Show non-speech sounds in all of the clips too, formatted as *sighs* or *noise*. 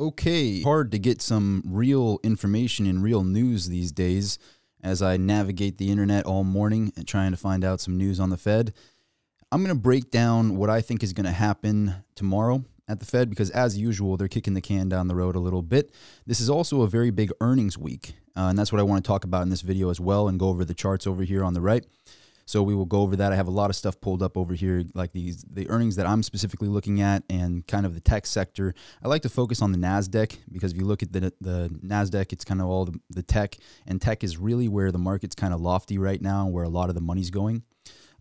Okay, hard to get some real information and real news these days as I navigate the internet all morning and trying to find out some news on the Fed. I'm going to break down what I think is going to happen tomorrow at the Fed because, as usual, they're kicking the can down the road a little bit. This is also a very big earnings week, uh, and that's what I want to talk about in this video as well and go over the charts over here on the right. So we will go over that. I have a lot of stuff pulled up over here, like these the earnings that I'm specifically looking at, and kind of the tech sector. I like to focus on the Nasdaq because if you look at the the Nasdaq, it's kind of all the, the tech, and tech is really where the market's kind of lofty right now, where a lot of the money's going.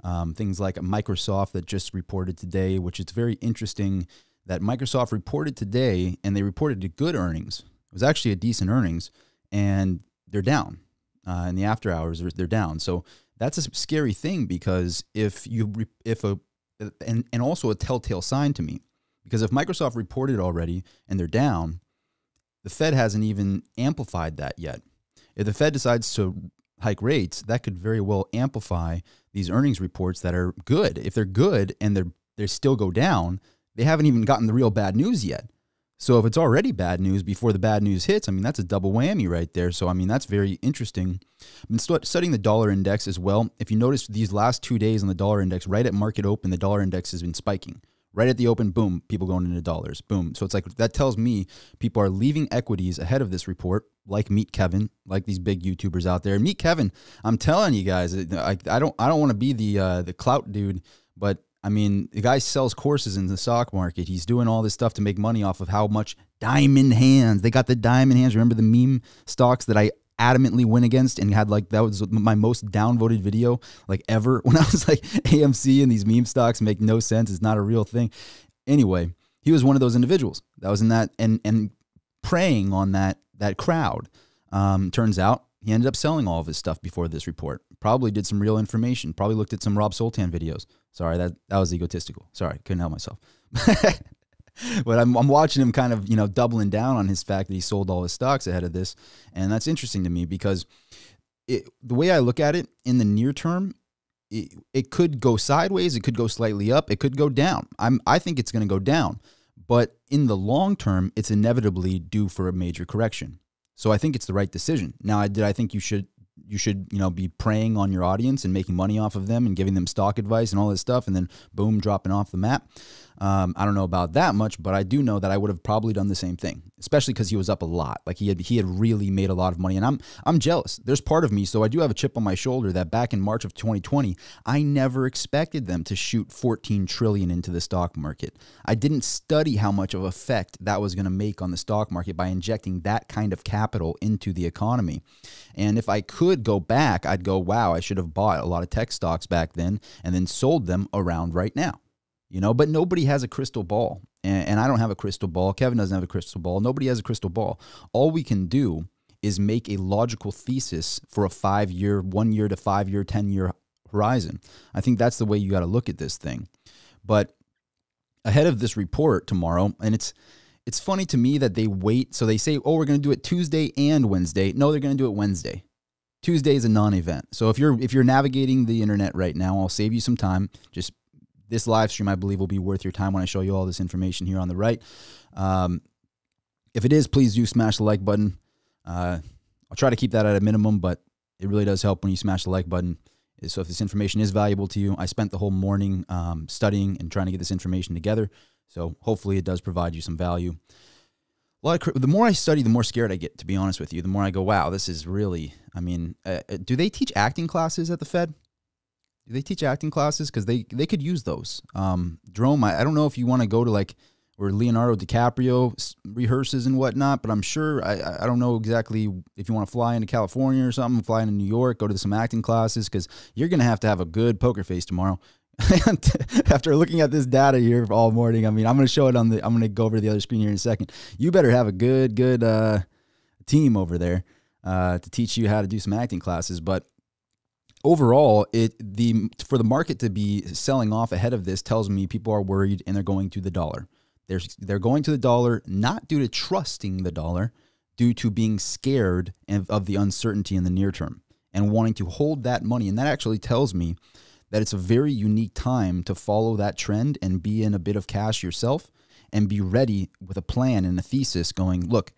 Um, things like Microsoft that just reported today, which is very interesting that Microsoft reported today, and they reported good earnings. It was actually a decent earnings, and they're down. Uh, in the after hours, they're down. So that's a scary thing because if you if a and and also a telltale sign to me because if Microsoft reported already and they're down, the Fed hasn't even amplified that yet. If the Fed decides to hike rates, that could very well amplify these earnings reports that are good. If they're good and they're they still go down, they haven't even gotten the real bad news yet. So if it's already bad news before the bad news hits, I mean, that's a double whammy right there. So, I mean, that's very interesting. I've been studying the dollar index as well. If you notice these last two days on the dollar index, right at market open, the dollar index has been spiking. Right at the open, boom, people going into dollars, boom. So it's like that tells me people are leaving equities ahead of this report, like Meet Kevin, like these big YouTubers out there. Meet Kevin, I'm telling you guys, I, I don't I don't want to be the uh, the clout dude, but I mean, the guy sells courses in the stock market. He's doing all this stuff to make money off of how much diamond hands. They got the diamond hands. Remember the meme stocks that I adamantly went against and had like that was my most downvoted video like ever *laughs* when I was like AMC and these meme stocks make no sense. It's not a real thing. Anyway, he was one of those individuals that was in that and and preying on that that crowd. Um, turns out he ended up selling all of his stuff before this report. Probably did some real information. Probably looked at some Rob Soltan videos. Sorry, that that was egotistical. Sorry, couldn't help myself. *laughs* but I'm, I'm watching him kind of you know doubling down on his fact that he sold all his stocks ahead of this, and that's interesting to me because it, the way I look at it in the near term, it, it could go sideways, it could go slightly up, it could go down. I'm I think it's going to go down, but in the long term, it's inevitably due for a major correction. So I think it's the right decision. Now, I did I think you should you should you know be preying on your audience and making money off of them and giving them stock advice and all this stuff, and then boom, dropping off the map. Um, I don't know about that much, but I do know that I would have probably done the same thing, especially because he was up a lot. Like he had he had really made a lot of money, and I'm I'm jealous. There's part of me, so I do have a chip on my shoulder that back in March of 2020, I never expected them to shoot 14 trillion into the stock market. I didn't study how much of effect that was going to make on the stock market by injecting that kind of capital into the economy. And if I could go back, I'd go, wow, I should have bought a lot of tech stocks back then and then sold them around right now you know, but nobody has a crystal ball. And, and, I don't have a crystal ball. Kevin doesn't have a crystal ball. Nobody has a crystal ball. All we can do is make a logical thesis for a five year, one year to five year, 10 year horizon. I think that's the way you got to look at this thing. But ahead of this report tomorrow, and it's, it's funny to me that they wait. So they say, oh, we're going to do it Tuesday and Wednesday. No, they're going to do it Wednesday. Tuesday is a non-event. So if you're if you're navigating the internet right now, I'll save you some time. Just this live stream, I believe, will be worth your time when I show you all this information here on the right. Um, if it is, please do smash the like button. Uh, I'll try to keep that at a minimum, but it really does help when you smash the like button. So if this information is valuable to you, I spent the whole morning um, studying and trying to get this information together. So hopefully it does provide you some value. A lot of, the more I study, the more scared I get. To be honest with you, the more I go, "Wow, this is really." I mean, uh, uh do they teach acting classes at the Fed? Do they teach acting classes? Because they they could use those. Um, Jerome, I, I don't know if you want to go to like where Leonardo DiCaprio rehearses and whatnot, but I'm sure I I don't know exactly if you want to fly into California or something, fly into New York, go to some acting classes because you're gonna have to have a good poker face tomorrow. *laughs* After looking at this data here all morning, I mean, I'm gonna show it on the. I'm gonna go over to the other screen here in a second. You better have a good good uh, team over there uh, to teach you how to do some acting classes, but overall, it the for the market to be selling off ahead of this tells me people are worried and they're going to the dollar. They're they're going to the dollar not due to trusting the dollar, due to being scared of, of the uncertainty in the near term and wanting to hold that money. And that actually tells me that it's a very unique time to follow that trend and be in a bit of cash yourself and be ready with a plan and a thesis going, look,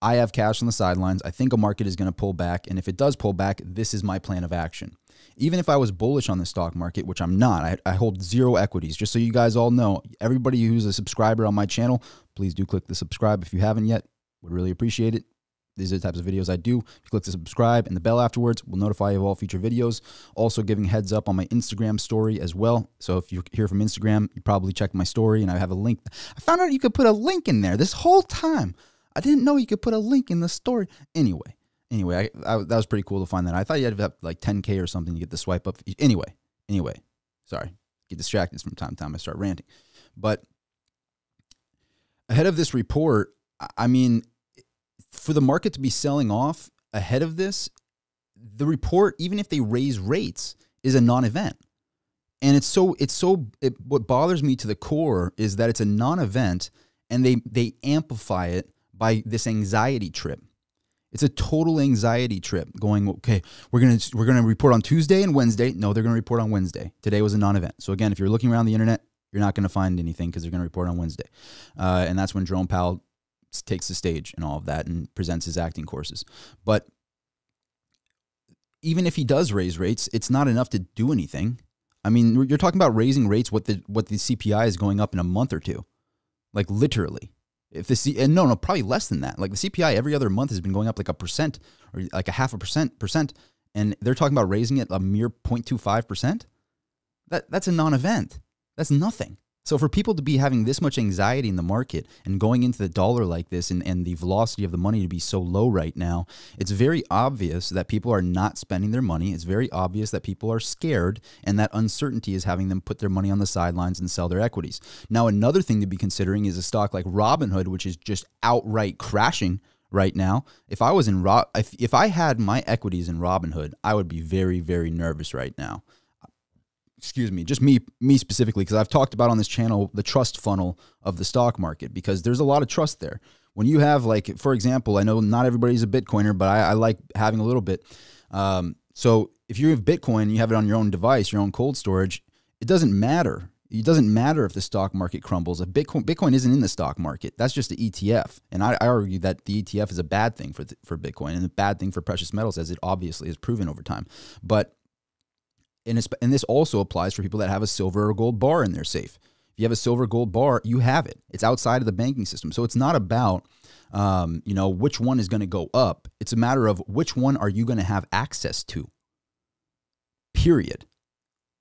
I have cash on the sidelines. I think a market is going to pull back. And if it does pull back, this is my plan of action. Even if I was bullish on the stock market, which I'm not, I, I hold zero equities. Just so you guys all know, everybody who's a subscriber on my channel, please do click the subscribe if you haven't yet. Would really appreciate it. These are the types of videos I do. If you click the subscribe and the bell afterwards, will notify you of all future videos. Also, giving heads up on my Instagram story as well. So if you hear from Instagram, you probably checked my story and I have a link. I found out you could put a link in there this whole time. I didn't know you could put a link in the story. Anyway, anyway, I, I, that was pretty cool to find that. I thought you had to have like 10K or something to get the swipe up. Anyway, anyway, sorry. Get distracted from time to time. I start ranting. But ahead of this report, I mean, for the market to be selling off ahead of this, the report, even if they raise rates, is a non-event. And it's so it's so it, what bothers me to the core is that it's a non-event, and they they amplify it by this anxiety trip. It's a total anxiety trip. Going okay, we're gonna we're gonna report on Tuesday and Wednesday. No, they're gonna report on Wednesday. Today was a non-event. So again, if you're looking around the internet, you're not gonna find anything because they're gonna report on Wednesday, uh, and that's when Jerome Powell takes the stage and all of that and presents his acting courses. But even if he does raise rates, it's not enough to do anything. I mean, you're talking about raising rates what the what the CPI is going up in a month or two. Like literally. If the C and no, no, probably less than that. Like the CPI every other month has been going up like a percent or like a half a percent percent and they're talking about raising it a mere 0.25%. That that's a non-event. That's nothing. So for people to be having this much anxiety in the market and going into the dollar like this and, and the velocity of the money to be so low right now, it's very obvious that people are not spending their money. It's very obvious that people are scared and that uncertainty is having them put their money on the sidelines and sell their equities. Now, another thing to be considering is a stock like Robinhood, which is just outright crashing right now. If I was in Ro- if, if I had my equities in Robinhood, I would be very, very nervous right now excuse me, just me me specifically because I've talked about on this channel the trust funnel of the stock market because there's a lot of trust there. When you have like, for example, I know not everybody's a Bitcoiner, but I, I like having a little bit. Um, so if you have Bitcoin, you have it on your own device, your own cold storage. It doesn't matter. It doesn't matter if the stock market crumbles. If Bitcoin Bitcoin isn't in the stock market, that's just the ETF. And I, I argue that the ETF is a bad thing for for Bitcoin and a bad thing for precious metals, as it obviously has proven over time. But and, and this also applies for people that have a silver or gold bar in their safe. If you have a silver gold bar, you have it. It's outside of the banking system. So it's not about um, you know which one is going to go up. It's a matter of which one are you going to have access to. Period.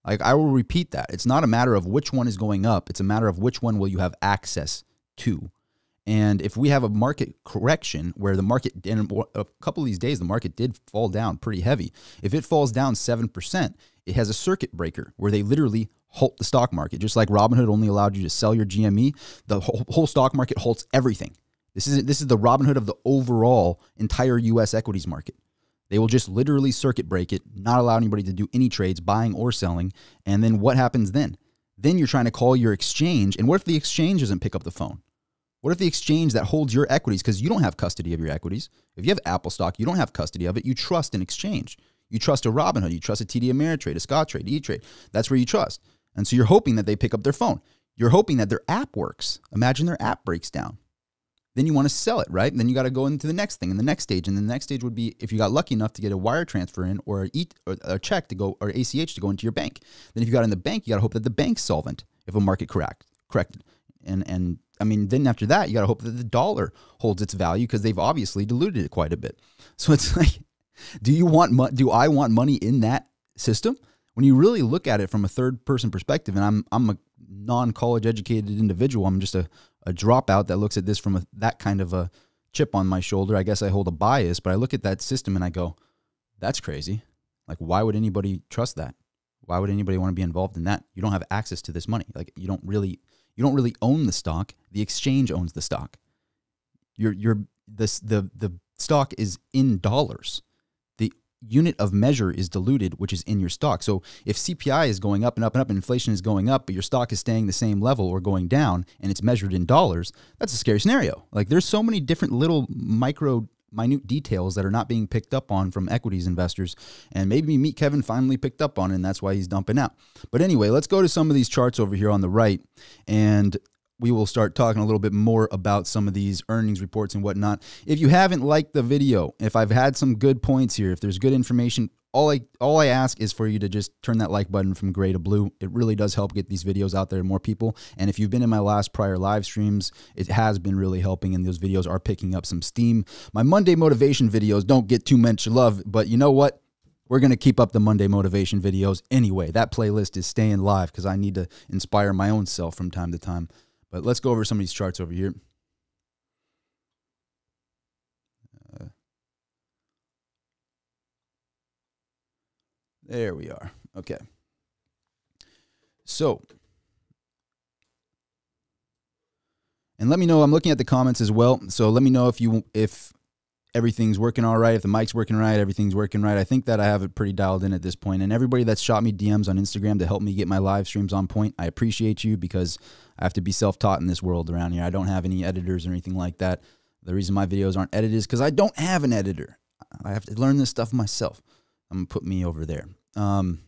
Like I will repeat that. It's not a matter of which one is going up. It's a matter of which one will you have access to. And if we have a market correction where the market, in a couple of these days, the market did fall down pretty heavy. If it falls down 7%, it has a circuit breaker where they literally halt the stock market. Just like Robinhood only allowed you to sell your GME, the whole, whole stock market halts everything. This is, this is the Robinhood of the overall entire US equities market. They will just literally circuit break it, not allow anybody to do any trades, buying or selling. And then what happens then? Then you're trying to call your exchange. And what if the exchange doesn't pick up the phone? What if the exchange that holds your equities, because you don't have custody of your equities, if you have Apple stock, you don't have custody of it, you trust an exchange. You trust a Robinhood, you trust a TD Ameritrade, a Scottrade, E-Trade. That's where you trust. And so you're hoping that they pick up their phone. You're hoping that their app works. Imagine their app breaks down. Then you want to sell it, right? And then you got to go into the next thing and the next stage. And the next stage would be if you got lucky enough to get a wire transfer in or a, or a check to go or ACH to go into your bank. Then if you got in the bank, you got to hope that the bank's solvent if a market correct corrected. And and I mean, then after that, you got to hope that the dollar holds its value because they've obviously diluted it quite a bit. So it's *laughs* like, do you want mo- do I want money in that system? When you really look at it from a third person perspective, and I'm I'm a non college educated individual, I'm just a, a dropout that looks at this from a, that kind of a chip on my shoulder. I guess I hold a bias, but I look at that system and I go, that's crazy. Like, why would anybody trust that? Why would anybody want to be involved in that? You don't have access to this money. Like, you don't really you don't really own the stock. The exchange owns the stock. Your your this the the stock is in dollars. Unit of measure is diluted, which is in your stock. So if CPI is going up and up and up, and inflation is going up, but your stock is staying the same level or going down, and it's measured in dollars, that's a scary scenario. Like there's so many different little micro minute details that are not being picked up on from equities investors. And maybe Meet Kevin finally picked up on and that's why he's dumping out. But anyway, let's go to some of these charts over here on the right. And we will start talking a little bit more about some of these earnings reports and whatnot. If you haven't liked the video, if I've had some good points here, if there's good information, all I all I ask is for you to just turn that like button from gray to blue. It really does help get these videos out there to more people. And if you've been in my last prior live streams, it has been really helping, and those videos are picking up some steam. My Monday motivation videos don't get too much love, but you know what? We're going to keep up the Monday motivation videos anyway. That playlist is staying live because I need to inspire my own self from time to time. But let's go over some of these charts over here. Uh, there we are. Okay. So, and let me know. I'm looking at the comments as well. So let me know if you if everything's working all right, if the mic's working right, everything's working right. I think that I have it pretty dialed in at this point. And everybody that's shot me DMs on Instagram to help me get my live streams on point, I appreciate you because I have to be self taught in this world around here. I don't have any editors or anything like that. The reason my videos aren't edited is because I don't have an editor. I have to learn this stuff myself. I'm gonna put me over there. Um,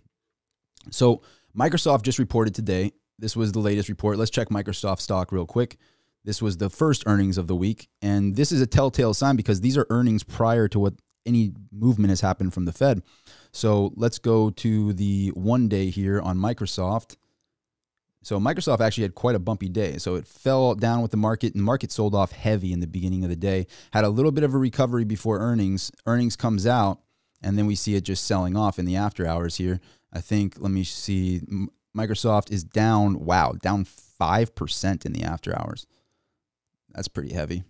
so Microsoft just reported today. This was the latest report. Let's check Microsoft stock real quick. This was the first earnings of the week. And this is a telltale sign because these are earnings prior to what any movement has happened from the Fed. So let's go to the one day here on Microsoft. So Microsoft actually had quite a bumpy day. So it fell down with the market, and the market sold off heavy in the beginning of the day. Had a little bit of a recovery before earnings. Earnings comes out, and then we see it just selling off in the after hours here. I think, let me see, Microsoft is down, wow, down 5% in the after hours. That's pretty heavy.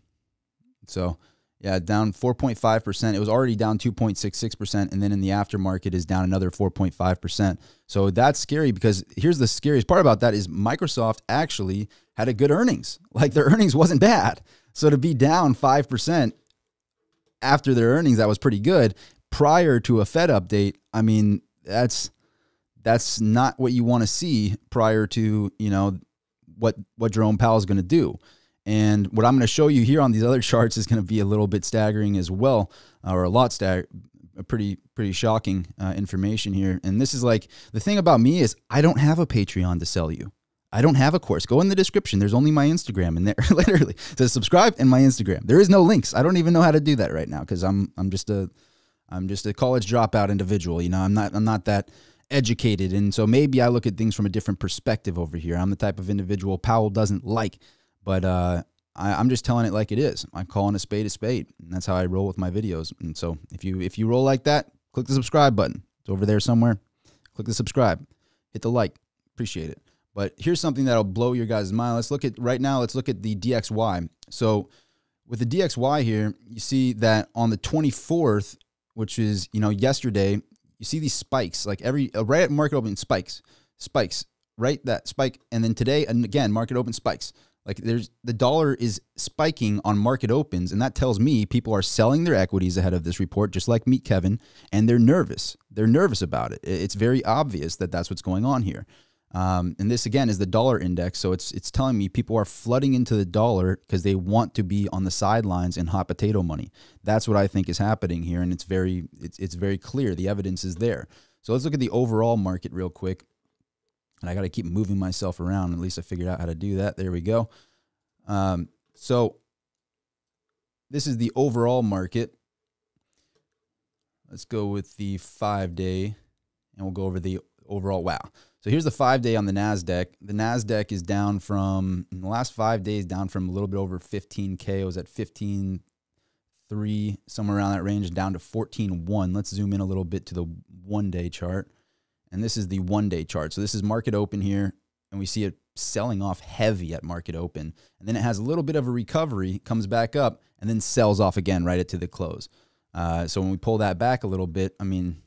So, yeah, down 4.5%. It was already down 2.66%. And then in the aftermarket is down another 4.5%. So that's scary because here's the scariest part about that is Microsoft actually had a good earnings. *laughs* Like their earnings wasn't bad. So to be down 5% after their earnings, that was pretty good. Prior to a Fed update, I mean, that's that's not what you want to see prior to, you know, what what Jerome Powell is going to do. And what I'm going to show you here on these other charts is going to be a little bit staggering as well, uh, or a lot stag, a pretty pretty shocking uh, information here. And this is like the thing about me is I don't have a Patreon to sell you. I don't have a course. Go in the description. There's only my Instagram in there, *laughs* literally. To subscribe and my Instagram. There is no links. I don't even know how to do that right now because I'm I'm just a I'm just a college dropout individual. You know, I'm not I'm not that educated, and so maybe I look at things from a different perspective over here. I'm the type of individual Powell doesn't like. But uh, I, am just telling it like it is. I'm calling a spade a spade, and that's how I roll with my videos. And so if you if you roll like that, click the subscribe button. It's over there somewhere. Click the subscribe, hit the like. Appreciate it. But here's something that'll blow your guys' mind. Let's look at right now. Let's look at the DXY. So with the DXY here, you see that on the 24th, which is you know yesterday, you see these spikes like every uh, right at market open spikes, spikes, right that spike, and then today and again market open spikes. Like there's the dollar is spiking on market opens, and that tells me people are selling their equities ahead of this report, just like Meet Kevin, and they're nervous. They're nervous about it. It's very obvious that that's what's going on here. Um, and this again is the dollar index, so it's it's telling me people are flooding into the dollar because they want to be on the sidelines in hot potato money. That's what I think is happening here, and it's very it's it's very clear. The evidence is there. So let's look at the overall market real quick. And I got to keep moving myself around. At least I figured out how to do that. There we go. Um, so this is the overall market. Let's go with the five day and we'll go over the overall. Wow. So here's the five day on the NASDAQ. The NASDAQ is down from, in the last five days, down from a little bit over 15K. It was at 15.3, somewhere around that range, down to 14.1. Let's zoom in a little bit to the one day chart. And this is the one day chart. So this is market open here, and we see it selling off heavy at market open. And then it has a little bit of a recovery, comes back up, and then sells off again right at to the close. Uh, so when we pull that back a little bit, I mean,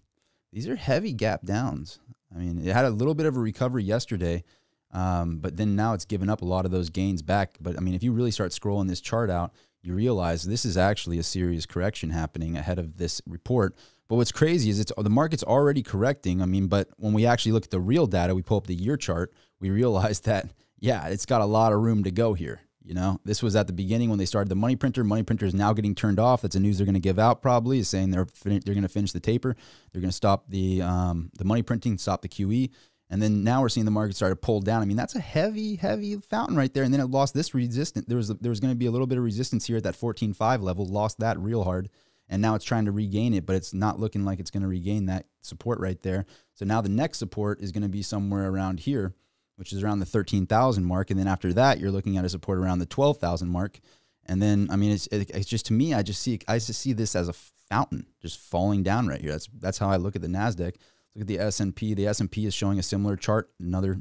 these are heavy gap downs. I mean, it had a little bit of a recovery yesterday, um, but then now it's given up a lot of those gains back. But I mean, if you really start scrolling this chart out, you realize this is actually a serious correction happening ahead of this report. But what's crazy is it's the market's already correcting. I mean, but when we actually look at the real data, we pull up the year chart, we realize *laughs* that yeah, it's got a lot of room to go here. You know, this was at the beginning when they started the money printer. Money printer is now getting turned off. That's a news they're going to give out probably, is saying they're they're going to finish the taper. They're going to stop the um, the money printing, stop the QE, And then now we're seeing the market start to pull down. I mean, that's a heavy, heavy fountain right there. And then it lost this resistance. There was there was going to be a little bit of resistance here at that 14.5 level. Lost that real hard, and now it's trying to regain it, but it's not looking like it's going to regain that support right there. So now the next support is going to be somewhere around here, which is around the 13,000 mark. And then after that, you're looking at a support around the 12,000 mark. And then, I mean, it's, it's just to me, I just see I just see this as a fountain just falling down right here. That's that's how I look at the Nasdaq. Look at the S&P. The S&P is showing a similar chart, another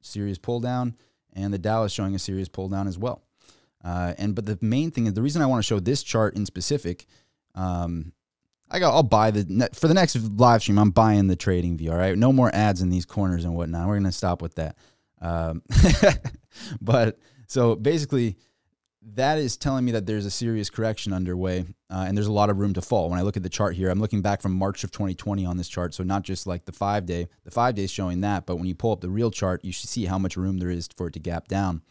serious pull down, and the Dow is showing a serious pull down as well. Uh, and but the main thing is the reason I want to show this chart in specific. Um, I got. I'll buy the for the next live stream. I'm buying the TradingView. All right, no more ads in these corners and whatnot. We're gonna stop with that. Um, *laughs* but so basically, that is telling me that there's a serious correction underway uh, and there's a lot of room to fall. When I look at the chart here, I'm looking back from March of 2020 on this chart. So not just like the five day, the five days showing that, but when you pull up the real chart, you should see how much room there is for it to gap down.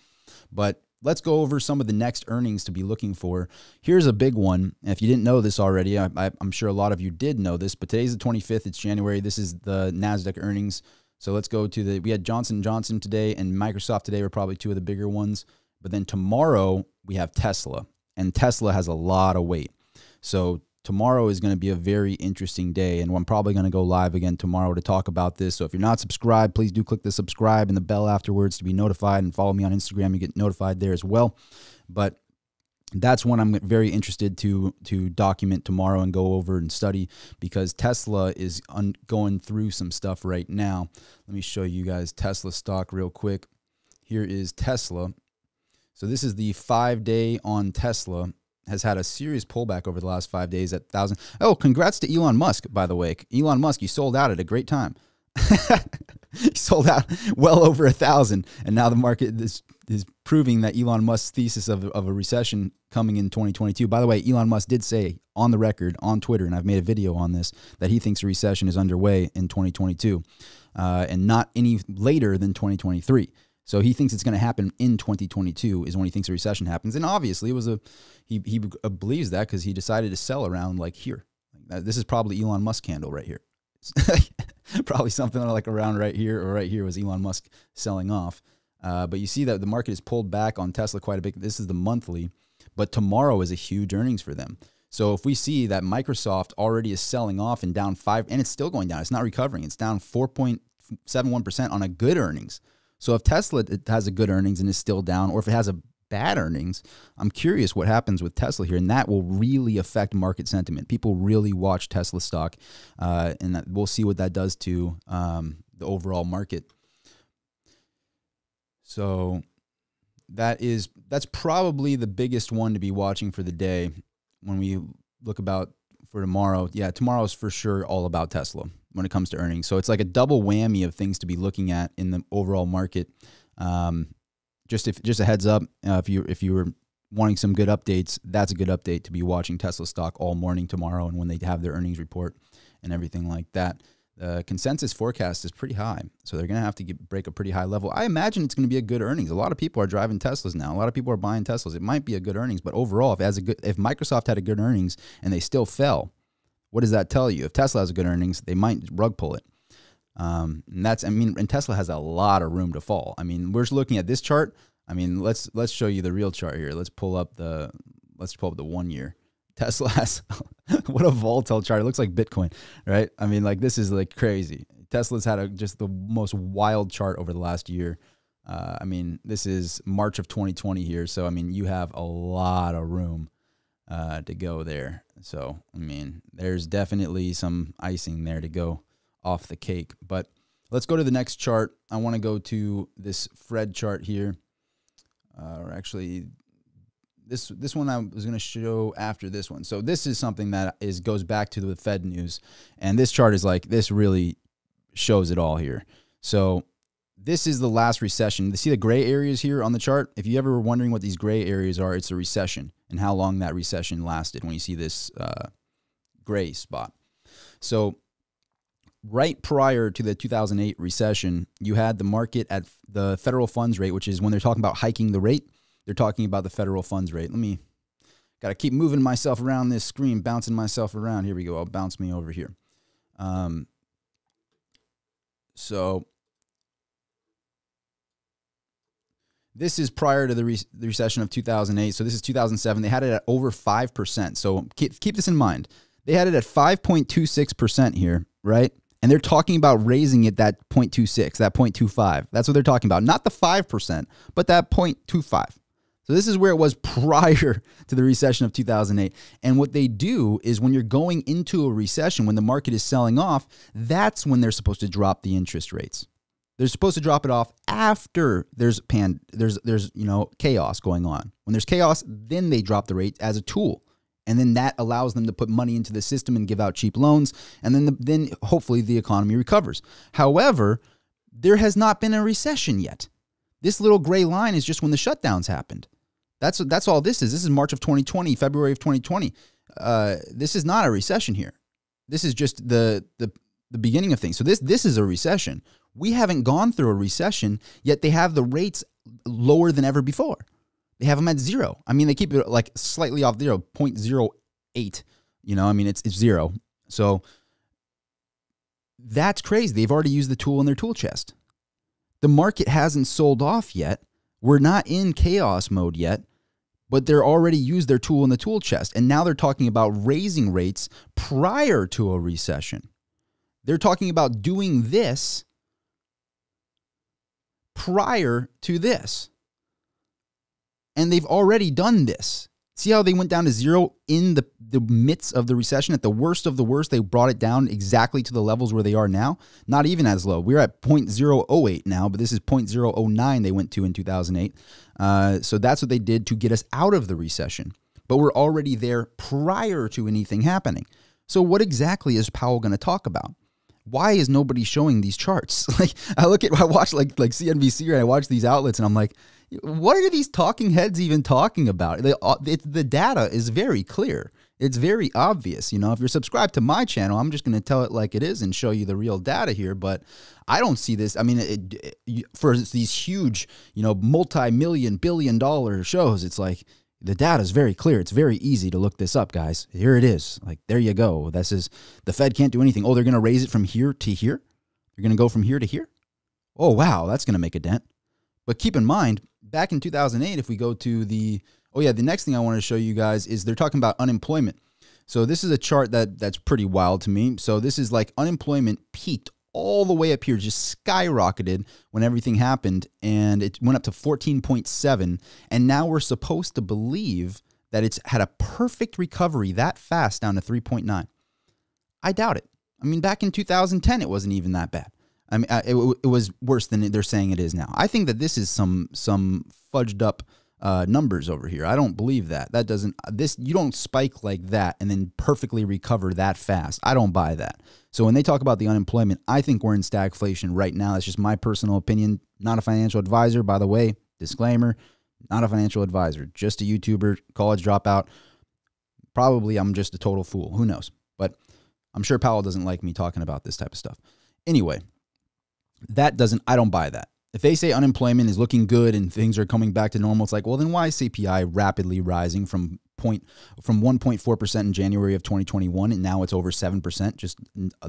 But let's go over some of the next earnings to be looking for. Here's a big one. If you didn't know this already, I, am sure a lot of you did know this, but today's the 25th. It's January. This is the NASDAQ earnings. So let's go to the, we had Johnson Johnson today and Microsoft today were probably two of the bigger ones. But then tomorrow we have Tesla, and Tesla has a lot of weight. So tomorrow is going to be a very interesting day, and I'm probably going to go live again tomorrow to talk about this. So if you're not subscribed, please do click the subscribe and the bell afterwards to be notified, and follow me on Instagram. You get notified there as well. But that's one I'm very interested to to document tomorrow and go over and study because Tesla is un- going through some stuff right now. Let me show you guys Tesla stock real quick. Here is Tesla so this is the five day on Tesla has had a serious pullback over the last five days at thousand. Oh, congrats to Elon Musk, by the way. Elon Musk, you sold out at a great time. *laughs* you sold out well over a thousand, and now the market is is proving that Elon Musk's thesis of, of a recession coming in 2022. By the way, Elon Musk did say on the record on Twitter, and I've made a video on this, that he thinks a recession is underway in 2022, uh, and not any later than 2023. So he thinks it's going to happen in 2022 is when he thinks a recession happens. And obviously, it was a he he believes that because he decided to sell around like here. This is probably Elon Musk candle right here. *laughs* probably something like around right here or right here was Elon Musk selling off. Uh, but you see that the market is pulled back on Tesla quite a bit. This is the monthly, but tomorrow is a huge earnings for them. So if we see that Microsoft already is selling off and down five, and it's still going down, it's not recovering. It's down 4.71% on a good earnings. So if Tesla has a good earnings and is still down, or if it has a bad earnings, I'm curious what happens with Tesla here, and that will really affect market sentiment. People really watch Tesla stock, uh, and that, we'll see what that does to um, the overall market. So that is that's probably the biggest one to be watching for the day when we look about for tomorrow. Yeah, tomorrow's for sure all about Tesla when it comes to earnings. So it's like a double whammy of things to be looking at in the overall market. Um, just if just a heads up, uh, if you if you were wanting some good updates, that's a good update to be watching Tesla stock all morning tomorrow and when they have their earnings report and everything like that. The consensus forecast is pretty high, so they're going to have to get, break a pretty high level. I imagine it's going to be a good earnings. A lot of people are driving Teslas now. A lot of people are buying Teslas. It might be a good earnings, but overall, if as a good, if Microsoft had a good earnings and they still fell, what does that tell you? If Tesla has good earnings, they might rug pull it. Um, and that's I mean, and Tesla has a lot of room to fall. I mean, we're just looking at this chart. I mean, let's let's show you the real chart here. Let's pull up the let's pull up the one year. *laughs* Tesla has *laughs* what a volatile chart. It looks like Bitcoin, right? I mean, like this is like crazy. Tesla's had a, just the most wild chart over the last year. Uh, I mean, this is March of 2020 here, so I mean, you have a lot of room uh, to go there. So, I mean, there's definitely some icing there to go off the cake. But let's go to the next chart. I want to go to this Fred chart here. Uh, or actually, this this one I was going to show after this one. So this is something that is goes back to the Fed news, and this chart is like this really shows it all here. So this is the last recession. You see the gray areas here on the chart? If you ever were wondering what these gray areas are, it's a recession and how long that recession lasted when you see this uh, gray spot. So, right prior to the 2008 recession, you had the market at the federal funds rate, which is when they're talking about hiking the rate, they're talking about the federal funds rate. Let me, got to keep moving myself around this screen, bouncing myself around. Here we go. I'll bounce me over here. Um, so This is prior to the, re- the recession of 2008. So this is 2007. They had it at over 5%. So keep, keep this in mind. They had it at 5.26% here, right? And they're talking about raising it that 0.26, that 0.25. That's what they're talking about. Not the 5%, but that 0.25. So this is where it was *laughs* prior to the recession of 2008. And what they do is when you're going into a recession, when the market is selling off, that's when they're supposed to drop the interest rates. They're supposed to drop it off after there's pan there's there's you know chaos going on. When there's chaos, then they drop the rate as a tool. And then that allows them to put money into the system and give out cheap loans and then the, then hopefully the economy recovers. However, there has not been a recession yet. This little gray line is just when the shutdowns happened. That's that's all this is. This is March of 2020, February of 2020. Uh, this is not a recession here. This is just the the the beginning of things. So this this is a recession. We haven't gone through a recession yet. They have the rates lower than ever before. They have them at zero. I mean, they keep it like slightly off zero, 0.08. You know, I mean, it's it's zero. So that's crazy. They've already used the tool in their tool chest. The market hasn't sold off yet. We're not in chaos mode yet but they're already used their tool in the tool chest. And now they're talking about raising rates prior to a recession. They're talking about doing this prior to this. And they've already done this. See how they went down to zero in the, the midst of the recession? At the worst of the worst, they brought it down exactly to the levels where they are now. Not even as low. We're at 0.008 now, but this is 0.009 they went to in 2008. Uh, so that's what they did to get us out of the recession. But we're already there prior to anything happening. So, what exactly is Powell going to talk about? Why is nobody showing these charts? *laughs* Like I look at, I watch like like CNBC and I watch these outlets, and I'm like, what are these talking heads even talking about? The, it, the data is very clear. It's very obvious. You know, if you're subscribed to my channel, I'm just going to tell it like it is and show you the real data here. But I don't see this. I mean, it, it, for these huge, you know, multi million, billion dollar shows, it's like the data is very clear. It's very easy to look this up, guys. Here it is. Like, there you go. This is the Fed can't do anything. Oh, they're going to raise it from here to here? They're going to go from here to here? Oh, wow. That's going to make a dent. But keep in mind, back in 2008, if we go to the, oh yeah, the next thing I want to show you guys is they're talking about unemployment. So this is a chart that that's pretty wild to me. So this is like unemployment peaked all the way up here, just skyrocketed when everything happened, and it went up to 14.7. And now we're supposed to believe that it's had a perfect recovery that fast down to 3.9. I doubt it. I mean, back in 2010, it wasn't even that bad. I mean, uh, it, it was worse than they're saying it is now. I think that this is some some fudged up uh, numbers over here. I don't believe that. That doesn't this you don't spike like that and then perfectly recover that fast. I don't buy that. So when they talk about the unemployment, I think we're in stagflation right now. That's just my personal opinion. Not a financial advisor, by the way. Disclaimer: not a financial advisor, just a YouTuber, college dropout. Probably I'm just a total fool. Who knows? But I'm sure Powell doesn't like me talking about this type of stuff. Anyway, that doesn't, I don't buy that. If they say unemployment is looking good and things are coming back to normal, it's like, well, then why is CPI rapidly rising from point from 1.4% in January of 2021 and now it's over 7% just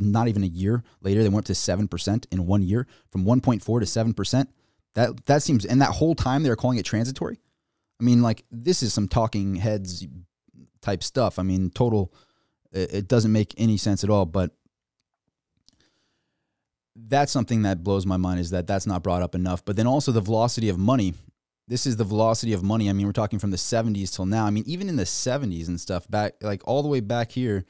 not even a year later they went up to 7% in one year from 1.4 to 7%. That that seems and that whole time they were calling it transitory. I mean like this is some talking heads type stuff. I mean total it doesn't make any sense at all, but that's something that blows my mind is that that's not brought up enough. But then also the velocity of money. This is the velocity of money. I mean, we're talking from the 70s till now. I mean, even in the 70s and stuff, back like all the way back here,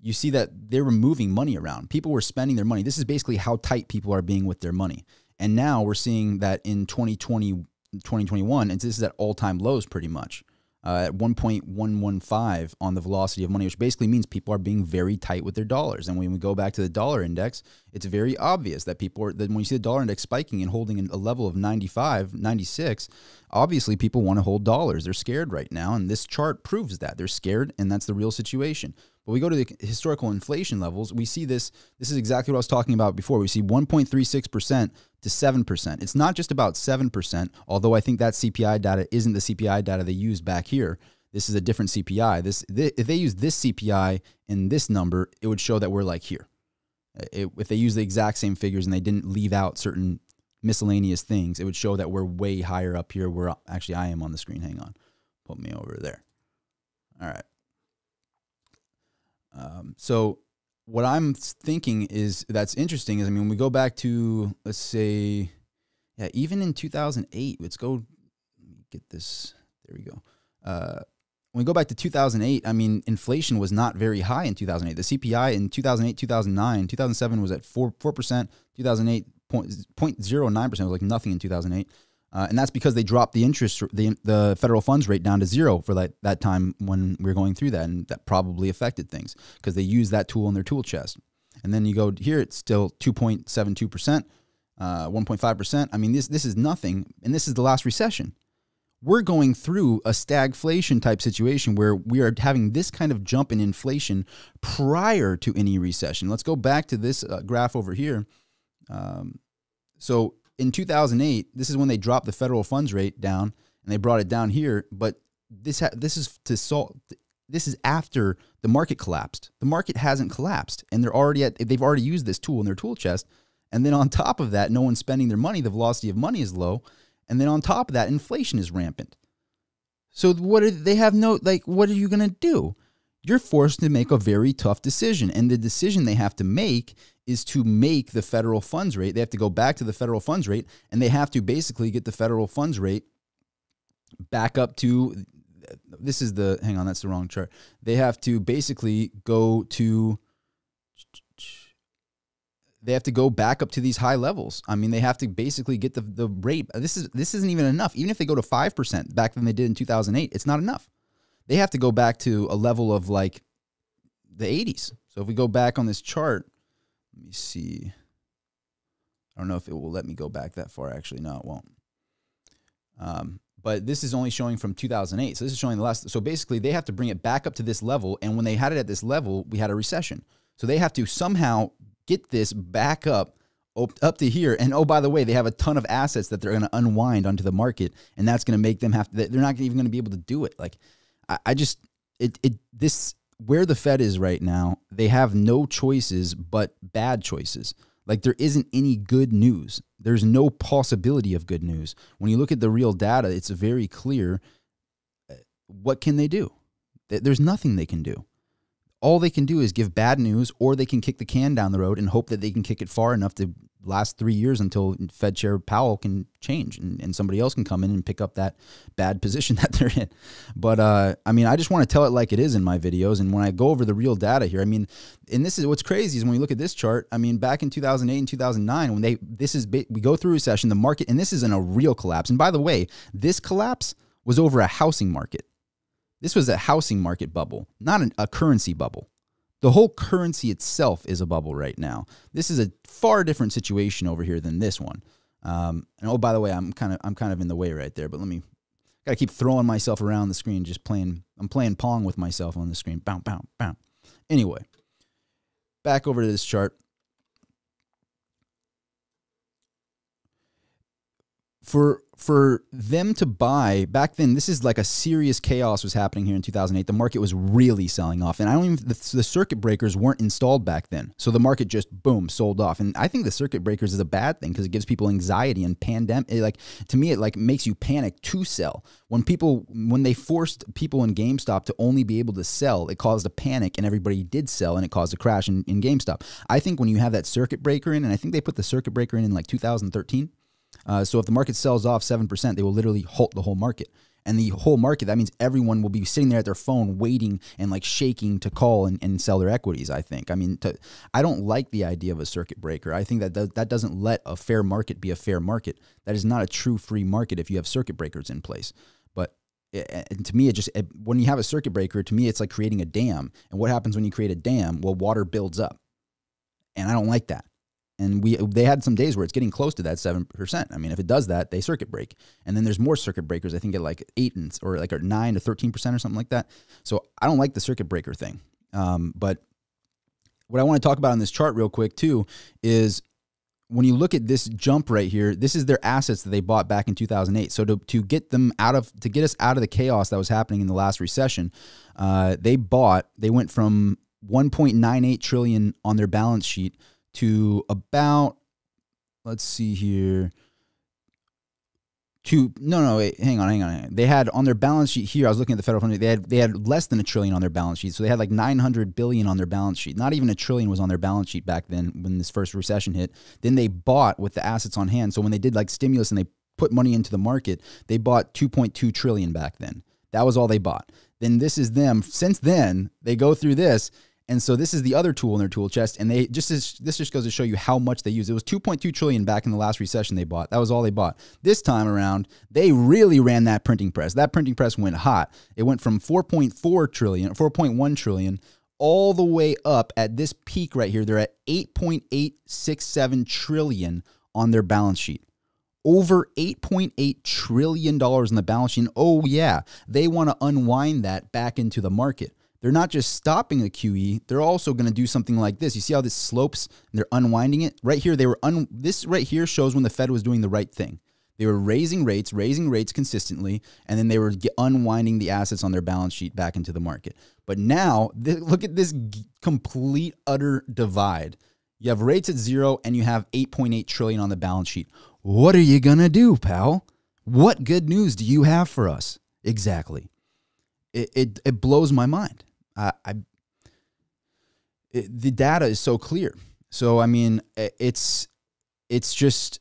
you see that they were moving money around. People were spending their money. This is basically how tight people are being with their money. And now we're seeing that in 2020, 2021, and this is at all time lows pretty much uh, at 1.115 on the velocity of money, which basically means people are being very tight with their dollars. And when we go back to the dollar index, it's very obvious that people are, that when you see the dollar index spiking and holding a level of 95, 96, obviously people want to hold dollars. They're scared right now. And this chart proves that they're scared, and that's the real situation. But we go to the historical inflation levels, we see this. This is exactly what I was talking about before. We see 1.36% to 7%. It's not just about 7%, although I think that CPI data isn't the CPI data they used back here. This is a different CPI. This, if they use this CPI in this number, it would show that we're like here. It, if they use the exact same figures and they didn't leave out certain miscellaneous things, it would show that we're way higher up here. Where actually I am on the screen. Hang on, put me over there. All right. Um, so what I'm thinking is that's interesting is I mean when we go back to let's say yeah even in 2008 let's go get this there we go. Uh, when we go back to 2008 I mean inflation was not very high in 2008 the CPI in 2008 2009 2007 was at 4 4% 2008 0.09% was like nothing in 2008 uh, and that's because they dropped the interest, the, the federal funds rate down to zero for that, that time when we were going through that. And that probably affected things because they used that tool in their tool chest. And then you go here, it's still 2.72%, uh, 1.5%. I mean, this, this is nothing. And this is the last recession. We're going through a stagflation type situation where we are having this kind of jump in inflation prior to any recession. Let's go back to this uh, graph over here. Um, so in 2008, this is when they dropped the federal funds rate down and they brought it down here. But this this is to solve. This is after the market collapsed. The market hasn't collapsed, and they're already at. They've already used this tool in their tool chest. And then on top of that, no one's spending their money. The velocity of money is low, and then on top of that, inflation is rampant. So what are, they have no like? What are you gonna do? You're forced to make a very tough decision, and the decision they have to make is to make the federal funds rate. They have to go back to the federal funds rate and they have to basically get the federal funds rate back up to this is the hang on, that's the wrong chart. They have to basically go to they have to go back up to these high levels. I mean, they have to basically get the the rate. This is this isn't even enough. Even if they go to five percent back than they did in two thousand eight, it's not enough. They have to go back to a level of like the eighties. So if we go back on this chart, let me see. I don't know if it will let me go back that far. Actually, no, it won't. Um, but this is only showing from 2008. So this is showing the last. So basically, they have to bring it back up to this level. And when they had it at this level, we had a recession. So they have to somehow get this back up up to here. And oh, by the way, they have a ton of assets that they're going to unwind onto the market, and that's going to make them have. To, they're not even going to be able to do it. Like, I, I just it it this where the Fed is right now, they have no choices but bad choices. Like there isn't any good news. There's no possibility of good news. When you look at the real data, it's very clear uh, what can they do? There's nothing they can do. All they can do is give bad news or they can kick the can down the road and hope that they can kick it far enough to last three years until Fed Chair Powell can change and, and somebody else can come in and pick up that bad *laughs* position that they're in. But uh, I mean, I just want to tell it like it is in my videos. And when I go over the real data here, I mean, and this is what's crazy is when you look at this chart. I mean, back in 2008 and 2009, when they this is we go through recession, the market, and this is in a real collapse. And by the way, this collapse was over a housing market. This was a housing market bubble, not an, a currency bubble. The whole currency itself is a bubble right now. This is a far different situation over here than this one. Um, and oh, by the way, I'm kind of I'm kind of in the way right there. But let me gotta keep throwing myself around the screen, just playing. I'm playing pong with myself on the screen. Bow, bow, bow. Anyway, back over to this chart. For for them to buy back then this is like a serious chaos was happening here in 2008 the market was really selling off. And i don't even the, the, circuit breakers weren't installed back then. So the market just boom sold off. And i think the circuit breakers is a bad thing because it gives people anxiety and pandemic eh, like to me it like makes you panic to sell. When people when they forced people in GameStop to only be able to sell it caused a panic and everybody did sell and it caused a crash in, in GameStop. I think when you have that circuit breaker in and i think they put the circuit breaker in in like 2013 uh, so if the market sells off 7%, they will literally halt the whole market. And the whole market, that means everyone will be sitting there at their phone waiting and like shaking to call and, and sell their equities, I think. I mean, to, I don't like the idea of a circuit breaker. I think that th- that doesn't let a fair market be a fair market. That is not a true free market if you have circuit breakers in place. But eh, eh, and to me, it just it, when you have a circuit breaker, to me, it's like creating a dam. And what happens when you create a dam? Well, water builds up, and I don't like that and we they had some days where it's getting close to that seven percent. I mean, if it does that, they circuit break, and then there's more circuit breakers. I think at like eight and or like nine to thirteen percent or something like that. So I don't like the circuit breaker thing. Um, but what I want to talk about on this chart real quick too is when you look at this jump right here, this is their assets that they bought back in 2008. So to, to get them out of to get us out of the chaos that was happening in the last recession, uh, they bought they went from 1.98 trillion on their balance sheet to about let's see here to no no wait hang on hang on, hang on. they had on their balance sheet here i was looking at the federal fund they had they had less than a trillion on their balance sheet so they had like 900 billion on their balance sheet. Not even a trillion was on their balance sheet back then when this first recession hit. Then they bought with the assets on hand so when they did like stimulus and they put money into the market they bought 2.2 trillion back then. That was all they bought. Then this is them since then they go through this and so this is the other tool in their tool chest, and they just as, this just goes to show you how much they use. It was 2.2 trillion back in the last recession they bought. That was all they bought. This time around, they really ran that printing press. That printing press went hot. It went from 4.4 trillion, 4.1 trillion, all the way up at this peak right here. They're at 8.867 trillion on their balance sheet. Over $8.8 trillion in the balance sheet. And oh, yeah, they want to unwind that back into the market they're not just stopping a QE, they're also going to do something like this. You see how this slopes and they're unwinding it? Right here, they were un- this right here shows when the Fed was doing the right thing. They were raising rates, raising rates consistently, and then they were unwinding the assets on their balance sheet back into the market. But now, look at this complete utter divide. You have rates at zero and you have 8.8 trillion on the balance sheet. What are you going to do, pal? What good news do you have for us? Exactly. It, it, it blows my mind. I, I it, the data is so clear. So I mean, it's it's just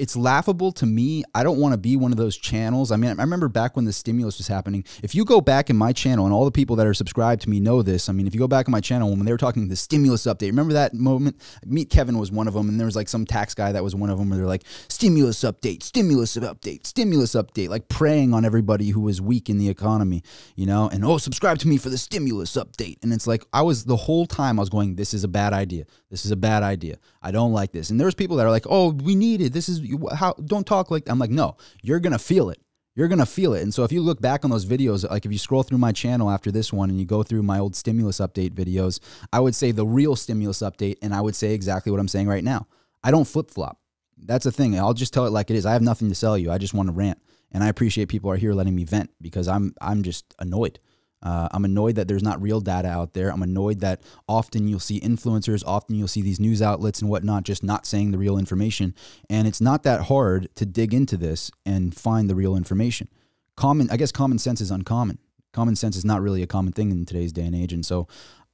it's laughable to me. I don't want to be one of those channels. I mean, I remember back when the stimulus was happening. If you go back in my channel, and all the people that are subscribed to me know this. I mean, if you go back in my channel when they were talking the stimulus update, remember that moment? Meet Kevin was one of them, and there was like some tax guy that was one of them, where they're like stimulus update, stimulus update, stimulus update, like preying on everybody who was weak in the economy, you know. And oh, subscribe to me for the stimulus update. And it's like I was the whole time I was going, this is a bad idea. This is a bad idea. I don't like this. And there's people that are like, oh, we need it. This is how don't talk like I'm like no you're gonna feel it. You're gonna feel it. And so if you look back on those videos like if you scroll through my channel after this one and you go through my old stimulus update videos I would say the real stimulus update and I would say exactly what I'm saying right now. I don't flip flop that's the thing. I'll just tell it like it is. I have nothing to sell you. I just want to rant. And I appreciate people are here letting me vent because I'm I'm just annoyed uh, I'm annoyed that there's not real data out there. I'm annoyed that often you'll see influencers, often you'll see these news outlets and whatnot just not saying the real information. And it's not that hard to dig into this and find the real information. Common, I guess, common sense is uncommon. Common sense is not really a common thing in today's day and age. And so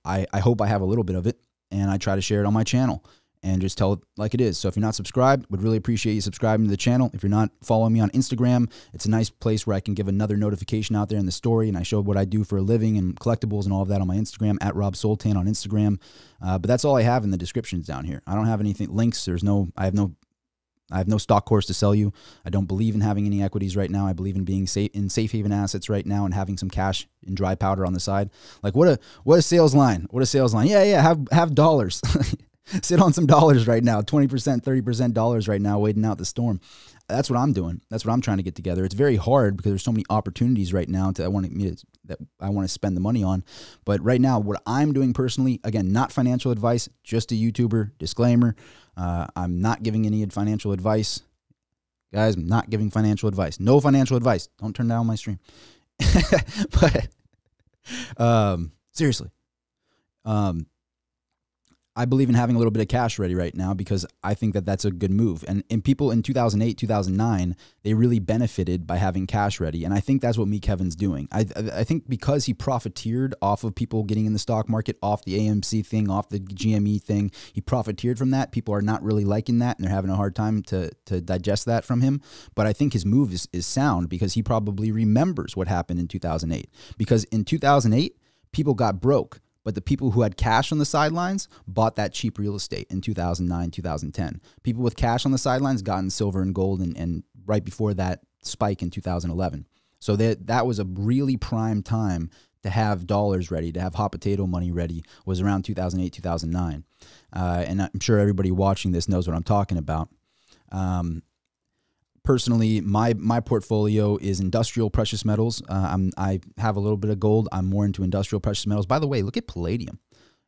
I, I hope I have a little bit of it and I try to share it on my channel and just tell it like it is. So if you're not subscribed, would really appreciate you subscribing to the channel. If you're not following me on Instagram, it's a nice place where I can give another notification out there in the story, and I show what I do for a living and collectibles and all of that on my Instagram at Rob Soltan on Instagram. Uh, but that's all I have in the descriptions down here. I don't have anything links. There's no. I have no. I have no stock course to sell you. I don't believe in having any equities right now. I believe in being safe in safe haven assets right now and having some cash in dry powder on the side. Like what a what a sales line. What a sales line. Yeah, yeah, have have dollars. *laughs* *laughs* sit on some dollars right now. 20% 30% dollars right now waiting out the storm. That's what i'm doing. That's what i'm trying to get together. It's very hard because there's so many opportunities right now to i want to that i want to spend the money on. But right now what i'm doing personally again not financial advice just a youtuber. Disclaimer uh, i'm not giving any financial advice. Guys i'm not giving financial advice. No financial advice. Don't turn down my stream. *laughs* But um seriously. Um I believe in having a little bit of cash ready right now because I think that that's a good move. And, and people in 2008, 2009, they really benefited by having cash ready. And I think that's what Meet Kevin's doing. I, I think because he profiteered off of people getting in the stock market, off the AMC thing, off the GME thing, he profiteered from that. People are not really liking that and they're having a hard time to, to digest that from him. But I think his move is, is sound because he probably remembers what happened in 2008. Because in 2008, people got broke but the people who had cash on the sidelines bought that cheap real estate in 2009, 2010. People with cash on the sidelines got in silver and gold and, and right before that spike in 2011. So that that was a really prime time to have dollars ready, to have hot potato money ready was around 2008, 2009. Uh, and I'm sure everybody watching this knows what I'm talking about. Um, personally, my my portfolio is industrial precious metals. Uh, I'm I have a little bit of gold. I'm more into industrial precious metals. By the way, look at palladium.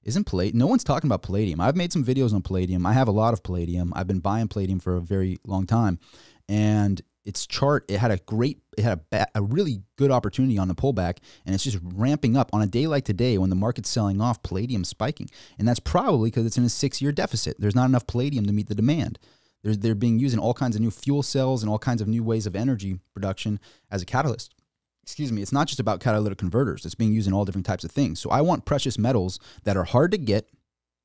Isn't palladium? No one's talking about palladium. I've made some videos on palladium. I have a lot of palladium. I've been buying palladium for a very long time, and its chart it had a great it had a, a really good opportunity on the pullback and it's just ramping up on a day like today when the market's selling off palladium spiking and that's probably because it's in a six year deficit there's not enough palladium to meet the demand They're, they're being used in all kinds of new fuel cells and all kinds of new ways of energy production as a catalyst. Excuse me, it's not just about catalytic converters, it's being used in all different types of things. So I want precious metals that are hard to get.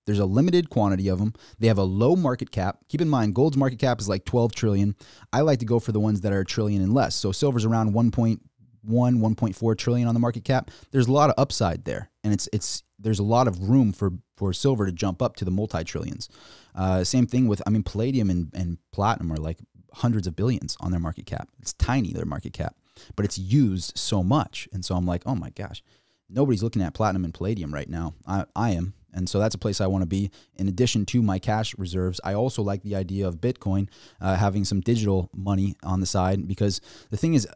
There's a limited quantity of them. They have a low market cap. Keep in mind, gold's market cap is like 12 trillion. I like to go for the ones that are a trillion and less. So silver's around 1.1, 1.4 trillion on the market cap. There's a lot of upside there, and it's it's there's a lot of room for for silver to jump up to the multi trillions. Uh, same thing with I mean palladium and, and platinum are like hundreds of billions on their market cap. It's tiny their market cap, but it's used so much, and so I'm like, oh my gosh, nobody's looking at platinum and palladium right now. I I am. And so that's a place I want to be. In addition to my cash reserves, I also like the idea of Bitcoin uh, having some digital money on the side because the thing is,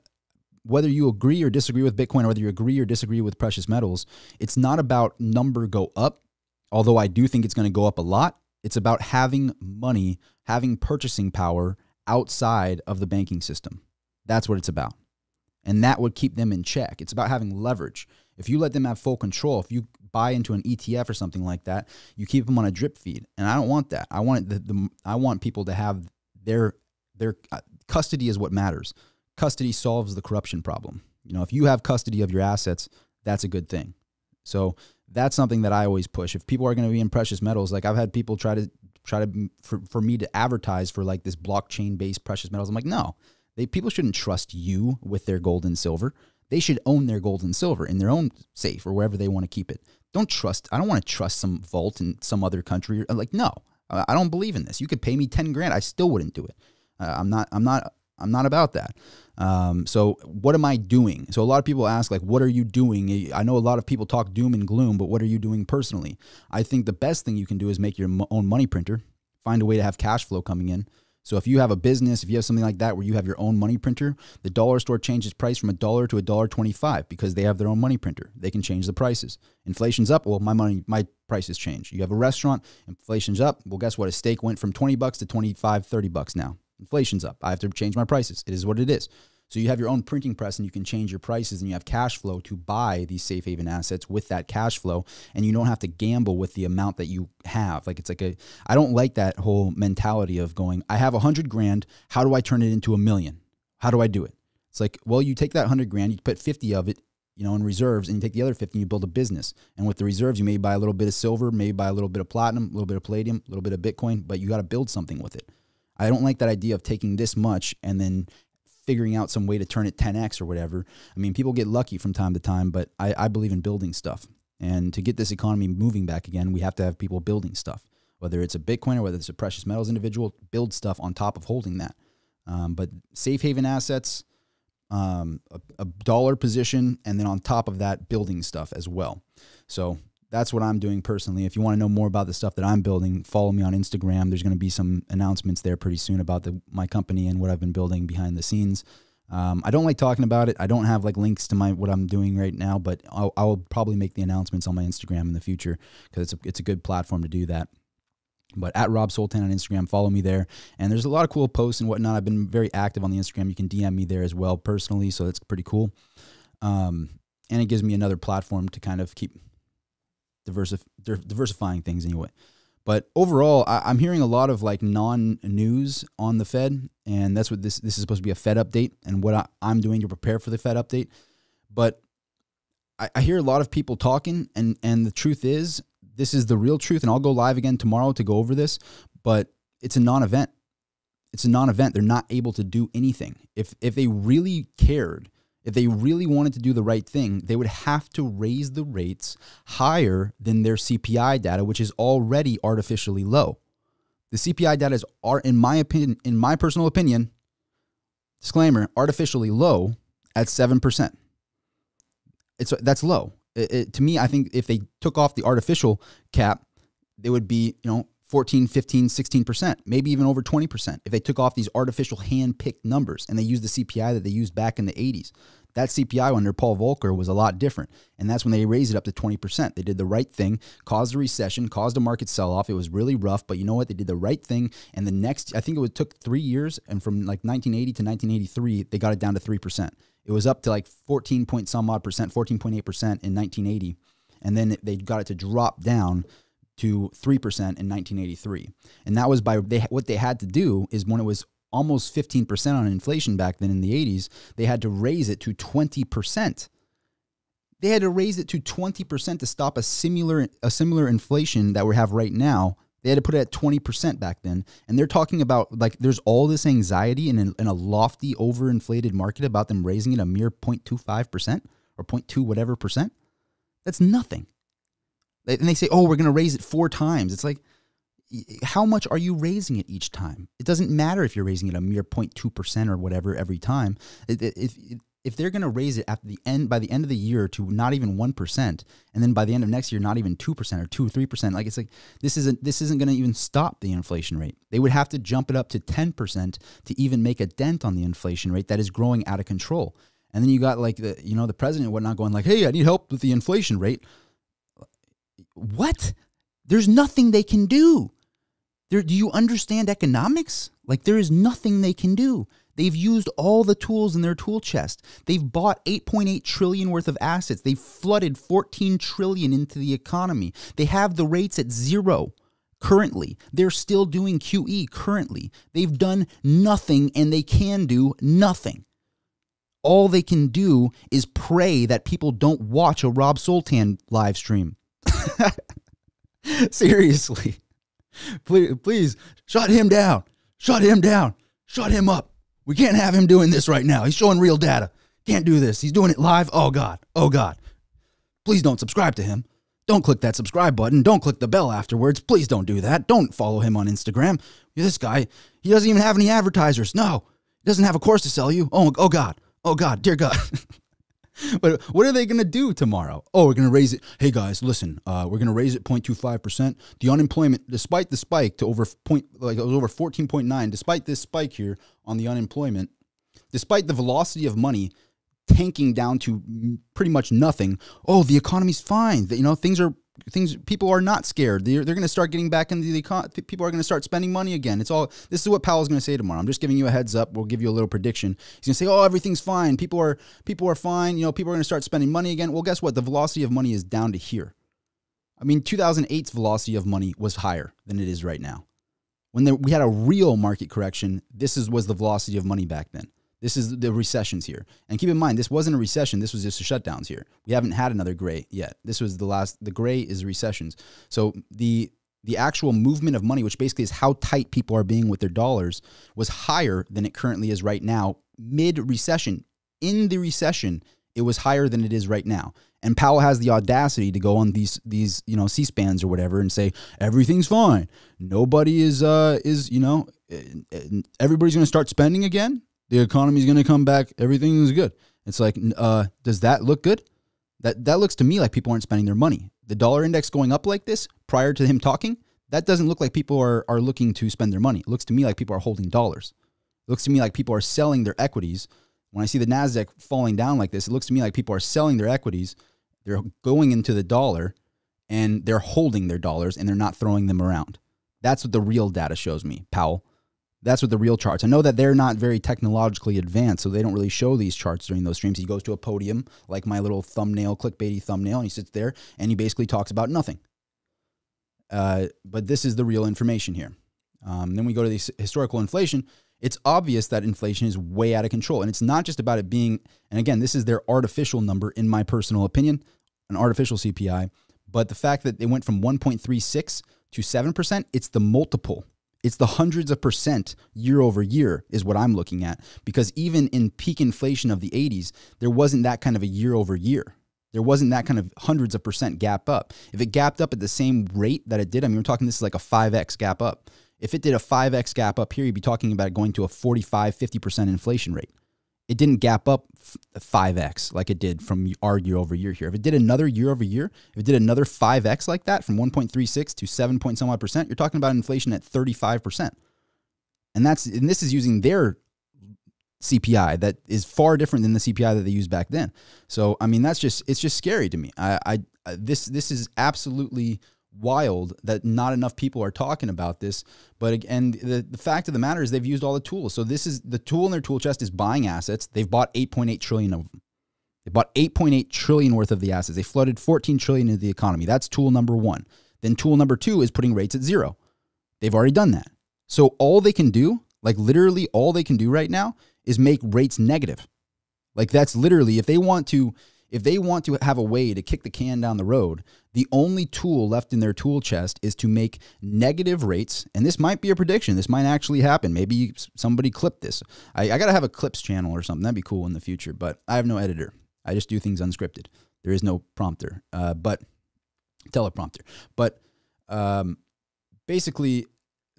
whether you agree or disagree with Bitcoin, or whether you agree or disagree with precious metals, it's not about number go up, although I do think it's going to go up a lot. It's about having money, having purchasing power outside of the banking system. That's what it's about. And that would keep them in check. It's about having leverage. If you let them have full control, if you buy into an ETF or something like that, you keep them on a drip feed. And I don't want that. I want the, the I want people to have their their uh, custody is what matters. Custody solves the corruption problem. You know, if you have custody of your assets, that's a good thing. So that's something that I always push. If people are going to be in precious metals, like I've had people try to try to for, for me to advertise for like this blockchain based precious metals. I'm like, no, they people shouldn't trust you with their gold and silver. They should own their gold and silver in their own safe or wherever they want to keep it. Don't trust. I don't want to trust some vault in some other country. Like, no, I don't believe in this. You could pay me ten grand, I still wouldn't do it. Uh, I'm not. I'm not. I'm not about that. Um, so what am I doing? So a lot of people ask, like, what are you doing? I know a lot of people talk doom and gloom, but what are you doing personally? I think the best thing you can do is make your own money printer. Find a way to have cash flow coming in. So if you have a business, if you have something like that where you have your own money printer, the dollar store changes price from a dollar to a dollar twenty-five because they have their own money printer. They can change the prices. Inflation's up, well, my money, my prices change. You have a restaurant, inflation's up. Well, guess what? A steak went from 20 bucks to 25, 30 bucks now. Inflation's up. I have to change my prices. It is what it is. So you have your own printing press and you can change your prices and you have cash flow to buy these safe haven assets with that cash flow and you don't have to gamble with the amount that you have. Like it's like a I don't like that whole mentality of going, I have a hundred grand, how do I turn it into a million? How do I do it? It's like, well, you take that hundred grand, you put 50 of it you know, in reserves, and you take the other 50 and you build a business. And with the reserves, you may buy a little bit of silver, maybe buy a little bit of platinum, a little bit of palladium, a little bit of Bitcoin, but you got to build something with it. I don't like that idea of taking this much and then figuring out some way to turn it 10x or whatever. I mean, people get lucky from time to time, but I, I believe in building stuff. And to get this economy moving back again, we have to have people building stuff. Whether it's a Bitcoin or whether it's a precious metals individual, build stuff on top of holding that. Um, but safe haven assets, um, a, a dollar position, and then on top of that, building stuff as well. So that's what I'm doing personally. If you want to know more about the stuff that I'm building, follow me on Instagram. There's going to be some announcements there pretty soon about the, my company and what I've been building behind the scenes. Um, I don't like talking about it. I don't have like links to my what I'm doing right now, but I'll, I'll probably make the announcements on my Instagram in the future because it's a, it's a good platform to do that. But at Rob Soltan on Instagram, follow me there. And there's a lot of cool posts and whatnot. I've been very active on the Instagram. You can DM me there as well personally, so that's pretty cool. Um, and it gives me another platform to kind of keep diversif- diversifying things anyway. But overall, I, am hearing a lot of like non-news on the Fed, and that's what this this is supposed to be a Fed update, and what I, am doing to prepare for the Fed update. But I, I hear a lot of people talking, and and the truth is, this is the real truth. And I'll go live again tomorrow to go over this, but it's a non-event. It's a non-event. They're not able to do anything. If if they really cared if they really wanted to do the right thing, they would have to raise the rates higher than their CPI data, which is already artificially low. The CPI data is, are, in my opinion, in my personal opinion, disclaimer, artificially low at seven percent. It's that's low. It, it, to me, I think if they took off the artificial cap, they would be you know 14, 15, 16%, maybe even over 20% if they took off these artificial hand picked numbers and they used the CPI that they used back in the 80s. That CPI under Paul Volcker was a lot different. And that's when they raised it up to 20%. They did the right thing, caused a recession, caused a market sell off. It was really rough, but you know what? They did the right thing. And the next, I think it took three years. And from like 1980 to 1983, they got it down to 3%. It was up to like 14 point some odd percent, 14.8% in 1980. And then they got it to drop down to 3% in 1983. And that was by they what they had to do is when it was almost 15% on inflation back then in the 80s, they had to raise it to 20%. They had to raise it to 20% to stop a similar a similar inflation that we have right now. They had to put it at 20% back then. And they're talking about like there's all this anxiety in in a lofty overinflated market about them raising it a mere 0.25% or 0.2 whatever percent. That's nothing. And they say, "Oh, we're going to raise it four times." It's like how much are you raising it each time? It doesn't matter if you're raising it a mere 0.2% or whatever every time. If, if they're going to raise it at the end by the end of the year to not even 1% and then by the end of next year not even 2% or 2 or 3%, like it's like this isn't this isn't going to even stop the inflation rate. They would have to jump it up to 10% to even make a dent on the inflation rate that is growing out of control. And then you got like the you know the president and whatnot going like, "Hey, I need help with the inflation rate." What? There's nothing they can do. There, do you understand economics? Like there is nothing they can do. They've used all the tools in their tool chest. They've bought 8.8 trillion worth of assets. They've flooded 14 trillion into the economy. They have the rates at zero currently. They're still doing QE currently. They've done nothing and they can do nothing. All they can do is pray that people don't watch a Rob Soltan live stream. *laughs* Seriously. Please, please shut him down. Shut him down. Shut him up. We can't have him doing this right now. He's showing real data. Can't do this. He's doing it live. Oh, God. Oh, God. Please don't subscribe to him. Don't click that subscribe button. Don't click the bell afterwards. Please don't do that. Don't follow him on Instagram. This guy, he doesn't even have any advertisers. No, he doesn't have a course to sell you. Oh, oh God. Oh, God. Dear God. *laughs* *laughs* but what are they going to do tomorrow? Oh, we're going to raise it. Hey guys, listen, uh, we're going to raise it 0.25 percent. The unemployment, despite the spike to over point, like it was over 14.9, despite this spike here on the unemployment, despite the velocity of money tanking down to pretty much nothing. Oh, the economy's fine. That you know, things are things people are not scared. They're, they're going to start getting back into the economy people are going to start spending money again. It's all this is what powell's going to say tomorrow. I'm just giving you a heads up. We'll give you a little prediction. He's going to say oh everything's fine. People are people are fine. You know people are going to start spending money again. Well guess what? The velocity of money is down to here. I mean 2008's velocity of money was higher than it is right now. When there, we had a real market correction this is was the velocity of money back then this is the recessions here. And keep in mind, this wasn't a recession. This was just a shutdowns here. We haven't had another gray yet. This was the last, the gray is recessions. So the, the actual movement of money, which basically is how tight people are being with their dollars, was higher than it currently is right now mid recession. In the recession, it was higher than it is right now. And Powell has the audacity to go on these these you know C-SPANs or whatever and say everything's fine. Nobody is uh is you know eh, eh, everybody's going to start spending again the economy's going to come back. Everything is good. It's like, uh, does that look good? That that looks to me like people aren't spending their money. The dollar index going up like this prior to him talking, that doesn't look like people are are looking to spend their money. It looks to me like people are holding dollars. It looks to me like people are selling their equities. When I see the Nasdaq falling down like this, it looks to me like people are selling their equities. They're going into the dollar and they're holding their dollars and they're not throwing them around. That's what the real data shows me, Powell. That's what the real charts. I know that they're not very technologically advanced, so they don't really show these charts during those streams. He goes to a podium, like my little thumbnail, clickbaity thumbnail, and he sits there and he basically talks about nothing. Uh, but this is the real information here. Um, then we go to the historical inflation. It's obvious that inflation is way out of control. And it's not just about it being, and again, this is their artificial number, in my personal opinion, an artificial CPI. But the fact that they went from 1.36 to 7%, it's the multiple it's the hundreds of percent year over year is what I'm looking at because even in peak inflation of the 80s, there wasn't that kind of a year over year. There wasn't that kind of hundreds of percent gap up. If it gapped up at the same rate that it did, I mean, we're talking this is like a 5x gap up. If it did a 5x gap up here, you'd be talking about going to a 45, 50% inflation rate it didn't gap up 5x like it did from our year over year here. If it did another year over year, if it did another 5x like that from 1.36 to 7 point some odd percent, you're talking about inflation at 35%. And that's and this is using their CPI that is far different than the CPI that they used back then. So I mean that's just it's just scary to me. I, I this this is absolutely wild that not enough people are talking about this. But again, the, the fact of the matter is they've used all the tools. So this is the tool in their tool chest is buying assets. They've bought 8.8 trillion of them. They bought 8.8 trillion worth of the assets. They flooded 14 trillion into the economy. That's tool number one. then tool number two is putting rates at zero. They've already done that. So all they can do, like literally all they can do right now, is make rates negative. Like that's literally if they want to if they want to have a way to kick the can down the road, the only tool left in their tool chest is to make negative rates. And this might be a prediction. This might actually happen. Maybe somebody clipped this. I, I got to have a clips channel or something. That'd be cool in the future. But I have no editor. I just do things unscripted. There is no prompter, uh, but teleprompter. But um, basically,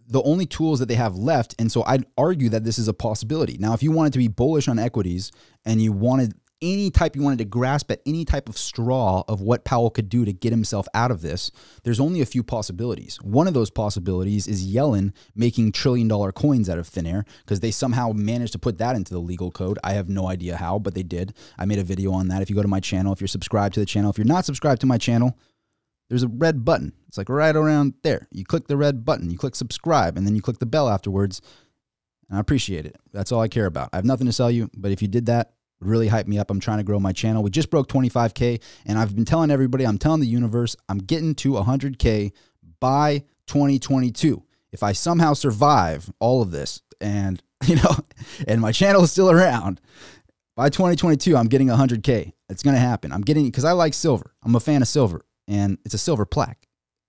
the only tools that they have left. And so I'd argue that this is a possibility. Now, if you wanted to be bullish on equities and you wanted any type you wanted to grasp at any type of straw of what Powell could do to get himself out of this, there's only a few possibilities. One of those possibilities is Yellen making trillion dollar coins out of thin air because they somehow managed to put that into the legal code. I have no idea how, but they did. I made a video on that. If you go to my channel, if you're subscribed to the channel, if you're not subscribed to my channel, there's a red button. It's like right around there. You click the red button, you click subscribe, and then you click the bell afterwards. And I appreciate it. That's all I care about. I have nothing to sell you, but if you did that, really hype me up. I'm trying to grow my channel. We just broke 25K, and I've been telling everybody, I'm telling the universe, I'm getting to 100K by 2022. If I somehow survive all of this and, *laughs* you know, and my channel is still around, by 2022, I'm getting 100K. It's going to happen. I'm getting, because I like silver. I'm a fan of silver, and it's a silver plaque.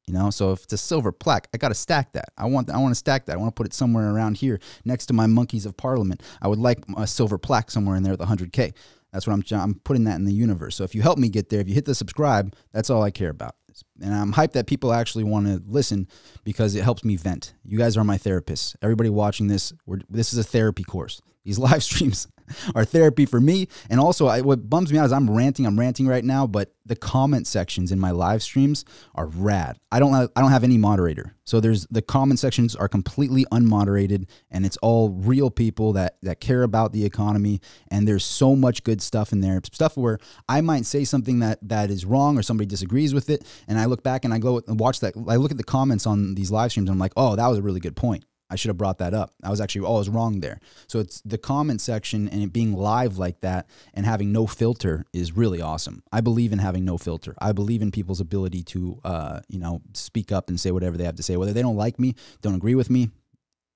You know, so if it's a silver plaque, I got to stack that. I want I want to stack that. I want to put it somewhere around here next to my monkeys of parliament. I would like a silver plaque somewhere in there with 100k. That's what I'm I'm putting that in the universe. So if you help me get there, if you hit the subscribe, that's all I care about. And I'm hyped that people actually want to listen because it helps me vent. You guys are my therapists. Everybody watching this, this is a therapy course. These *laughs* live streams *laughs* are therapy for me. And also, I, what bums me out is I'm ranting. I'm ranting right now, but the comment sections in my live streams are rad. I don't have, I don't have any moderator, so there's the comment sections are completely unmoderated, and it's all real people that that care about the economy. And there's so much good stuff in there. Stuff where I might say something that that is wrong or somebody disagrees with it, and I look back and I go and watch that. I look at the comments on these live streams. And I'm like, oh, that was a really good point. I should have brought that up. I was actually, oh, I was wrong there. So it's the comment section and it being live like that and having no filter is really awesome. I believe in having no filter. I believe in people's ability to, uh, you know, speak up and say whatever they have to say. Whether they don't like me, don't agree with me,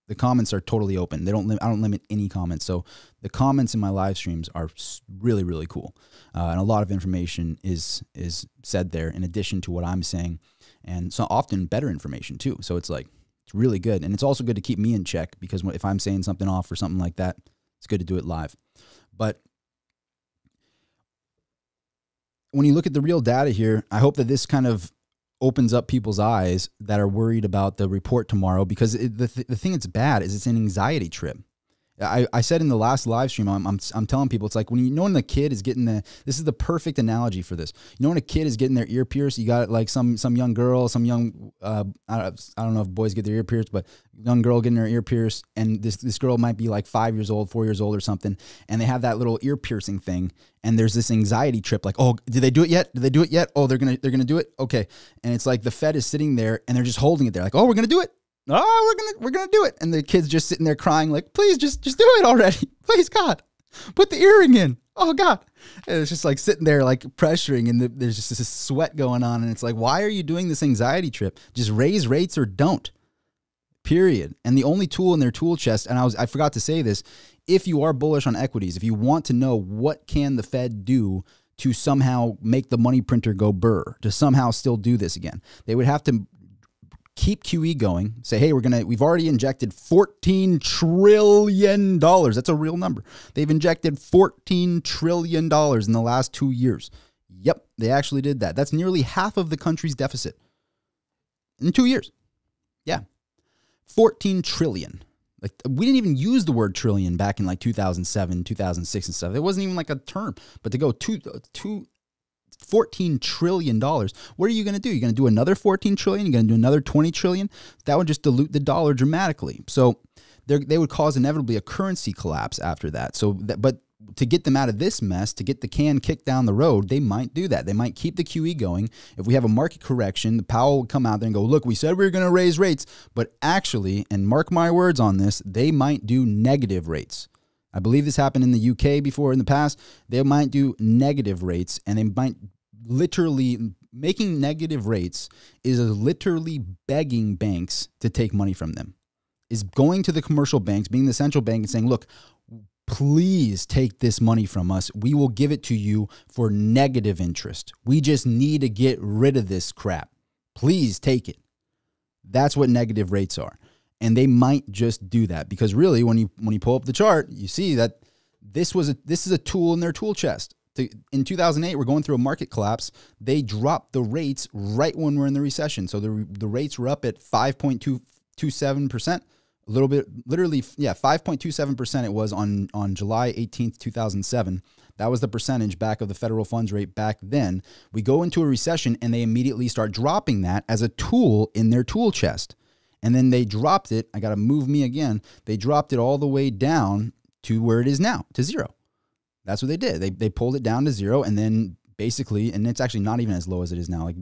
the comments are totally open. They don't. Lim- I don't limit any comments. So the comments in my live streams are really, really cool, uh, and a lot of information is is said there in addition to what I'm saying, and so often better information too. So it's like it's really good. And it's also good to keep me in check because if I'm saying something off or something like that, it's good to do it live. But when you look at the real data here, I hope that this kind of opens up people's eyes that are worried about the report tomorrow because it, the, th- the thing that's bad is it's an anxiety trip. I, I said in the last live stream, I'm, I'm, I'm telling people, it's like when you know when the kid is getting the, this is the perfect analogy for this. You know when a kid is getting their ear pierced, you got it like some some young girl, some young, uh, I, don't, I don't know if boys get their ear pierced, but young girl getting her ear pierced, and this this girl might be like five years old, four years old or something, and they have that little ear piercing thing, and there's this anxiety trip, like, oh, did they do it yet? Did they do it yet? Oh, they're gonna they're gonna do it, okay, and it's like the Fed is sitting there and they're just holding it there, like, oh, we're gonna do it, oh, we're gonna we're gonna do it. And the kid's just sitting there crying, like, please just just do it already. *laughs* Please, God. Put the earring in. Oh God. And it's just like sitting there like pressuring and the, there's just this sweat going on. And it's like, why are you doing this anxiety trip? Just raise rates or don't. Period. And the only tool in their tool chest, and I was I forgot to say this, if you are bullish on equities, if you want to know what can the Fed do to somehow make the money printer go burr, to somehow still do this again, they would have to keep QE going. Say, hey, we're gonna we've already injected 14 trillion dollars. That's a real number. They've injected 14 trillion dollars in the last two years. Yep, they actually did that. That's nearly half of the country's deficit in two years. Yeah, 14 trillion. Like we didn't even use the word trillion back in like 2007, 2006 and stuff. It wasn't even like a term. But to go two uh, two $14 trillion. What are you going to do? You're going to do another 14 trillion? You're going to do another 20 trillion? That would just dilute the dollar dramatically. So they would cause inevitably a currency collapse after that. So, that, but to get them out of this mess, to get the can kicked down the road, they might do that. They might keep the QE going. If we have a market correction, the Powell will come out there and go, look, we said we were going to raise rates, but actually, and mark my words on this, they might do negative rates. I believe this happened in the UK before in the past. They might do negative rates and they might literally making negative rates is literally begging banks to take money from them. Is going to the commercial banks, being the central bank, and saying, "Look, please take this money from us. We will give it to you for negative interest. We just need to get rid of this crap. Please take it." That's what negative rates are. And they might just do that because really when you when you pull up the chart, you see that this was a this is a tool in their tool chest. To, in 2008, we're going through a market collapse. They dropped the rates right when we're in the recession. So the the rates were up at 5.227 percent, a little bit, literally, yeah, 5.27 percent. It was on on July 18th, 2007. That was the percentage back of the federal funds rate back then. We go into a recession and they immediately start dropping that as a tool in their tool chest. And then they dropped it. I got to move me again. They dropped it all the way down to where it is now, to zero. That's what they did. They, they pulled it down to zero and then basically, and it's actually not even as low as it is now. Like,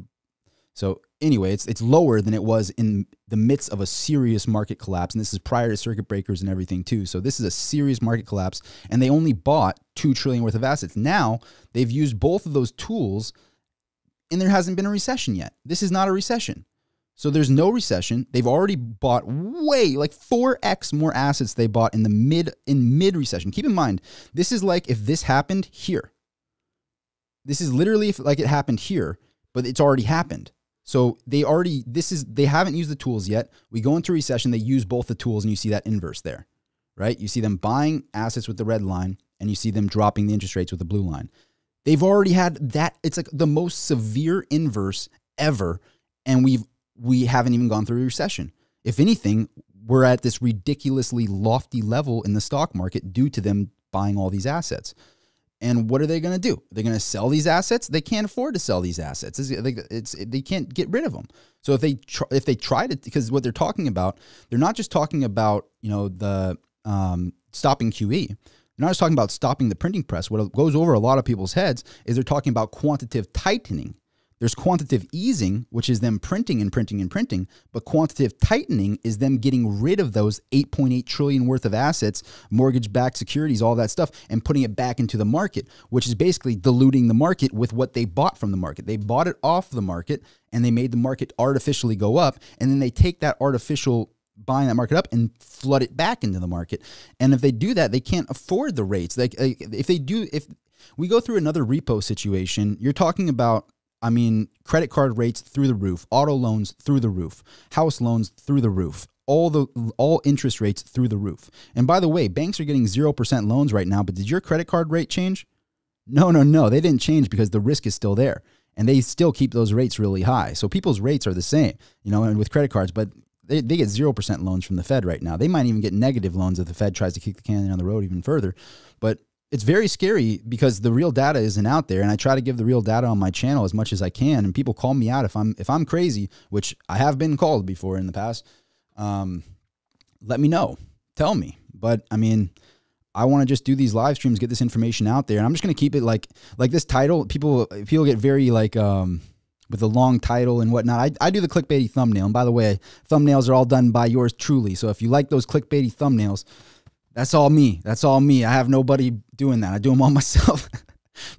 so anyway, it's it's lower than it was in the midst of a serious market collapse, and this is prior to circuit breakers and everything too. So this is a serious market collapse, and they only bought two trillion worth of assets. Now they've used both of those tools, and there hasn't been a recession yet. This is not a recession. So there's no recession. They've already bought way like 4x more assets they bought in the mid in mid recession. Keep in mind, this is like if this happened here. This is literally if, like it happened here, but it's already happened. So they already this is they haven't used the tools yet. We go into recession, they use both the tools and you see that inverse there. Right? You see them buying assets with the red line and you see them dropping the interest rates with the blue line. They've already had that it's like the most severe inverse ever and we've we haven't even gone through a recession. If anything, we're at this ridiculously lofty level in the stock market due to them buying all these assets. And what are they going to do? They're going to sell these assets. They can't afford to sell these assets. It's, it's, they can't get rid of them. So if they try, if they try to, because what they're talking about, they're not just talking about you know the um, stopping QE. They're not just talking about stopping the printing press. What goes over a lot of people's heads is they're talking about quantitative tightening. There's quantitative easing, which is them printing and printing and printing, but quantitative tightening is them getting rid of those 8.8 trillion worth of assets, mortgage-backed securities, all that stuff, and putting it back into the market, which is basically diluting the market with what they bought from the market. They bought it off the market and they made the market artificially go up, and then they take that artificial buying that market up and flood it back into the market. And if they do that, they can't afford the rates. Like if they do, if we go through another repo situation, you're talking about I mean, credit card rates through the roof, auto loans through the roof, house loans through the roof, all the all interest rates through the roof. And by the way, banks are getting 0% loans right now, but did your credit card rate change? No, no, no. They didn't change because the risk is still there. And they still keep those rates really high. So people's rates are the same, you know, and with credit cards, but they, they get 0% loans from the Fed right now. They might even get negative loans if the Fed tries to kick the can down the road even further. But it's very scary because the real data isn't out there and I try to give the real data on my channel as much as I can and people call me out if I'm if I'm crazy which I have been called before in the past um, let me know tell me but I mean I want to just do these live streams get this information out there and I'm just going to keep it like like this title people people get very like um with a long title and whatnot. I, I do the clickbaity thumbnail. And by the way, thumbnails are all done by yours truly. So if you like those clickbaity thumbnails, that's all me. That's all me. I have nobody doing that. I do them all *laughs* myself.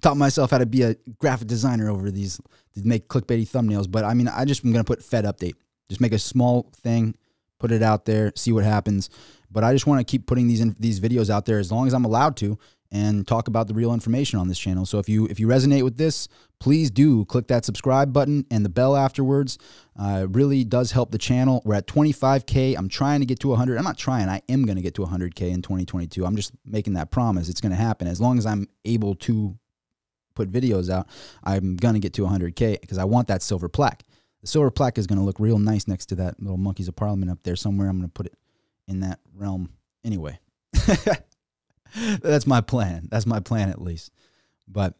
Taught myself how to be a graphic designer over these to make clickbaity thumbnails. But I mean, I just am gonna put Fed update. Just make a small thing, put it out there, see what happens. But I just want to keep putting these in, these videos out there as long as I'm allowed to, and talk about the real information on this channel. So if you if you resonate with this, please do click that subscribe button and the bell afterwards. Uh, really does help the channel. We're at 25k. I'm trying to get to 100. I'm not trying. I am going to get to 100k in 2022. I'm just making that promise. It's going to happen as long as I'm able to put videos out. I'm going to get to 100k because I want that silver plaque. The silver plaque is going to look real nice next to that little monkeys of parliament up there somewhere. I'm going to put it in that realm anyway. *laughs* That's my plan. That's my plan at least. But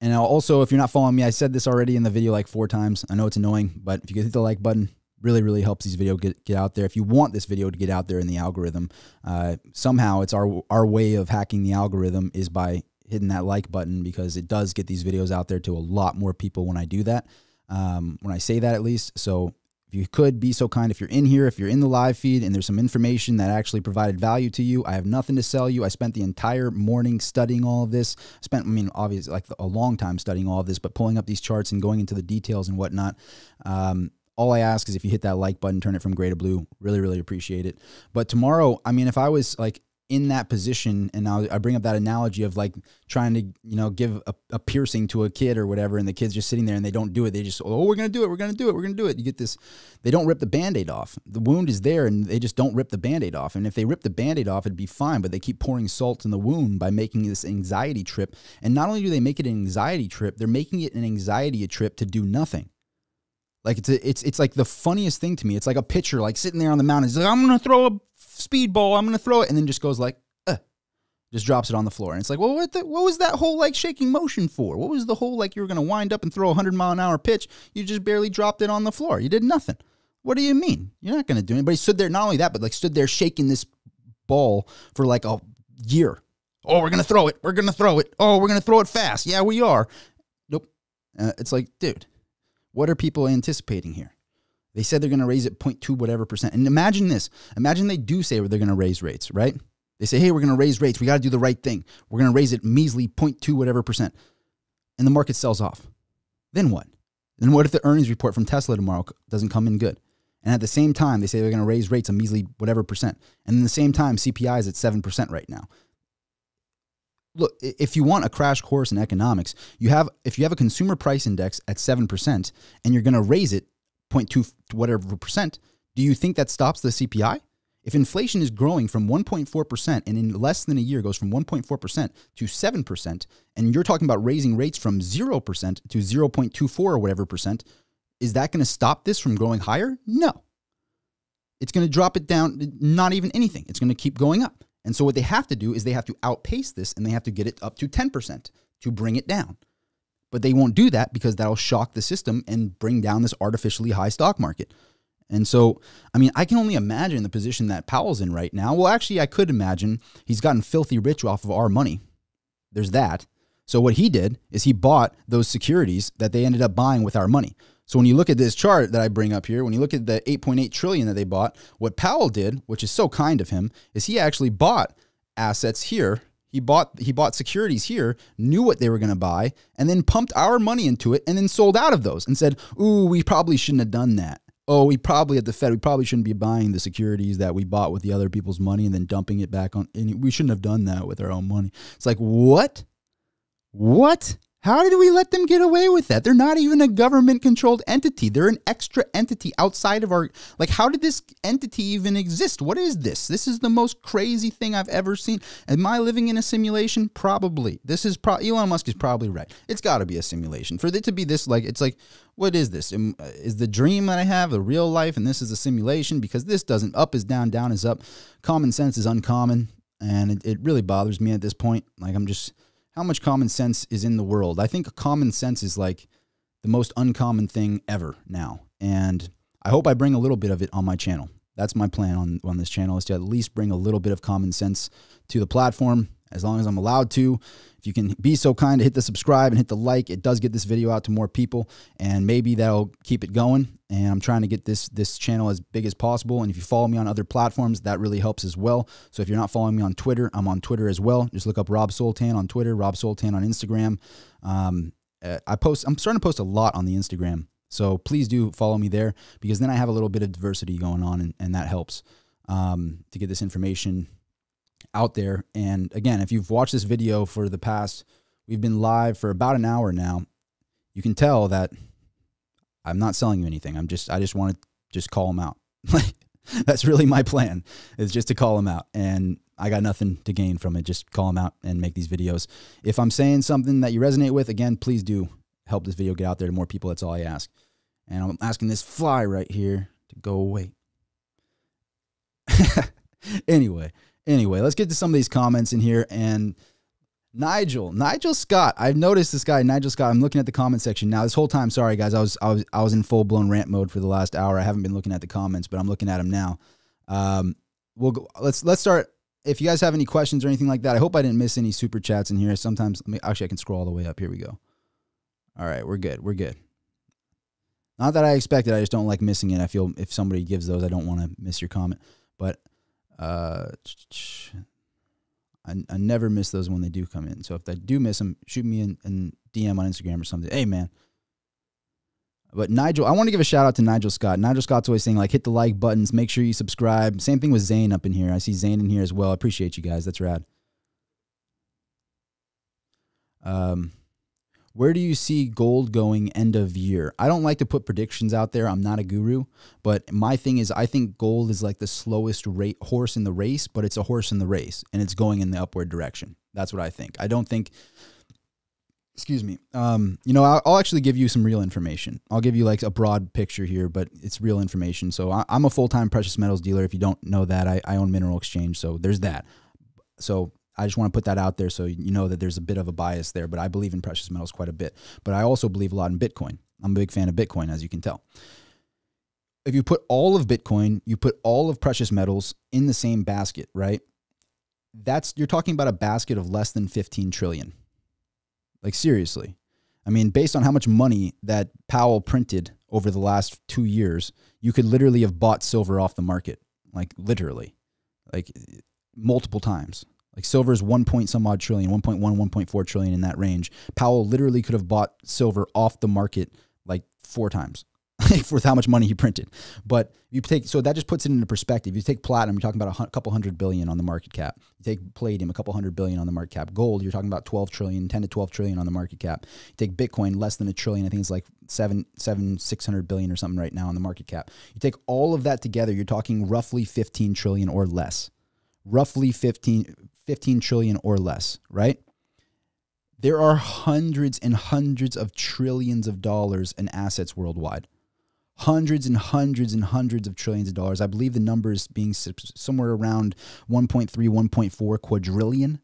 and also, if you're not following me, I said this already in the video like four times. I know it's annoying, but if you hit the like button, really, really helps these video get, get out there. If you want this video to get out there in the algorithm, uh, somehow it's our our way of hacking the algorithm is by hitting that like button because it does get these videos out there to a lot more people when I do that. Um, when I say that, at least. So if you could be so kind, if you're in here, if you're in the live feed and there's some information that actually provided value to you, I have nothing to sell you. I spent the entire morning studying all of this. Spent, I mean, obviously, like a long time studying all of this, but pulling up these charts and going into the details and whatnot. Um, all I ask is if you hit that like button, turn it from gray to blue. Really, really appreciate it. But tomorrow, I mean, if I was like in that position and I'll, I bring up that analogy of like trying to you know give a, a, piercing to a kid or whatever and the kid's just sitting there and they don't do it. They just oh we're gonna do it we're gonna do it we're gonna do it. You get this they don't rip the band-aid off. The wound is there and they just don't rip the band-aid off. And if they rip the band-aid off it'd be fine but they keep pouring salt in the wound by making this anxiety trip. And not only do they make it an anxiety trip they're making it an anxiety trip to do nothing. Like it's a, it's it's like the funniest thing to me. It's like a pitcher like sitting there on the mound. He's like, I'm gonna throw a speedball. I'm gonna throw it, and then just goes like, uh, just drops it on the floor. And it's like, well, what the, what was that whole like shaking motion for? What was the whole like you were gonna wind up and throw a hundred mile an hour pitch? You just barely dropped it on the floor. You did nothing. What do you mean? You're not gonna do it. But he stood there. Not only that, but like stood there shaking this ball for like a year. Oh, we're gonna throw it. We're gonna throw it. Oh, we're gonna throw it fast. Yeah, we are. Nope. Uh, it's like, dude, what are people anticipating here? They said they're going to raise it 0.2 whatever percent. And imagine this. Imagine they do say they're going to raise rates, right? They say, hey, we're going to raise rates. We got to do the right thing. We're going to raise it measly 0.2 whatever percent. And the market sells off. Then what? Then what if the earnings report from Tesla tomorrow doesn't come in good? And at the same time, they say they're going to raise rates a measly whatever percent. And at the same time, CPI is at 7% right now look, if you want a crash course in economics, you have if you have a consumer price index at 7% and you're going to raise it 0.2 whatever percent, do you think that stops the CPI? If inflation is growing from 1.4% and in less than a year goes from 1.4% to 7%, and you're talking about raising rates from 0% to 0.24 or whatever percent, is that going to stop this from growing higher? No. It's going to drop it down, not even anything. It's going to keep going up. And so what they have to do is they have to outpace this and they have to get it up to 10% to bring it down. But they won't do that because that'll shock the system and bring down this artificially high stock market. And so, I mean, I can only imagine the position that Powell's in right now. Well, actually, I could imagine he's gotten filthy rich off of our money. There's that. So, what he did is he bought those securities that they ended up buying with our money. So when you look at this chart that I bring up here, when you look at the 8.8 trillion that they bought, what Powell did, which is so kind of him, is he actually bought assets here. He bought he bought securities here, knew what they were going to buy, and then pumped our money into it and then sold out of those and said, "Ooh, we probably shouldn't have done that." Oh, we probably at the Fed, we probably shouldn't be buying the securities that we bought with the other people's money and then dumping it back on. And we shouldn't have done that with our own money. It's like, what? What? How did we let them get away with that? They're not even a government controlled entity. They're an extra entity outside of our. Like, how did this entity even exist? What is this? This is the most crazy thing I've ever seen. Am I living in a simulation? Probably. This is pro- Elon Musk is probably right. It's got to be a simulation. For it to be this, like, it's like, what is this? Is the dream that I have a real life and this is a simulation? Because this doesn't, up is down, down is up. Common sense is uncommon. And it, it really bothers me at this point. Like, I'm just how much common sense is in the world. I think common sense is like the most uncommon thing ever now. And I hope I bring a little bit of it on my channel. That's my plan on, on this channel is to at least bring a little bit of common sense to the platform as long as I'm allowed to. You can be so kind to hit the subscribe and hit the like, it does get this video out to more people, and maybe that'll keep it going. And I'm trying to get this this channel as big as possible. And if you follow me on other platforms, that really helps as well. So if you're not following me on Twitter, I'm on Twitter as well. Just look up Rob Soltan on Twitter, Rob Soltan on Instagram. Um, uh, I post. I'm starting to post a lot on the Instagram. So please do follow me there because then I have a little bit of diversity going on, and, and that helps um, to get this information out there. And again, if you've watched this video for the past, we've been live for about an hour now. You can tell that I'm not selling you anything. I'm just, I just want to just call them out. *laughs* That's really my plan is just to call them out. And I got nothing to gain from it. Just call them out and make these videos. If I'm saying something that you resonate with, again, please do help this video get out there to more people. That's all I ask. And I'm asking this fly right here to go away. *laughs* anyway, Anyway, let's get to some of these comments in here. And Nigel, Nigel Scott. I've noticed this guy, Nigel Scott. I'm looking at the comment section now. This whole time, sorry guys, I was I was I was in full blown rant mode for the last hour. I haven't been looking at the comments, but I'm looking at them now. Um, we'll go, let's let's start. If you guys have any questions or anything like that, I hope I didn't miss any super chats in here. Sometimes, let me, actually, I can scroll all the way up. Here we go. All right, we're good. We're good. Not that I expect it. I just don't like missing it. I feel if somebody gives those, I don't want to miss your comment. But uh, I, I never miss those when they do come in. So if I do miss them, shoot me in, DM on Instagram or something. Hey, man. But Nigel, I want to give a shout out to Nigel Scott. Nigel Scott's always saying, like, hit the like buttons, make sure you subscribe. Same thing with Zane up in here. I see Zane in here as well. I appreciate you guys. That's rad. Um, where do you see gold going end of year? I don't like to put predictions out there. I'm not a guru, but my thing is I think gold is like the slowest rate horse in the race, but it's a horse in the race and it's going in the upward direction. That's what I think. I don't think excuse me. Um, you know, I'll, I'll, actually give you some real information. I'll give you like a broad picture here, but it's real information. So I, am a full time precious metals dealer. If you don't know that, I, I own Mineral Exchange. So there's that. So I just want to put that out there so you know that there's a bit of a bias there, but I believe in precious metals quite a bit. But I also believe a lot in Bitcoin. I'm a big fan of Bitcoin, as you can tell. If you put all of Bitcoin, you put all of precious metals in the same basket, right? That's you're talking about a basket of less than 15 trillion. Like seriously. I mean, based on how much money that Powell printed over the last 2 years, you could literally have bought silver off the market. Like literally. Like multiple times. Like silver is 1 point some odd trillion, 1.1, 1.4 trillion in that range. Powell literally could have bought silver off the market like four times *laughs* with how much money he printed. But you take so that just puts it into perspective. You take platinum, you're talking about a couple hundred billion on the market cap. You take palladium, a couple hundred billion on the market cap. Gold, you're talking about 12 trillion, 10 to 12 trillion on the market cap. You take Bitcoin, less than a trillion. I think it's like seven, seven, six hundred billion or something right now on the market cap. You take all of that together, you're talking roughly 15 trillion or less. Roughly 15, 15 trillion or less, right? There are hundreds and hundreds of trillions of dollars in assets worldwide. Hundreds and hundreds and hundreds of trillions of dollars. I believe the number is being somewhere around 1.3, 1.4 quadrillion.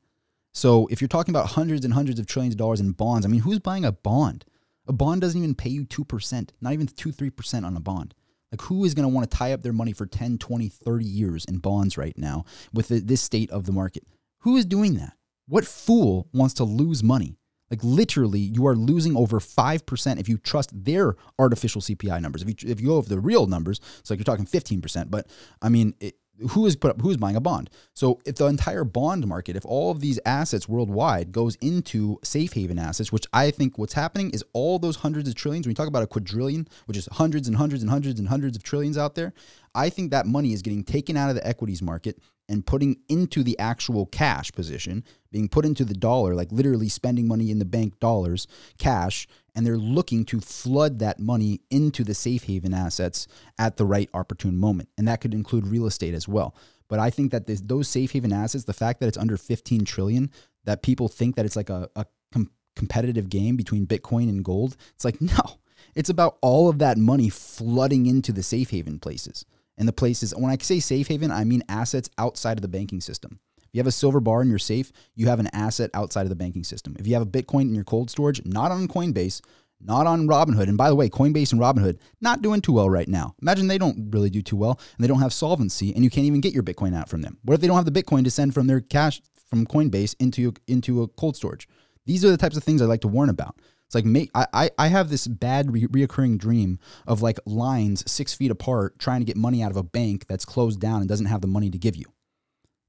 So if you're talking about hundreds and hundreds of trillions of dollars in bonds, I mean, who's buying a bond? A bond doesn't even pay you 2%, not even 2 3% on a bond. Like, who is going to want to tie up their money for 10, 20, 30 years in bonds right now with the, this state of the market? Who is doing that? What fool wants to lose money? Like literally, you are losing over 5% if you trust their artificial CPI numbers. If you, if you go over the real numbers, it's like you're talking 15%. But I mean, it, who is put up, who is buying a bond? So if the entire bond market, if all of these assets worldwide goes into safe haven assets, which I think what's happening is all those hundreds of trillions, when you talk about a quadrillion, which is hundreds and hundreds and hundreds and hundreds of trillions out there, I think that money is getting taken out of the equities market and putting into the actual cash position, being put into the dollar, like literally spending money in the bank dollars, cash, and they're looking to flood that money into the safe haven assets at the right opportune moment. And that could include real estate as well. But I think that this, those safe haven assets, the fact that it's under 15 trillion, that people think that it's like a, a com- competitive game between Bitcoin and gold, it's like, *laughs* no, it's about all of that money flooding into the safe haven places and the places. When I say safe haven, I mean assets outside of the banking system. If you have a silver bar in your safe, you have an asset outside of the banking system. If you have a Bitcoin in your cold storage, not on Coinbase, not on Robinhood. And by the way, Coinbase and Robinhood not doing too well right now. Imagine they don't really do too well and they don't have solvency and you can't even get your Bitcoin out from them. What if they don't have the Bitcoin to send from their cash from Coinbase into into a cold storage? These are the types of things I like to warn about. It's like make, I, I have this bad re- reoccurring dream of like lines six feet apart trying to get money out of a bank that's closed down and doesn't have the money to give you.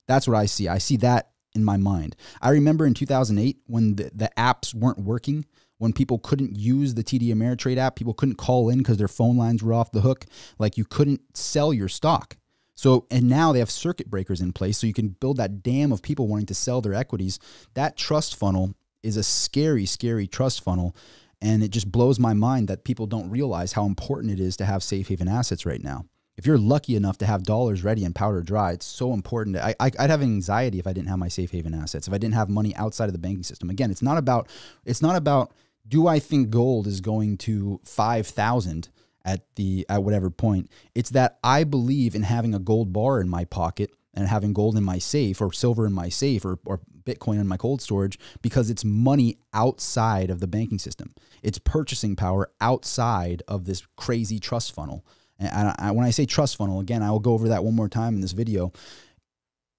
That's what I see. I see that in my mind. I remember in 2008 when the, the apps weren't working, when people couldn't use the TD Ameritrade app, people couldn't call in because their phone lines were off the hook. Like you couldn't sell your stock. So, and now they have circuit breakers in place so you can build that dam of people wanting to sell their equities. That trust funnel is a scary, scary trust funnel. And it just blows my mind that people don't realize how important it is to have safe haven assets right now. If you're lucky enough to have dollars ready and powder dry, it's so important. I, I, would have anxiety if I didn't have my safe haven assets, if I didn't have money outside of the banking system. Again, it's not about, it's not about, do I think gold is going to 5,000 at the, at whatever point? It's that I believe in having a gold bar in my pocket and having gold in my safe or silver in my safe or, or Bitcoin in my cold storage because it's money outside of the banking system. It's purchasing power outside of this crazy trust funnel. And I, I, when I say trust funnel, again, I will go over that one more time in this video.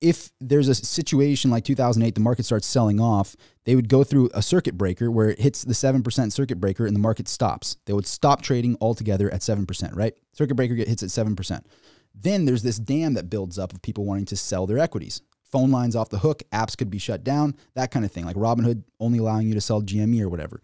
if there's a situation like 2008, the market starts selling off, they would go through a circuit breaker where it hits the 7% circuit breaker and the market stops. They would stop trading altogether at 7%, right? Circuit breaker hits at 7%. Then there's this dam that builds up of people wanting to sell their equities. Phone lines off the hook, apps could be shut down, that kind of thing. Like Robinhood only allowing you to sell GME or whatever.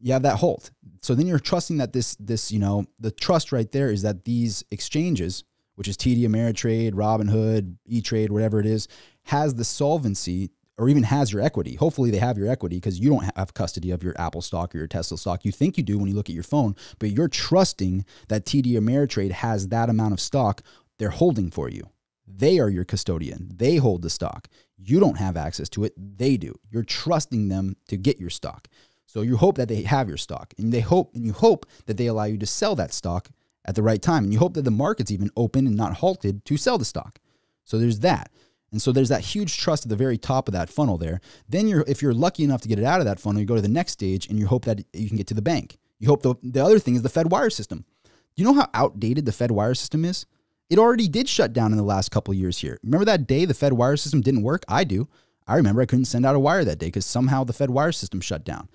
You have that halt. So then you're trusting that this, this, you know, the trust right there is that these exchanges – which is TD Ameritrade, Robinhood, E Trade, whatever it is, has the solvency or even has your equity. Hopefully, they have your equity because you don't have custody of your Apple stock or your Tesla stock. You think you do when you look at your phone, but you're trusting that TD Ameritrade has that amount of stock they're holding for you. They are your custodian. They hold the stock. You don't have access to it. They do. You're trusting them to get your stock. So you hope that they have your stock, and they hope and you hope that they allow you to sell that stock at the right time. And you hope that the market's even open and not halted to sell the stock. So there's that. And so there's that huge trust at the very top of that funnel there. Then you're if you're lucky enough to get it out of that funnel, you go to the next stage and you hope that you can get to the bank. You hope the, the other thing is the Fed wire system. Do you know how outdated the Fed wire system is? It already did shut down in the last couple years here. Remember that day the Fed wire system didn't work? I do. I remember I couldn't send out a wire that day because somehow the Fed wire system shut down.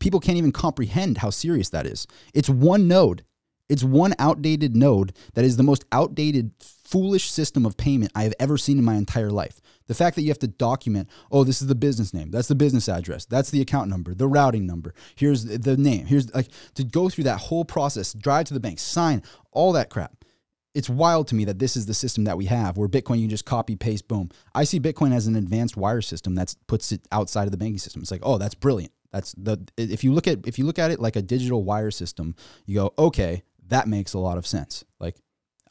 People can't even comprehend how serious that is. It's one node. It's one outdated node that is the most outdated, foolish system of payment I have ever seen in my entire life. The fact that you have to document, oh, this is the business name, that's the business address, that's the account number, the routing number, here's the name, here's like to go through that whole process, drive to the bank, sign, all that crap. It's wild to me that this is the system that we have where Bitcoin you can just copy, paste, boom. I see Bitcoin as an advanced wire system that puts it outside of the banking system. It's like, oh, that's brilliant. That's the if you look at if you look at it like a digital wire system, you go, okay, that makes a lot of sense. Like,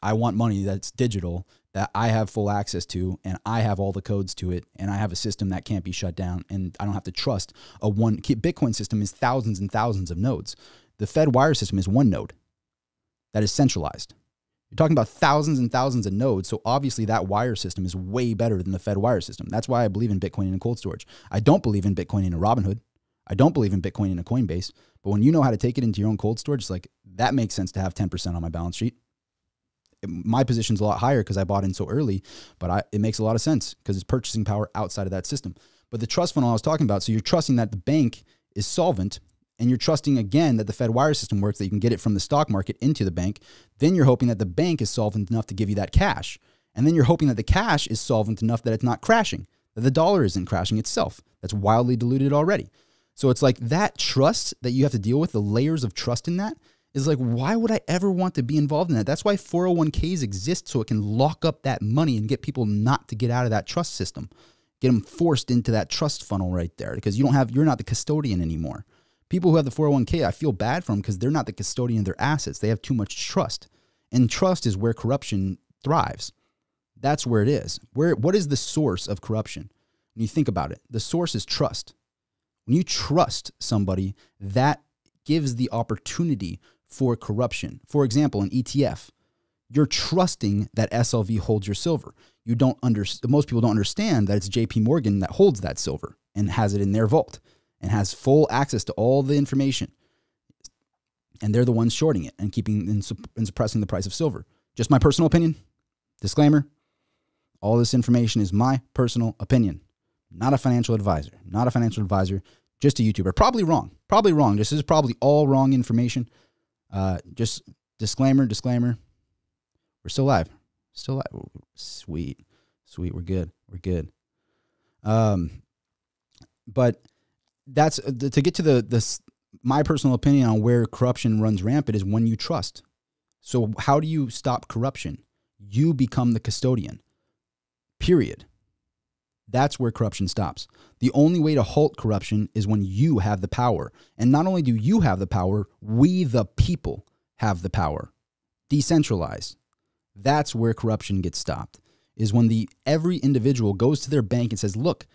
I want money that's digital that I have full access to and I have all the codes to it and I have a system that can't be shut down and I don't have to trust a one Bitcoin system is thousands and thousands of nodes. The Fed wire system is one node that is centralized. You're talking about thousands and thousands of nodes, so obviously that wire system is way better than the Fed wire system. That's why I believe in Bitcoin and cold storage. I don't believe in Bitcoin in a Robinhood. I don't believe in Bitcoin in a Coinbase. But when you know how to take it into your own cold storage, it's like that makes sense to have 10% on my balance sheet. My position's a lot higher because I bought in so early, but I, it makes a lot of sense because it's purchasing power outside of that system. But the trust funnel I was talking about, so you're trusting that the bank is solvent and you're trusting again that the Fed wire system works, that you can get it from the stock market into the bank. Then you're hoping that the bank is solvent enough to give you that cash. And then you're hoping that the cash is solvent enough that it's not crashing, that the dollar isn't crashing itself. That's wildly diluted already. So it's like that trust that you have to deal with, the layers of trust in that is like, why would I ever want to be involved in that? That's why 401ks exist so it can lock up that money and get people not to get out of that trust system, get them forced into that trust funnel right there because you don't have, you're not the custodian anymore. People who have the 401k, I feel bad for them because they're not the custodian of their assets. They have too much trust. And trust is where corruption thrives. That's where it is. Where what is the source of corruption? When you think about it, the source is trust. When you trust somebody, that gives the opportunity for corruption. For example, an ETF, you're trusting that SLV holds your silver. You don't under, most people don't understand that it's JP Morgan that holds that silver and has it in their vault and has full access to all the information. And they're the ones shorting it and keeping and, and suppressing the price of silver. Just my personal opinion. Disclaimer all this information is my personal opinion not a financial advisor, not a financial advisor, just a YouTuber. Probably wrong. Probably wrong. This is probably all wrong information. Uh, just disclaimer, disclaimer. We're still live. Still live. Sweet. Sweet. We're good. We're good. Um, but that's uh, to get to the this my personal opinion on where corruption runs rampant is when you trust. So how do you stop corruption? You become the custodian. Period. That's where corruption stops. The only way to halt corruption is when you have the power. And not only do you have the power, we, the people, have the power. Decentralized. That's where corruption gets stopped. Is when the every individual goes to their bank and says, "Look,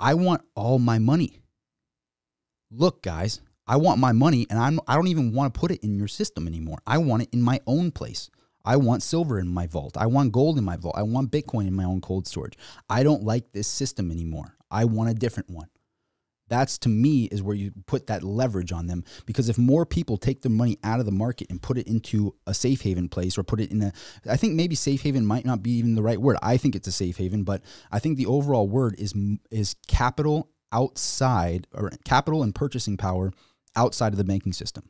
I want all my money. Look, guys, I want my money and I'm I don't even want to put it in your system anymore. I want it in my own place. I want silver in my vault. I want gold in my vault. I want Bitcoin in my own cold storage. I don't like this system anymore. I want a different one. That's to me is where you put that leverage on them because if more people take their money out of the market and put it into a safe haven place or put it in a I think maybe safe haven might not be even the right word. I think it's a safe haven, but I think the overall word is is capital outside or capital and purchasing power outside of the banking system.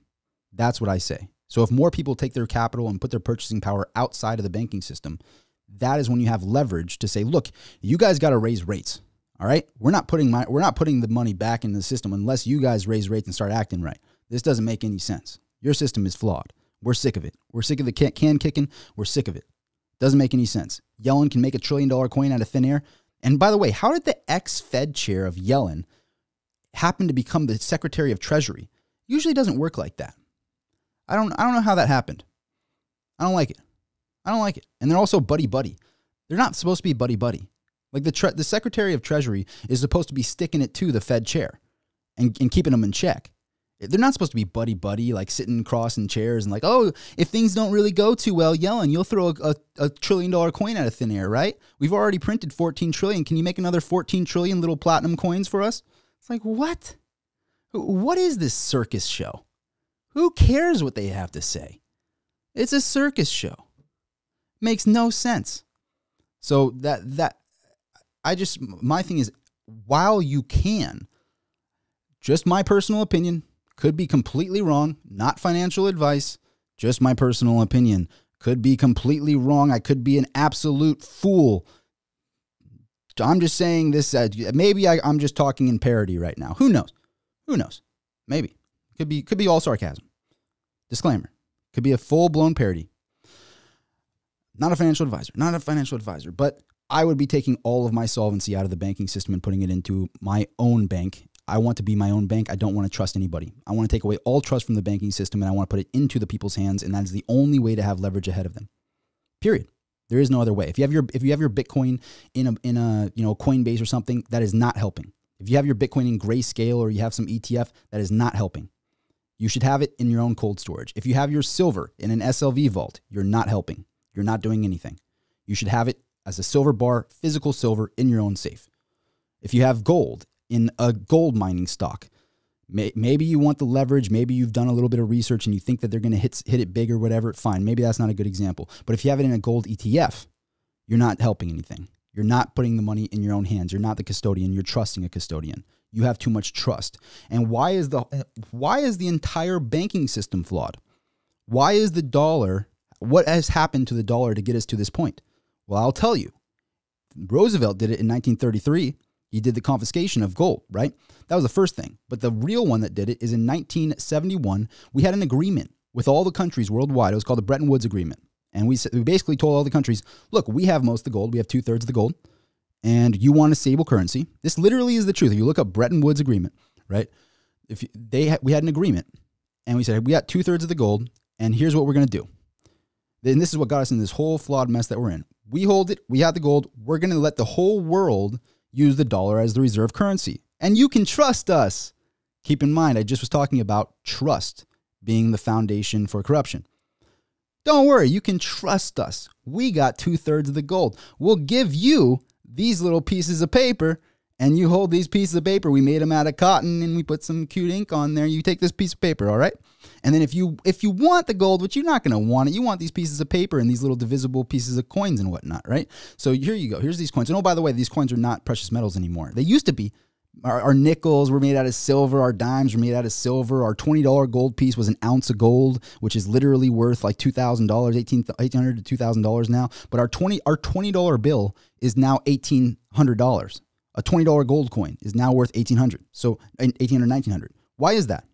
That's what I say. So if more people take their capital and put their purchasing power outside of the banking system, that is when you have leverage to say, look, you guys got to raise rates. All right, we're not putting my we're not putting the money back into the system unless you guys raise rates and start acting right. This doesn't make any sense. Your system is flawed. We're sick of it. We're sick of the can, can kicking. We're sick of it. Doesn't make any sense. Yellen can make a trillion dollar coin out of thin air. And by the way, how did the ex Fed chair of Yellen happen to become the Secretary of Treasury? Usually doesn't work like that. I don't I don't know how that happened. I don't like it. I don't like it. And they're also buddy buddy. They're not supposed to be buddy buddy. Like the tre- the Secretary of Treasury is supposed to be sticking it to the Fed chair and, and keeping them in check. They're not supposed to be buddy buddy, like sitting crossing chairs and like, oh, if things don't really go too well, Yellen, you'll throw a, a, a, trillion dollar coin out of thin air, right? We've already printed 14 trillion. Can you make another 14 trillion little platinum coins for us? It's like, what? What is this circus show? Who cares what they have to say? It's a circus show. Makes no sense. So that that I just, my thing is, while you can, just my personal opinion, could be completely wrong, not financial advice, just my personal opinion, could be completely wrong. I could be an absolute fool. I'm just saying this. Uh, maybe I, I'm just talking in parody right now. Who knows? Who knows? Maybe could be could be all sarcasm. Disclaimer: could be a full blown parody. Not a financial advisor. Not a financial advisor, but I would be taking all of my solvency out of the banking system and putting it into my own bank. I want to be my own bank. I don't want to trust anybody. I want to take away all trust from the banking system and I want to put it into the people's hands. And that is the only way to have leverage ahead of them. Period. There is no other way. If you have your if you have your Bitcoin in a in a you know Coinbase or something, that is not helping. If you have your Bitcoin in Grayscale or you have some ETF, that is not helping. You should have it in your own cold storage. If you have your silver in an SLV vault, you're not helping. You're not doing anything. You should have it as a silver bar, physical silver in your own safe. If you have gold in a gold mining stock, maybe you want the leverage, maybe you've done a little bit of research and you think that they're going to hit hit it big or whatever, fine. Maybe that's not a good example. But if you have it in a gold ETF, you're not helping anything. You're not putting the money in your own hands. You're not the custodian, you're trusting a custodian. You have too much trust. And why is the why is the entire banking system flawed? Why is the dollar what has happened to the dollar to get us to this point? Well, I'll tell you. Roosevelt did it in 1933. He did the confiscation of gold, right? That was the first thing. But the real one that did it is in 1971. We had an agreement with all the countries worldwide. It was called the Bretton Woods Agreement. And we, we basically told all the countries look, we have most of the gold, we have two thirds of the gold, and you want a stable currency. This literally is the truth. If you look up Bretton Woods Agreement, right? If they ha- we had an agreement, and we said we got two thirds of the gold, and here's what we're going to do. And this is what got us in this whole flawed mess that we're in. We hold it. We have the gold. We're going to let the whole world use the dollar as the reserve currency. And you can trust us. Keep in mind, I just was talking about trust being the foundation for corruption. Don't worry, you can trust us. We got two thirds of the gold. We'll give you these little pieces of paper and you hold these pieces of paper. We made them out of cotton and we put some cute ink on there. You take this piece of paper, all right? And then if you if you want the gold, which you're not going to want it, you want these pieces of paper and these little divisible pieces of coins and whatnot, right? So here you go. Here's these coins. And oh, by the way, these coins are not precious metals anymore. They used to be. Our, our nickels were made out of silver. Our dimes were made out of silver. Our twenty dollar gold piece was an ounce of gold, which is literally worth like two thousand dollars, eighteen hundred to two thousand dollars now. But our twenty our twenty dollar bill is now eighteen hundred dollars a $20 gold coin is now worth 1800 so 1800 1900 why is that?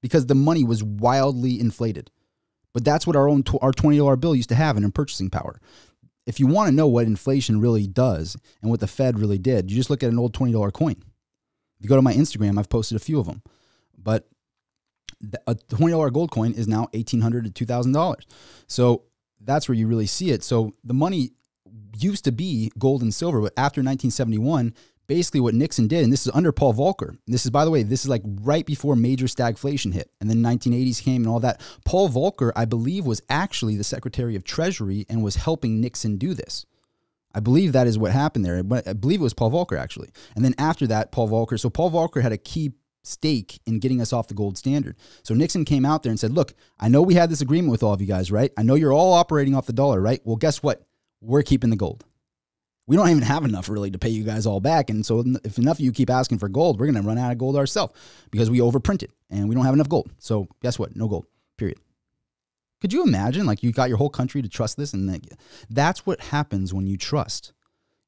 Because the money was wildly inflated. But that's what our own our $20 bill used to have in purchasing power. If you want to know what inflation really does and what the fed really did you just look at an old $20 coin. If you go to my instagram i've posted a few of them but a $20 gold coin is now 1800 to $2000 so that's where you really see it. So the money used to be gold and silver but after 1971 basically what Nixon did, and this is under Paul Volcker. This is, by the way, this is like right before major stagflation hit, and then 1980s came and all that. Paul Volcker, I believe, was actually the Secretary of Treasury and was helping Nixon do this. I believe that is what happened there. I believe it was Paul Volcker actually. And then after that, Paul Volcker. So Paul Volcker had a key stake in getting us off the gold standard. So Nixon came out there and said, "Look, I know we had this agreement with all of you guys, right? I know you're all operating off the dollar, right? Well, guess what? We're keeping the gold. We don't even have enough really to pay you guys all back. And so if enough of you keep asking for gold, we're going to run out of gold ourselves because we overprinted and we don't have enough gold. So guess what? No gold. Period." Could you imagine like you got your whole country to trust this and that's what happens when you trust.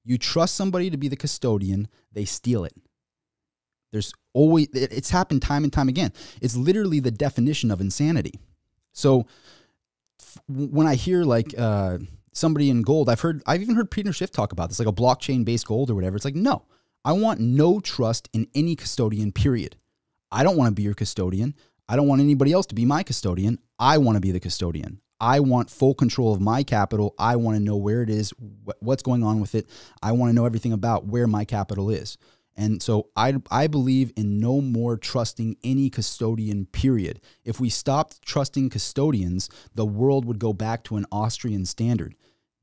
You trust somebody to be the custodian, they steal it. There's always it's happened time and time again. It's literally the definition of insanity. So when I hear like uh, somebody in gold, I've heard I've even heard Peter Schiff talk about this, like a blockchain based gold or whatever. It's like no, I want no trust in any custodian. Period. I don't want to be your custodian. I don't want anybody else to be my custodian. I want to be the custodian. I want full control of my capital. I want to know where it is, what's going on with it. I want to know everything about where my capital is. And so I, I believe in no more trusting any custodian, period. If we stopped trusting custodians, the world would go back to an Austrian standard.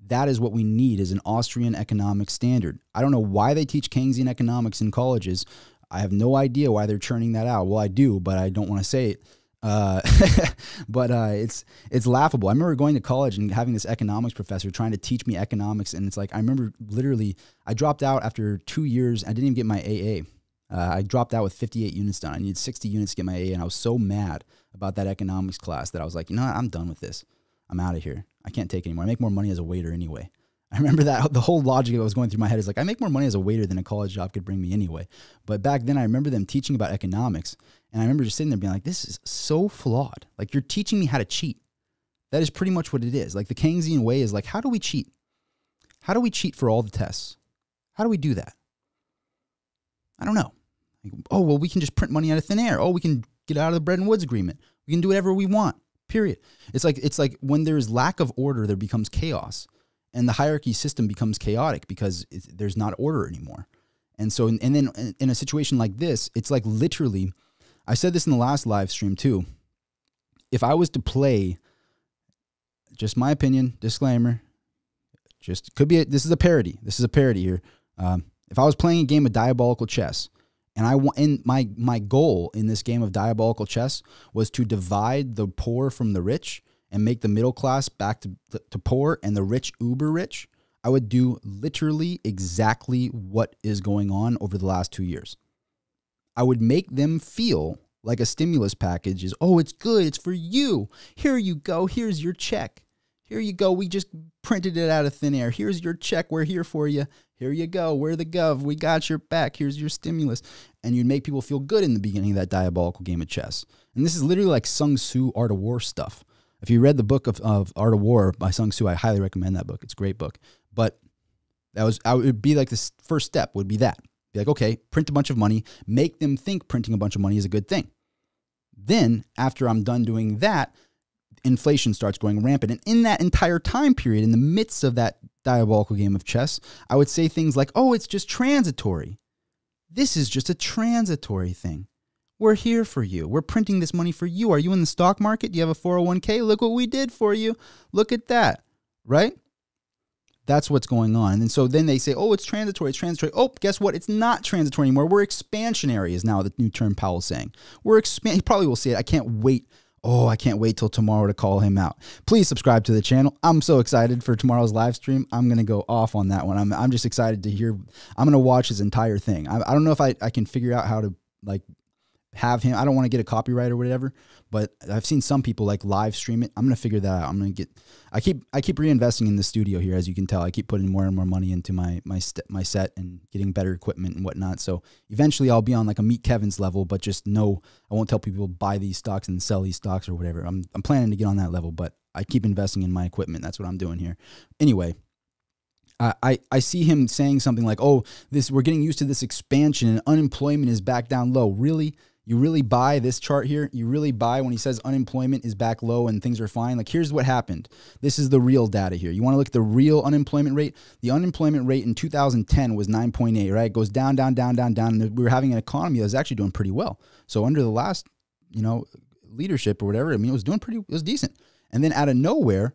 That is what we need is an Austrian economic standard. I don't know why they teach Keynesian economics in colleges. I have no idea why they're churning that out. Well, I do, but I don't want to say it. Uh, *laughs* but uh, it's it's laughable. I remember going to college and having this economics professor trying to teach me economics, and it's like I remember literally I dropped out after two years. I didn't even get my AA. Uh, I dropped out with 58 units done. I needed 60 units to get my AA, and I was so mad about that economics class that I was like, you know, what? I'm done with this. I'm out of here. I can't take anymore. I make more money as a waiter anyway. *laughs* I remember that the whole logic that was going through my head is like, I make more money as a waiter than a college job could bring me anyway. But back then, I remember them teaching about economics. And I remember just sitting there being like, this is so flawed. Like, you're teaching me how to cheat. That is pretty much what it is. Like, the Keynesian way is like, how do we cheat? How do we cheat for all the tests? How do we do that? I don't know. Like, oh, well, we can just print money out of thin air. Oh, we can get out of the Bretton Woods agreement. We can do whatever we want. Period. It's like it's like when there's lack of order, there becomes chaos and the hierarchy system becomes chaotic because there's not order anymore. And so, and then in a situation like this, it's like literally, I said this in the last live stream too. If I was to play, just my opinion, disclaimer, just could be a, this is a parody. This is a parody here. Um, if I was playing a game of diabolical chess, and I want, and my my goal in this game of diabolical chess was to divide the poor from the rich and make the middle class back to, to poor and the rich uber rich, I would do literally exactly what is going on over the last two years. I would make them feel like a stimulus package is, oh, it's good, it's for you. Here you go, here's your check. Here you go, we just printed it out of thin air. Here's your check, we're here for you. Here you go, we're the gov, we got your back, here's your stimulus. And you'd make people feel good in the beginning of that diabolical game of chess. And this is literally like Sun Tzu Art of War stuff. If you read the book of, of Art of War by Sun Tzu, I highly recommend that book. It's a great book. But that was I would be like this first step would be that. Be like, okay, print a bunch of money, make them think printing a bunch of money is a good thing. Then, after I'm done doing that, inflation starts going rampant. And in that entire time period, in the midst of that diabolical game of chess, I would say things like, oh, it's just transitory. This is just a transitory thing. We're here for you. We're printing this money for you. Are you in the stock market? Do you have a 401k? Look what we did for you. Look at that. Right? That's what's going on. And so then they say, oh, it's transitory. It's transitory. Oh, guess what? It's not transitory anymore. We're expansionary, is now the new term Powell's saying. We're expand. He probably will say it. I can't wait. Oh, I can't wait till tomorrow to call him out. Please subscribe to the channel. I'm so excited for tomorrow's live stream. I'm going to go off on that one. I'm, I'm just excited to hear. I'm going to watch his entire thing. I, I don't know if I, I can figure out how to like have him. I don't want to get a copyright or whatever, but I've seen some people like live stream it. I'm gonna figure that out. I'm gonna get. I keep I keep reinvesting in the studio here, as you can tell. I keep putting more and more money into my my st- my set and getting better equipment and whatnot. So eventually, I'll be on like a Meet Kevin's level, but just no, I won't tell people buy these stocks and sell these stocks or whatever. I'm I'm planning to get on that level, but I keep investing in my equipment. That's what I'm doing here. Anyway, I, I see him saying something like, "Oh, this we're getting used to this expansion and unemployment is back down low." Really? You really buy this chart here? You really buy when he says unemployment is back low and things are fine? Like, here's what happened. This is the real data here. You want to look at the real unemployment rate? The unemployment rate in 2010 was 9.8, right? It goes down, down, down, down, down. And we were having an economy that was actually doing pretty well. So, under the last, you know, leadership or whatever, I mean, it was doing pretty, it was decent. And then out of nowhere,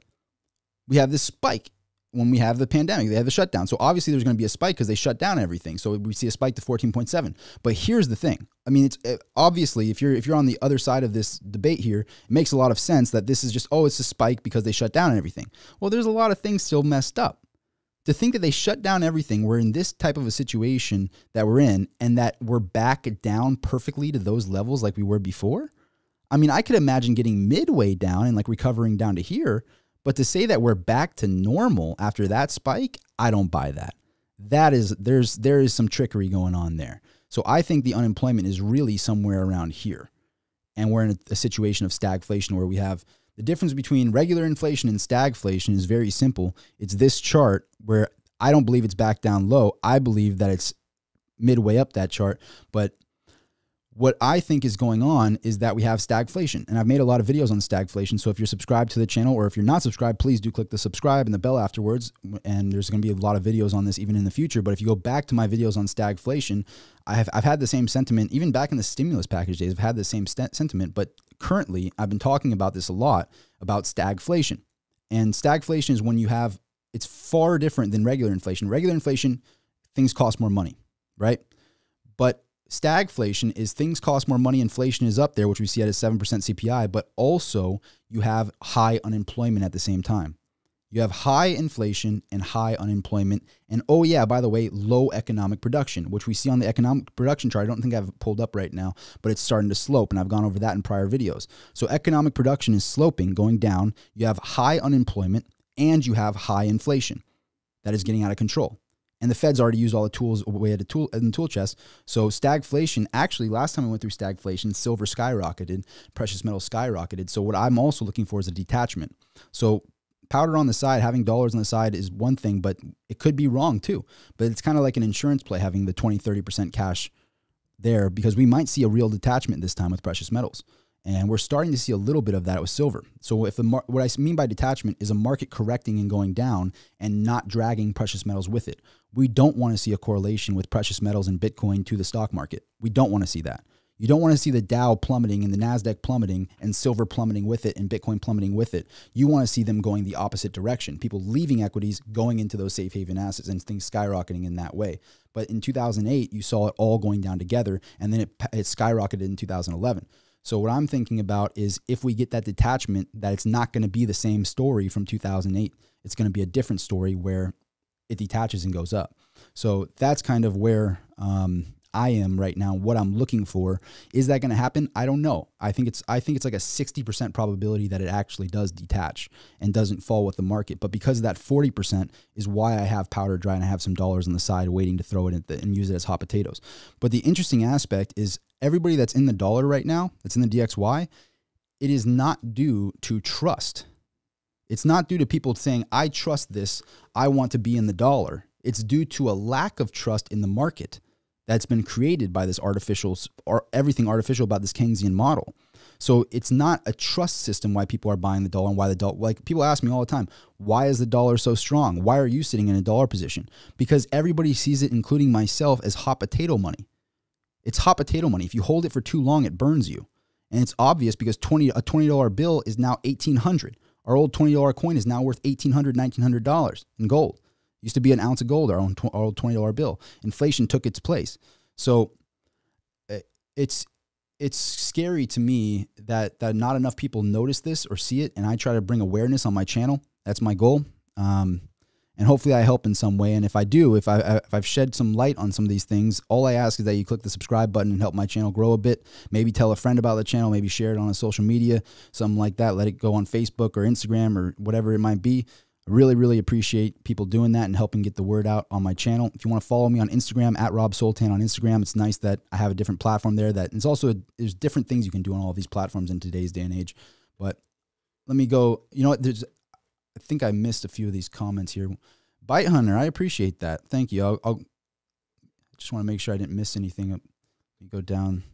we have this spike when we have the pandemic. They have the shutdown. So obviously there's going to be a spike because they shut down everything. So we see a spike to 14.7. But here's the thing. I mean, it's it, obviously if you're if you're on the other side of this debate here, it makes a lot of sense that this is just oh, it's a spike because they shut down everything. Well, there's a lot of things still messed up. To think that they shut down everything, we're in this type of a situation that we're in, and that we're back down perfectly to those levels like we were before. I mean, I could imagine getting midway down and like recovering down to here, but to say that we're back to normal after that spike, I don't buy that. That is there's there is some trickery going on there. So I think the unemployment is really somewhere around here. And we're in a, a situation of stagflation where we have the difference between regular inflation and stagflation is very simple. It's this chart where I don't believe it's back down low. I believe that it's midway up that chart, but what I think is going on is that we have stagflation. And I've made a lot of videos on stagflation. So if you're subscribed to the channel or if you're not subscribed, please do click the subscribe and the bell afterwards. And there's going to be a lot of videos on this even in the future. But if you go back to my videos on stagflation, I have, I've had the same sentiment, even back in the stimulus package days, I've had the same sentiment. But currently, I've been talking about this a lot about stagflation. And stagflation is when you have, it's far different than regular inflation. Regular inflation, things cost more money, right? But Stagflation is things cost more money, inflation is up there, which we see at a 7% CPI, but also you have high unemployment at the same time. You have high inflation and high unemployment. And oh, yeah, by the way, low economic production, which we see on the economic production chart. I don't think I've pulled up right now, but it's starting to slope. And I've gone over that in prior videos. So economic production is sloping, going down. You have high unemployment and you have high inflation that is getting out of control and the Fed's already used all the tools away at a tool in the tool chest. So stagflation, actually, last time I went through stagflation, silver skyrocketed, precious metals skyrocketed. So what I'm also looking for is a detachment. So powder on the side, having dollars on the side is one thing, but it could be wrong too. But it's kind of like an insurance play having the 20, 30% cash there because we might see a real detachment this time with precious metals. And we're starting to see a little bit of that with silver. So if the mar- what I mean by detachment is a market correcting and going down and not dragging precious metals with it. We don't want to see a correlation with precious metals and Bitcoin to the stock market. We don't want to see that. You don't want to see the Dow plummeting and the Nasdaq plummeting and silver plummeting with it and Bitcoin plummeting with it. You want to see them going the opposite direction. People leaving equities, going into those safe haven assets and things skyrocketing in that way. But in 2008, you saw it all going down together and then it, it skyrocketed in 2011. So what I'm thinking about is if we get that detachment, that it's not going to be the same story from 2008. It's going to be a different story where it detaches and goes up. So that's kind of where um, I am right now. What I'm looking for is that going to happen? I don't know. I think it's I think it's like a 60% probability that it actually does detach and doesn't fall with the market. But because of that 40% is why I have powder dry and I have some dollars on the side waiting to throw it the, and use it as hot potatoes. But the interesting aspect is everybody that's in the dollar right now, that's in the DXY, it is not due to trust. It's not due to people saying, I trust this, I want to be in the dollar. It's due to a lack of trust in the market that's been created by this artificial, or everything artificial about this Keynesian model. So it's not a trust system why people are buying the dollar and why the dollar, like people ask me all the time, why is the dollar so strong? Why are you sitting in a dollar position? Because everybody sees it, including myself, as hot potato money. It's hot potato money. If you hold it for too long, it burns you. And it's obvious because 20 a $20 bill is now 1800 Our old $20 coin is now worth $1,800, $1,900 in gold. Used to be an ounce of gold, our, own, our old $20 bill. Inflation took its place. So eh, it's it's scary to me that that not enough people notice this or see it, and I try to bring awareness on my channel. That's my goal. Um, and hopefully I help in some way. And if I do, if I if I've shed some light on some of these things, all I ask is that you click the subscribe button and help my channel grow a bit. Maybe tell a friend about the channel, maybe share it on a social media, something like that. Let it go on Facebook or Instagram or whatever it might be. I really, really appreciate people doing that and helping get the word out on my channel. If you want to follow me on Instagram at Rob Soltan on Instagram, it's nice that I have a different platform there. That it's also there's different things you can do on all of these platforms in today's day and age. But let me go. You know what? There's I think I missed a few of these comments here. Bite Hunter, I appreciate that. Thank you. I'll, I'll just want to make sure I didn't miss anything. You go down.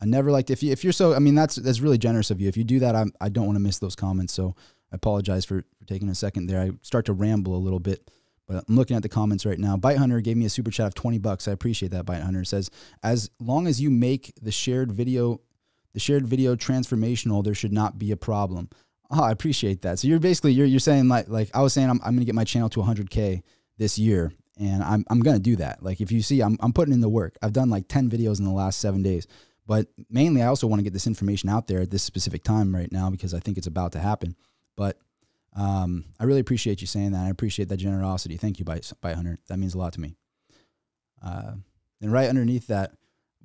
I never liked if you if you're so. I mean, that's that's really generous of you. If you do that, I'm, I don't want to miss those comments. So I apologize for, for taking a second there. I start to ramble a little bit, but I'm looking at the comments right now. Bite Hunter gave me a super chat of 20 bucks. I appreciate that. Bite Hunter says, as long as you make the shared video, the shared video transformational, there should not be a problem. Oh, I appreciate that. So you're basically you're you're saying like like I was saying I'm I'm gonna get my channel to 100k this year, and I'm I'm gonna do that. Like if you see, I'm I'm putting in the work. I've done like 10 videos in the last seven days, but mainly I also want to get this information out there at this specific time right now because I think it's about to happen. But um, I really appreciate you saying that. I appreciate that generosity. Thank you, by Bite Hunter. That means a lot to me. Uh, and right underneath that,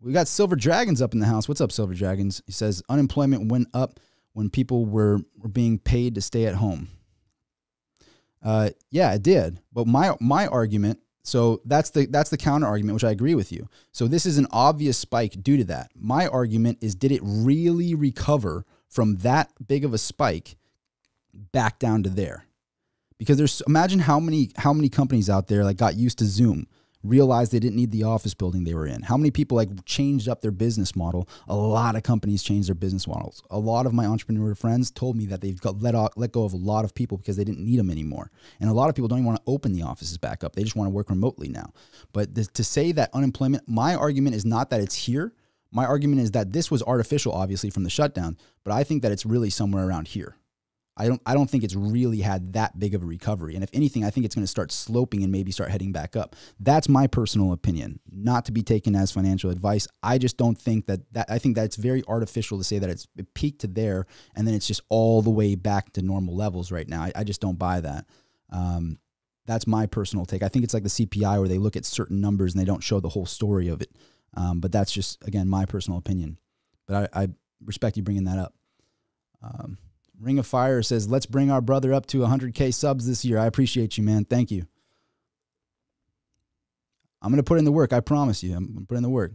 we got Silver Dragons up in the house. What's up, Silver Dragons? He says unemployment went up when people were, were being paid to stay at home. Uh, yeah, it did. But my my argument, so that's the that's the counter argument, which I agree with you. So this is an obvious spike due to that. My argument is, did it really recover from that big of a spike back down to there? Because there's imagine how many how many companies out there like got used to Zoom realized they didn't need the office building they were in. How many people like changed up their business model? A lot of companies changed their business models. A lot of my entrepreneur friends told me that they've got let off, let go of a lot of people because they didn't need them anymore. And a lot of people don't even want to open the offices back up. They just want to work remotely now. But to say that unemployment, my argument is not that it's here. My argument is that this was artificial, obviously, from the shutdown, but I think that it's really somewhere around here. I don't I don't think it's really had that big of a recovery. And if anything, I think it's going to start sloping and maybe start heading back up. That's my personal opinion, not to be taken as financial advice. I just don't think that that I think that's very artificial to say that it's it peaked to there and then it's just all the way back to normal levels right now. I, I just don't buy that. Um, that's my personal take. I think it's like the CPI where they look at certain numbers and they don't show the whole story of it. Um, but that's just again my personal opinion. But I, I respect you bringing that up. Um, Ring of Fire says, let's bring our brother up to 100K subs this year. I appreciate you, man. Thank you. I'm going to put in the work. I promise you. I'm going to put in the work.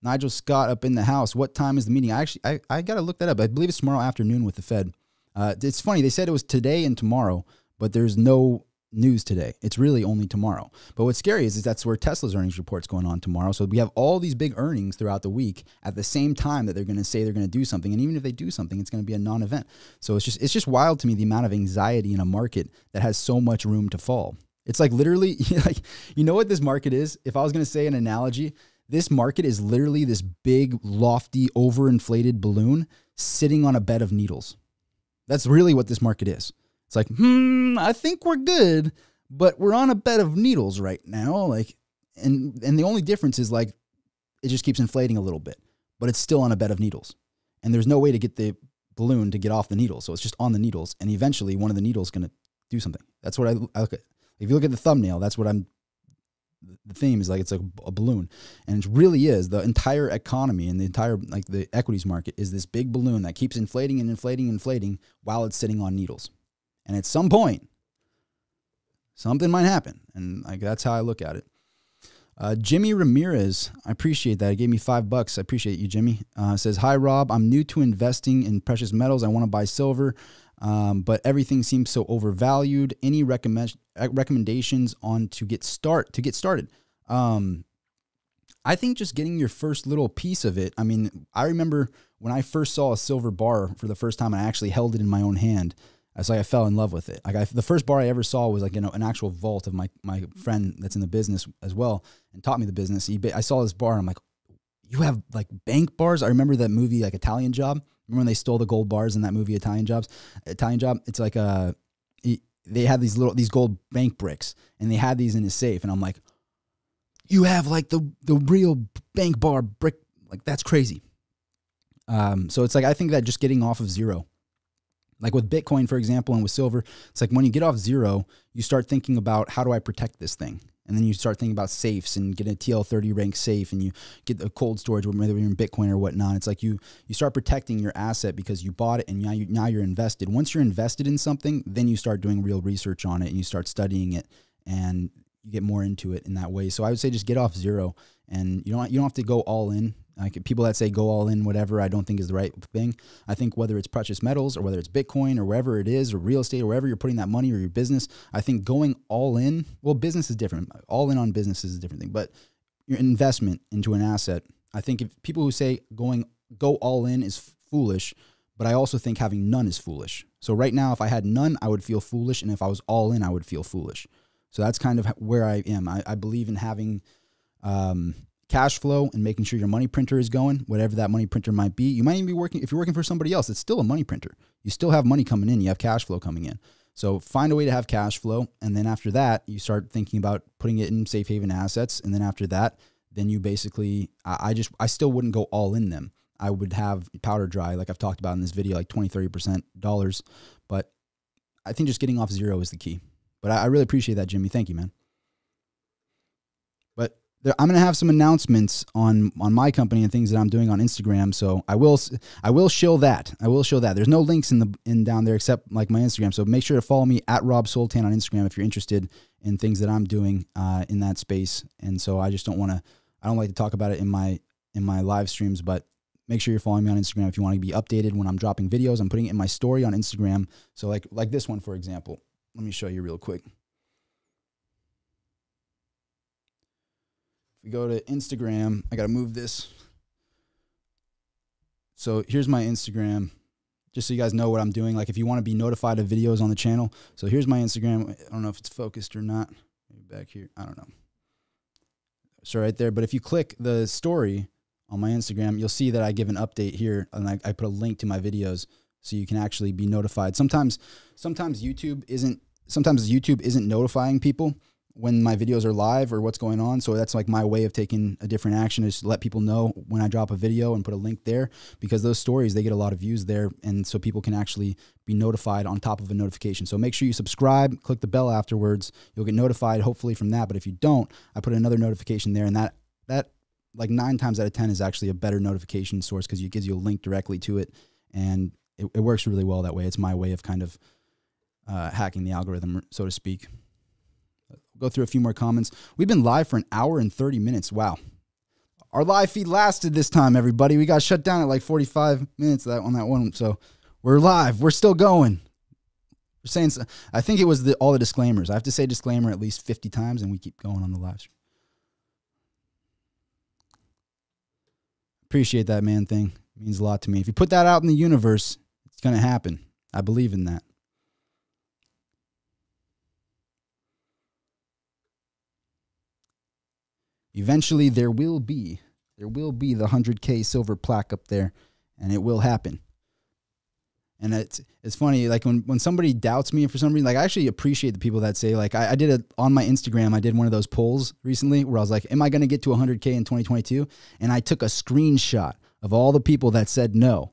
Nigel Scott up in the house. What time is the meeting? I actually, I, I got to look that up. I believe it's tomorrow afternoon with the Fed. Uh, it's funny. They said it was today and tomorrow, but there's no news today. It's really only tomorrow. But what's scary is, is that's where Tesla's earnings report's going on tomorrow. So we have all these big earnings throughout the week at the same time that they're going to say they're going to do something. And even if they do something, it's going to be a non-event. So it's just it's just wild to me the amount of anxiety in a market that has so much room to fall. It's like literally *laughs* like you know what this market is? If I was going to say an analogy, this market is literally this big lofty overinflated balloon sitting on a bed of needles. That's really what this market is. It's like, hmm, I think we're good, but we're on a bed of needles right now. Like, and and the only difference is like, it just keeps inflating a little bit, but it's still on a bed of needles, and there's no way to get the balloon to get off the needle, so it's just on the needles, and eventually one of the needles is gonna do something. That's what I, I look at. If you look at the thumbnail, that's what I'm. The theme is like it's like a balloon, and it really is the entire economy and the entire like the equities market is this big balloon that keeps inflating and inflating and inflating while it's sitting on needles. And at some point, something might happen. And like that's how I look at it. Uh, Jimmy Ramirez, I appreciate that. He gave me five bucks. I appreciate you, Jimmy. Uh, says, Hi, Rob. I'm new to investing in precious metals. I want to buy silver, um, but everything seems so overvalued. Any recommend recommendations on to get start to get started? Um, I think just getting your first little piece of it. I mean, I remember when I first saw a silver bar for the first time, I actually held it in my own hand. It's like I fell in love with it. Like I, the first bar I ever saw was like you know an actual vault of my my friend that's in the business as well and taught me the business. He, I saw this bar. And I'm like, you have like bank bars. I remember that movie like Italian Job. Remember when they stole the gold bars in that movie Italian Jobs? Italian Job. It's like a they had these little these gold bank bricks and they had these in his safe and I'm like, you have like the the real bank bar brick. Like that's crazy. Um, so it's like I think that just getting off of zero like with Bitcoin, for example, and with silver, it's like when you get off zero, you start thinking about how do I protect this thing? And then you start thinking about safes and get a TL30 rank safe and you get the cold storage, whether you're in Bitcoin or whatnot. It's like you you start protecting your asset because you bought it and now, you, now you're invested. Once you're invested in something, then you start doing real research on it and you start studying it and you get more into it in that way. So I would say just get off zero and you don't you don't have to go all in. Like people that say go all in, whatever, I don't think is the right thing. I think whether it's precious metals or whether it's Bitcoin or wherever it is, or real estate or wherever you're putting that money or your business, I think going all in, well, business is different. All in on business is a different thing, but your investment into an asset, I think if people who say going go all in is foolish, but I also think having none is foolish. So right now, if I had none, I would feel foolish, and if I was all in, I would feel foolish. So that's kind of where I am. I, I believe in having um, cash flow and making sure your money printer is going, whatever that money printer might be. You might even be working, if you're working for somebody else, it's still a money printer. You still have money coming in, you have cash flow coming in. So find a way to have cash flow. And then after that, you start thinking about putting it in safe haven assets. And then after that, then you basically, I, just, I still wouldn't go all in them. I would have powder dry, like I've talked about in this video, like 20, 30% dollars. But I think just getting off zero is the key. But I, I really appreciate that, Jimmy. Thank you, man. There, I'm going to have some announcements on on my company and things that I'm doing on Instagram. So I will I will show that. I will show that. There's no links in the in down there except like my Instagram. So make sure to follow me at Rob Soltan on Instagram if you're interested in things that I'm doing uh, in that space. And so I just don't want to. I don't like to talk about it in my in my live streams, but make sure you're following me on Instagram if you want to be updated when I'm dropping videos. I'm putting it in my story on Instagram. So like like this one for example. Let me show you real quick. We go to Instagram, I got to move this. So here's my Instagram, just so you guys know what I'm doing. Like if you want to be notified of videos on the channel. So here's my Instagram. I don't know if it's focused or not. Maybe back here. I don't know. So right there. But if you click the story on my Instagram, you'll see that I give an update here and I, I put a link to my videos so you can actually be notified. Sometimes sometimes YouTube isn't sometimes YouTube isn't notifying people when my videos are live or what's going on. So that's like my way of taking a different action is to let people know when I drop a video and put a link there because those stories they get a lot of views there and so people can actually be notified on top of a notification. So make sure you subscribe, click the bell afterwards. You'll get notified hopefully from that, but if you don't, I put another notification there and that that like 9 times out of 10 is actually a better notification source cuz it gives you a link directly to it and it, it works really well that way. It's my way of kind of uh, hacking the algorithm, so to speak go through a few more comments. We've been live for an hour and 30 minutes. Wow. Our live feed lasted this time, everybody. We got shut down at like 45 minutes that on that one. So we're live. We're still going. We're saying I think it was the, all the disclaimers. I have to say disclaimer at least 50 times and we keep going on the live stream. Appreciate that man thing. It means a lot to me. If you put that out in the universe, it's going to happen. I believe in that. Eventually, there will be there will be the 100k silver plaque up there, and it will happen. And it's it's funny, like when, when somebody doubts me for some reason, like I actually appreciate the people that say, like I, I did it on my Instagram, I did one of those polls recently where I was like, Am I gonna get to 100K in 2022? And I took a screenshot of all the people that said no.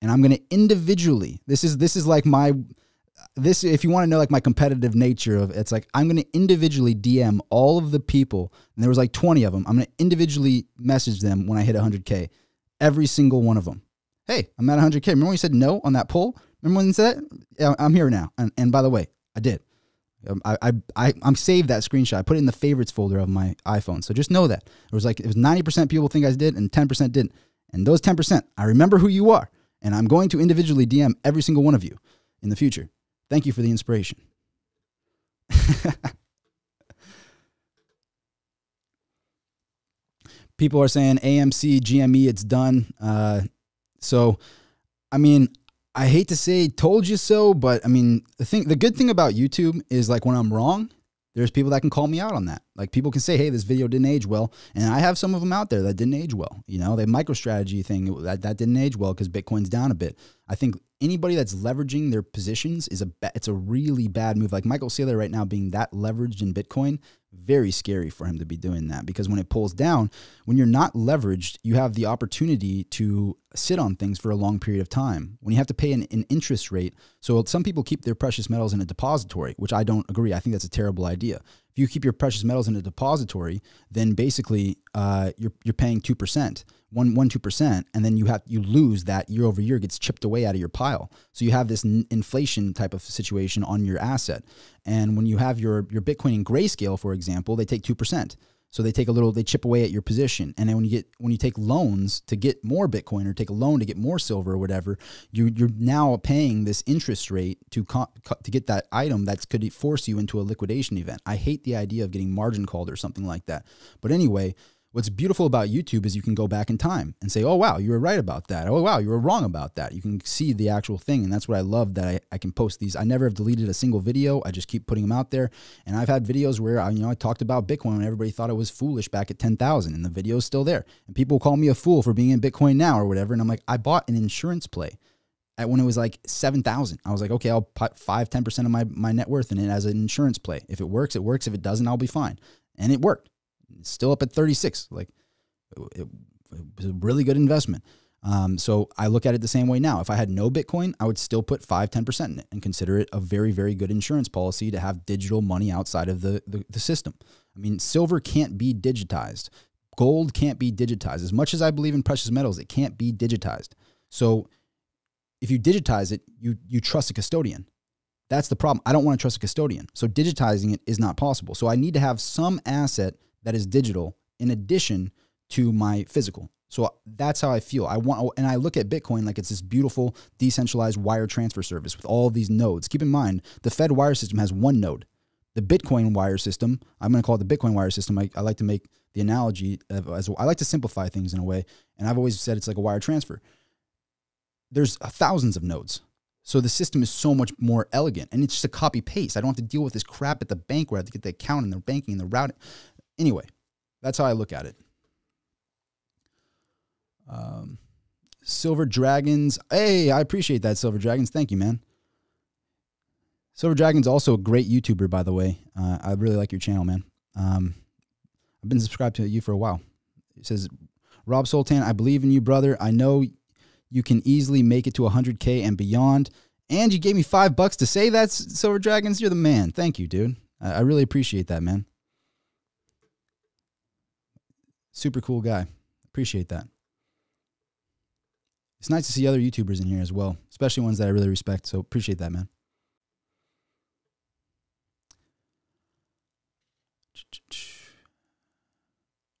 And I'm gonna individually, this is this is like my this if you want to know like my competitive nature of it's like I'm going to individually DM all of the people and there was like 20 of them. I'm going to individually message them when I hit 100k. Every single one of them. Hey, I'm at 100k. Remember when you said no on that poll? Remember when you said that? I'm here now. And, and by the way, I did. Um, I, I, I, I'm saved that screenshot. I put it in the favorites folder of my iPhone. So just know that. It was like, it was 90% people think I did and 10% didn't. And those 10%, I remember who you are. And I'm going to individually DM every single one of you in the future. Thank you for the inspiration. *laughs* People are saying AMC, GME, it's done. Uh, so, I mean, I hate to say told you so, but I mean, the thing, the good thing about YouTube is like when I'm wrong, there's people that can call me out on that. Like people can say, "Hey, this video didn't age well," and I have some of them out there that didn't age well. You know, the MicroStrategy thing that that didn't age well because Bitcoin's down a bit. I think anybody that's leveraging their positions is a it's a really bad move. Like Michael Saylor right now being that leveraged in Bitcoin, very scary for him to be doing that because when it pulls down, when you're not leveraged, you have the opportunity to sit on things for a long period of time. When you have to pay an, an interest rate, so some people keep their precious metals in a depository, which I don't agree. I think that's a terrible idea. If you keep your precious metals in a depository, then basically uh, you're you're paying two percent one one two percent, and then you have you lose that year over year gets chipped away out of your pile. So you have this inflation type of situation on your asset. And when you have your your Bitcoin in grayscale, for example, they take two percent. So they take a little, they chip away at your position, and then when you get when you take loans to get more Bitcoin or take a loan to get more silver or whatever, you you're now paying this interest rate to to get that item that could force you into a liquidation event. I hate the idea of getting margin called or something like that. But anyway, What's beautiful about YouTube is you can go back in time and say, oh, wow, you were right about that. Oh, wow, you were wrong about that. You can see the actual thing. And that's what I love that I, I can post these. I never have deleted a single video. I just keep putting them out there. And I've had videos where I, you know, I talked about Bitcoin and everybody thought it was foolish back at 10,000 and the video is still there. And people call me a fool for being in Bitcoin now or whatever. And I'm like, I bought an insurance play at when it was like 7,000. I was like, okay, I'll put 5, 10% of my, my net worth in it as an insurance play. If it works, it works. If it doesn't, I'll be fine. And it worked. Still up at 36. Like, it, it was a really good investment. Um, so I look at it the same way now. If I had no Bitcoin, I would still put 5, 10% in it and consider it a very, very good insurance policy to have digital money outside of the, the, the system. I mean, silver can't be digitized. Gold can't be digitized. As much as I believe in precious metals, it can't be digitized. So if you digitize it, you you trust a custodian. That's the problem. I don't want to trust a custodian. So digitizing it is not possible. So I need to have some asset that is digital in addition to my physical. So that's how I feel. I want, and I look at Bitcoin like it's this beautiful decentralized wire transfer service with all these nodes. Keep in mind, the Fed wire system has one node. The Bitcoin wire system, I'm going to call it the Bitcoin wire system. I, I like to make the analogy of, as I like to simplify things in a way, and I've always said it's like a wire transfer. There's uh, thousands of nodes. So the system is so much more elegant and it's just a copy paste. I don't have to deal with this crap at the bank where I have to get the account and the banking and the routing. Anyway, that's how I look at it. Um, Silver Dragons. Hey, I appreciate that, Silver Dragons. Thank you, man. Silver Dragon's also a great YouTuber, by the way. Uh, I really like your channel, man. Um, I've been subscribed to you for a while. It says, Rob Soltan, I believe in you, brother. I know you can easily make it to 100K and beyond. And you gave me five bucks to say that, Silver Dragons. You're the man. Thank you, dude. I, I really appreciate that, man. Super cool guy. Appreciate that. It's nice to see other YouTubers in here as well, especially ones that I really respect. So appreciate that, man.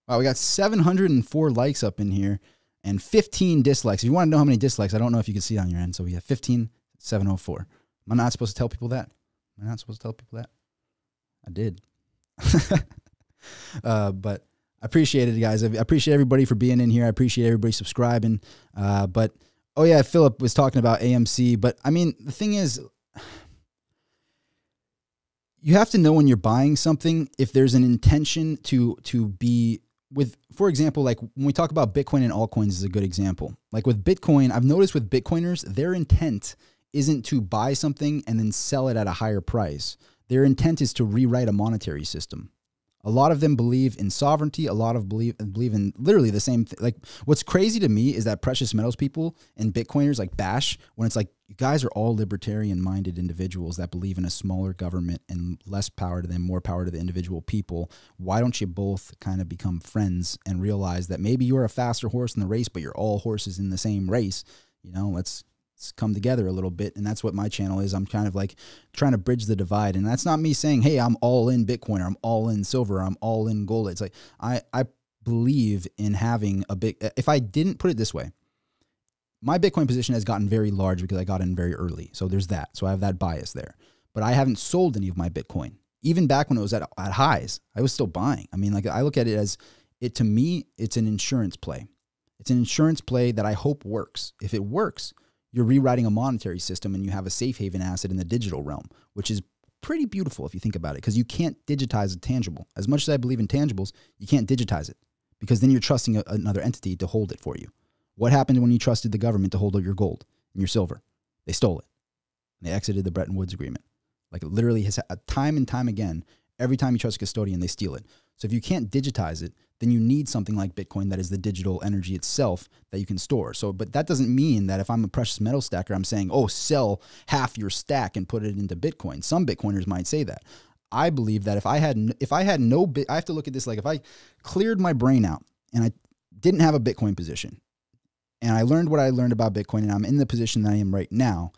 Wow, we got 704 likes up in here and 15 dislikes. If you want to know how many dislikes, I don't know if you can see on your end. So we have 15, 704. Am I not supposed to tell people that? Am I not supposed to tell people that? I did. *laughs* uh, but Appreciate it, guys. I appreciate everybody for being in here. I appreciate everybody subscribing. Uh, but oh yeah, Philip was talking about AMC. But I mean, the thing is, *sighs* you have to know when you're buying something if there's an intention to to be with for example like when we talk about bitcoin and altcoins is a good example like with bitcoin i've noticed with bitcoiners their intent isn't to buy something and then sell it at a higher price their intent is to rewrite a monetary system a lot of them believe in sovereignty. A lot of believe believe in literally the same. thing. like what's crazy to me is that precious metals people and Bitcoiners like bash when it's like you guys are all libertarian minded individuals that believe in a smaller government and less power to them, more power to the individual people. Why don't you both kind of become friends and realize that maybe you're a faster horse in the race, but you're all horses in the same race? You know, let's come together a little bit and that's what my channel is. I'm kind of like trying to bridge the divide and that's not me saying hey i'm all in bitcoin or i'm all in silver or i'm all in gold. It's like i i believe in having a big uh, if i didn't put it this way my bitcoin position has gotten very large because i got in very early so there's that. So i have that bias there. But i haven't sold any of my bitcoin. Even back when it was at, at highs i was still buying. I mean like i look at it as it to me it's an insurance play. It's an insurance play that i hope works. If it works you're rewriting a monetary system and you have a safe haven asset in the digital realm, which is pretty beautiful if you think about it, because you can't digitize a tangible. As much as I believe in tangibles, you can't digitize it because then you're trusting a, another entity to hold it for you. What happened when you trusted the government to hold your gold and your silver? They stole it. They exited the Bretton Woods Agreement. Like literally, has uh, time and time again, every time you trust a custodian, they steal it. So if you can't digitize it, then you need something like Bitcoin that is the digital energy itself that you can store. So, but that doesn't mean that if I'm a precious metal stacker, I'm saying, oh, sell half your stack and put it into Bitcoin. Some Bitcoiners might say that. I believe that if I had if I had no bit, I have to look at this like if I cleared my brain out and I didn't have a Bitcoin position, and I learned what I learned about Bitcoin, and I'm in the position that I am right now,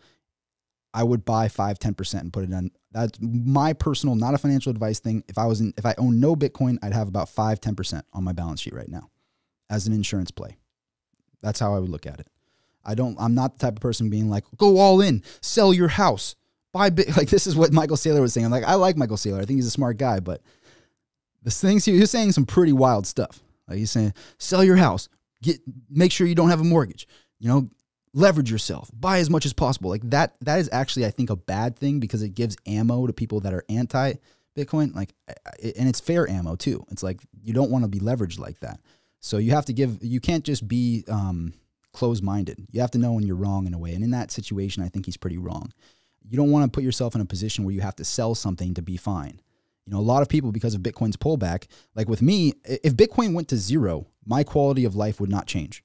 I would buy 5, 10% and put it on. That's my personal, not a financial advice thing. If I was in, if I own no Bitcoin, I'd have about 5, 10% on my balance sheet right now as an insurance play. That's how I would look at it. I don't, I'm not the type of person being like, go all in, sell your house, buy bit. *laughs* Like this is what Michael Saylor was saying. I'm like, I like Michael Saylor. I think he's a smart guy, but the things he was saying some pretty wild stuff. Like he's saying, sell your house, get make sure you don't have a mortgage. You know, leverage yourself, buy as much as possible. Like that. That is actually, I think, a bad thing because it gives ammo to people that are anti Bitcoin. Like, and it's fair ammo too. It's like you don't want to be leveraged like that. So you have to give. You can't just be um, closed minded. You have to know when you're wrong in a way. And in that situation, I think he's pretty wrong. You don't want to put yourself in a position where you have to sell something to be fine. You know, a lot of people, because of Bitcoin's pullback, like with me, if Bitcoin went to zero, my quality of life would not change.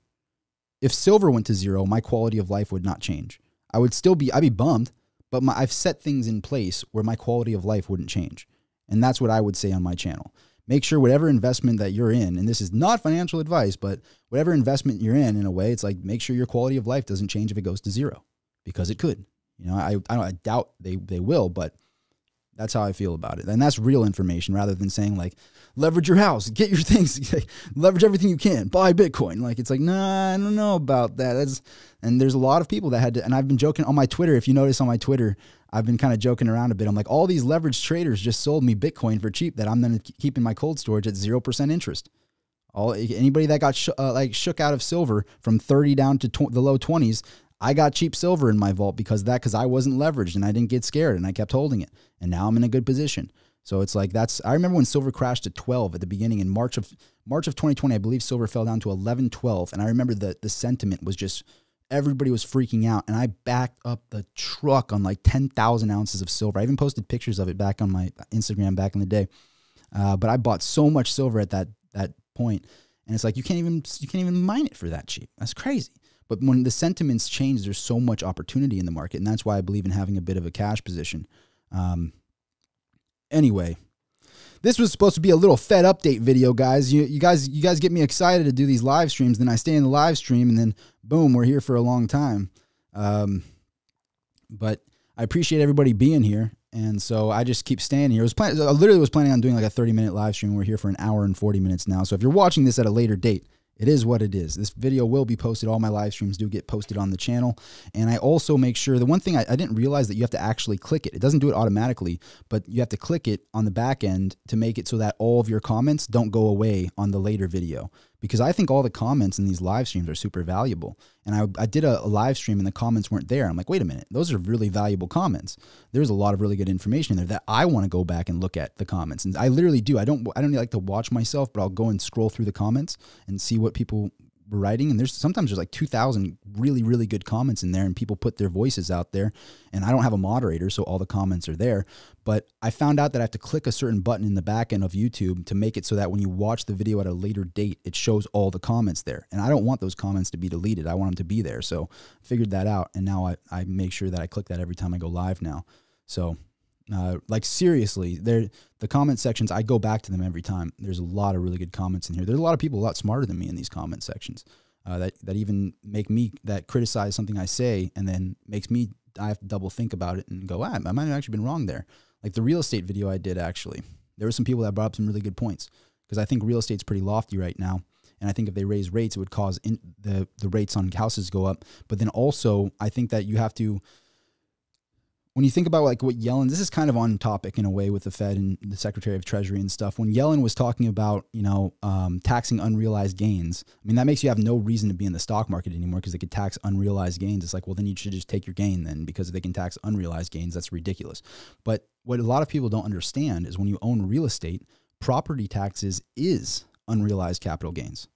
If silver went to zero, my quality of life would not change. I would still be, I'd be bummed, but my, I've set things in place where my quality of life wouldn't change. And that's what I would say on my channel. Make sure whatever investment that you're in, and this is not financial advice, but whatever investment you're in, in a way, it's like make sure your quality of life doesn't change if it goes to zero because it could. You know, I, I, I doubt they, they will, but that's how I feel about it. And that's real information rather than saying like leverage your house, get your *laughs* things, leverage everything you can, buy Bitcoin. Like it's like, nah, I don't know about that. That's and there's a lot of people that had to and I've been joking on my Twitter. If you notice on my Twitter, I've been kind of joking around a bit. I'm like, all these leveraged traders just sold me Bitcoin for cheap that I'm then keeping my cold storage at zero percent interest. All anybody that got sh- uh, like shook out of silver from 30 down to tw- the low 20s, I got cheap silver in my vault because that because I wasn't leveraged and I didn't get scared and I kept holding it. And now I'm in a good position. So it's like that's I remember when silver crashed to 12 at the beginning in March of March of 2020, I believe silver fell down to 11 12 and I remember the the sentiment was just everybody was freaking out and I backed up the truck on like 10,000 ounces of silver. I even posted pictures of it back on my Instagram back in the day. Uh, but I bought so much silver at that that point and it's like you can't even you can't even mine it for that cheap. That's crazy. But when the sentiments change, there's so much opportunity in the market, and that's why I believe in having a bit of a cash position. Um, anyway, this was supposed to be a little Fed update video, guys. You, you guys, you guys get me excited to do these live streams. Then I stay in the live stream, and then boom, we're here for a long time. Um, but I appreciate everybody being here, and so I just keep staying here. I was plan- I literally was planning on doing like a 30 minute live stream. We're here for an hour and 40 minutes now. So if you're watching this at a later date, it is what it is. This video will be posted. All my live streams do get posted on the channel. And I also make sure the one thing I, I, didn't realize that you have to actually click it. It doesn't do it automatically, but you have to click it on the back end to make it so that all of your comments don't go away on the later video because I think all the comments in these live streams are super valuable. And I, I did a, a, live stream and the comments weren't there. I'm like, wait a minute, those are really valuable comments. There's a lot of really good information in there that I want to go back and look at the comments. And I literally do. I don't I don't like to watch myself, but I'll go and scroll through the comments and see what people writing and there's sometimes there's like 2000 really really good comments in there and people put their voices out there and I don't have a moderator so all the comments are there but I found out that I have to click a certain button in the back end of YouTube to make it so that when you watch the video at a later date it shows all the comments there and I don't want those comments to be deleted I want them to be there so figured that out and now I, I make sure that I click that every time I go live now so uh, like seriously, there the comment sections. I go back to them every time. There's a lot of really good comments in here. There's a lot of people a lot smarter than me in these comment sections. Uh, that that even make me that criticize something I say and then makes me I have to double think about it and go, ah, I might have actually been wrong there. Like the real estate video I did actually, there were some people that brought up some really good points because I think real estate's pretty lofty right now. And I think if they raise rates, it would cause the the rates on houses go up. But then also, I think that you have to when you think about like what Yellen, this is kind of on topic in a way with the Fed and the Secretary of Treasury and stuff. When Yellen was talking about, you know, um, taxing unrealized gains, I mean, that makes you have no reason to be in the stock market anymore because they could tax unrealized gains. It's like, well, then you should just take your gain then because if they can tax unrealized gains, that's ridiculous. But what a lot of people don't understand is when you own real estate, property taxes is unrealized capital gains.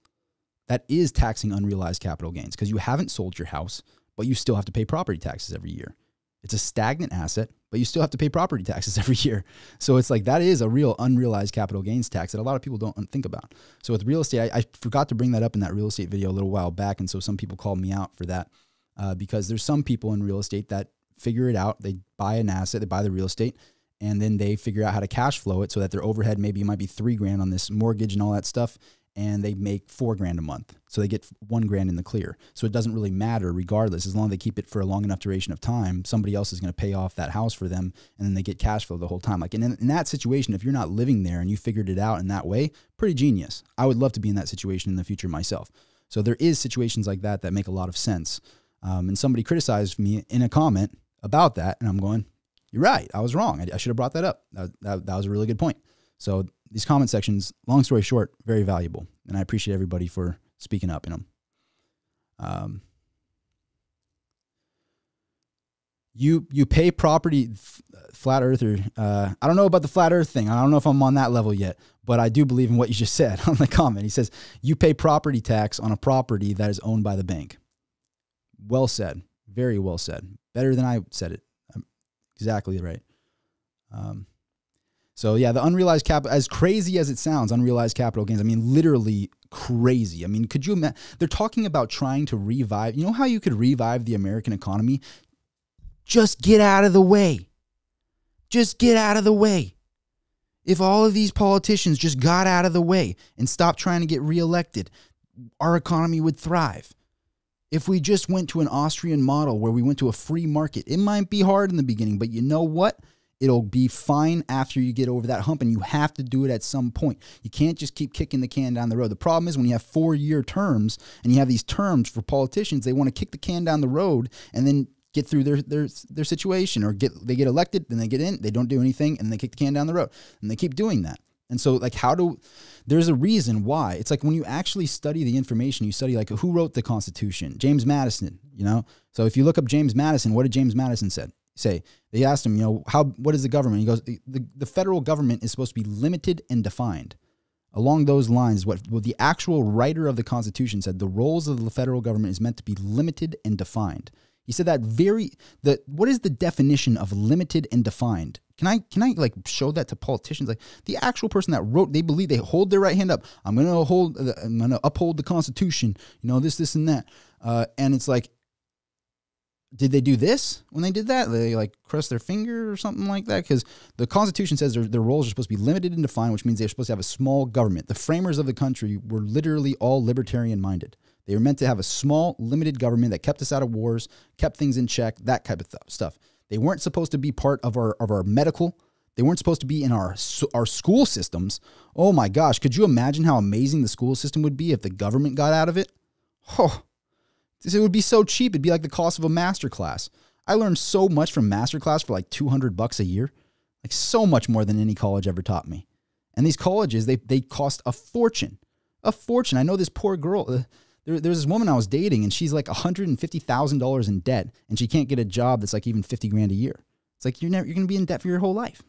That is taxing unrealized capital gains because you haven't sold your house, but you still have to pay property taxes every year. It's a stagnant asset, but you still have to pay property taxes *laughs* every year. So it's like that is a real unrealized capital gains tax that a lot of people don't think about. So with real estate, I, I forgot to bring that up in that real estate video a little while back. And so some people called me out for that uh, because there's some people in real estate that figure it out. They buy an asset, they buy the real estate, and then they figure out how to cash flow it so that their overhead maybe might be three grand on this mortgage and all that stuff and they make four grand a month. So they get one grand in the clear. So it doesn't really matter regardless. As long as they keep it for a long enough duration of time, somebody else is going to pay off that house for them and then they get cash flow the whole time. Like in, in that situation, if you're not living there and you figured it out in that way, pretty genius. I would love to be in that situation in the future myself. So there is situations like that that make a lot of sense. Um, and somebody criticized me in a comment about that. And I'm going, you're right. I was wrong. I, I should have brought that up. That, that, that was a really good point. So these comment sections, long story short, very valuable, and I appreciate everybody for speaking up in them. Um, you you pay property flat earther. Uh, I don't know about the flat earth thing. I don't know if I'm on that level yet, but I do believe in what you just *laughs* said on the comment. He says you pay property tax on a property that is owned by the bank. Well said. Very well said. Better than I said it. I'm exactly right. Um, so yeah, the unrealized capital, as crazy as it sounds, unrealized capital gains. I mean, literally crazy. I mean, could you imagine? They're talking about trying to revive. You know how you could revive the American economy? Just get out of the way. Just get out of the way. If all of these politicians just got out of the way and stopped trying to get reelected, our economy would thrive. If we just went to an Austrian model where we went to a free market, it might be hard in the beginning, but you know what? It'll be fine after you get over that hump, and you have to do it at some point. You can't just keep kicking the can down the road. The problem is when you have four year terms and you have these terms for politicians, they want to kick the can down the road and then get through their their their situation or get they get elected, then they get in, they don't do anything, and they kick the can down the road, and they keep doing that. And so, like, how do there's a reason why it's like when you actually study the information, you study like who wrote the Constitution, James Madison, you know. So if you look up James Madison, what did James Madison said? Say they asked him, you know, how what is the government? He goes, the, the federal government is supposed to be limited and defined. Along those lines, what, what the actual writer of the Constitution said, the roles of the federal government is meant to be limited and defined. He said that very the what is the definition of limited and defined? Can I can I like show that to politicians? Like the actual person that wrote, they believe they hold their right hand up. I'm gonna hold, I'm gonna uphold the Constitution. You know this, this, and that. Uh, and it's like, did they do this when they did that? They like cross their finger or something like that? Because the Constitution says their, their roles are supposed to be limited and defined, which means they're supposed to have a small government. The framers of the country were literally all libertarian minded. They were meant to have a small, limited government that kept us out of wars, kept things in check, that type of th- stuff. They weren't supposed to be part of our of our medical. They weren't supposed to be in our our school systems. Oh my gosh, could you imagine how amazing the school system would be if the government got out of it? Oh, it would be so cheap. It'd be like the cost of a MasterClass. I learned so much from MasterClass for like 200 bucks a year. Like so much more than any college ever taught me. And these colleges, they they cost a fortune. A fortune. I know this poor girl, uh, there, there's this woman I was dating, and she's like $150,000 in debt, and she can't get a job that's like even 50 grand a year. It's like you're never, you're going to be in debt for your whole life.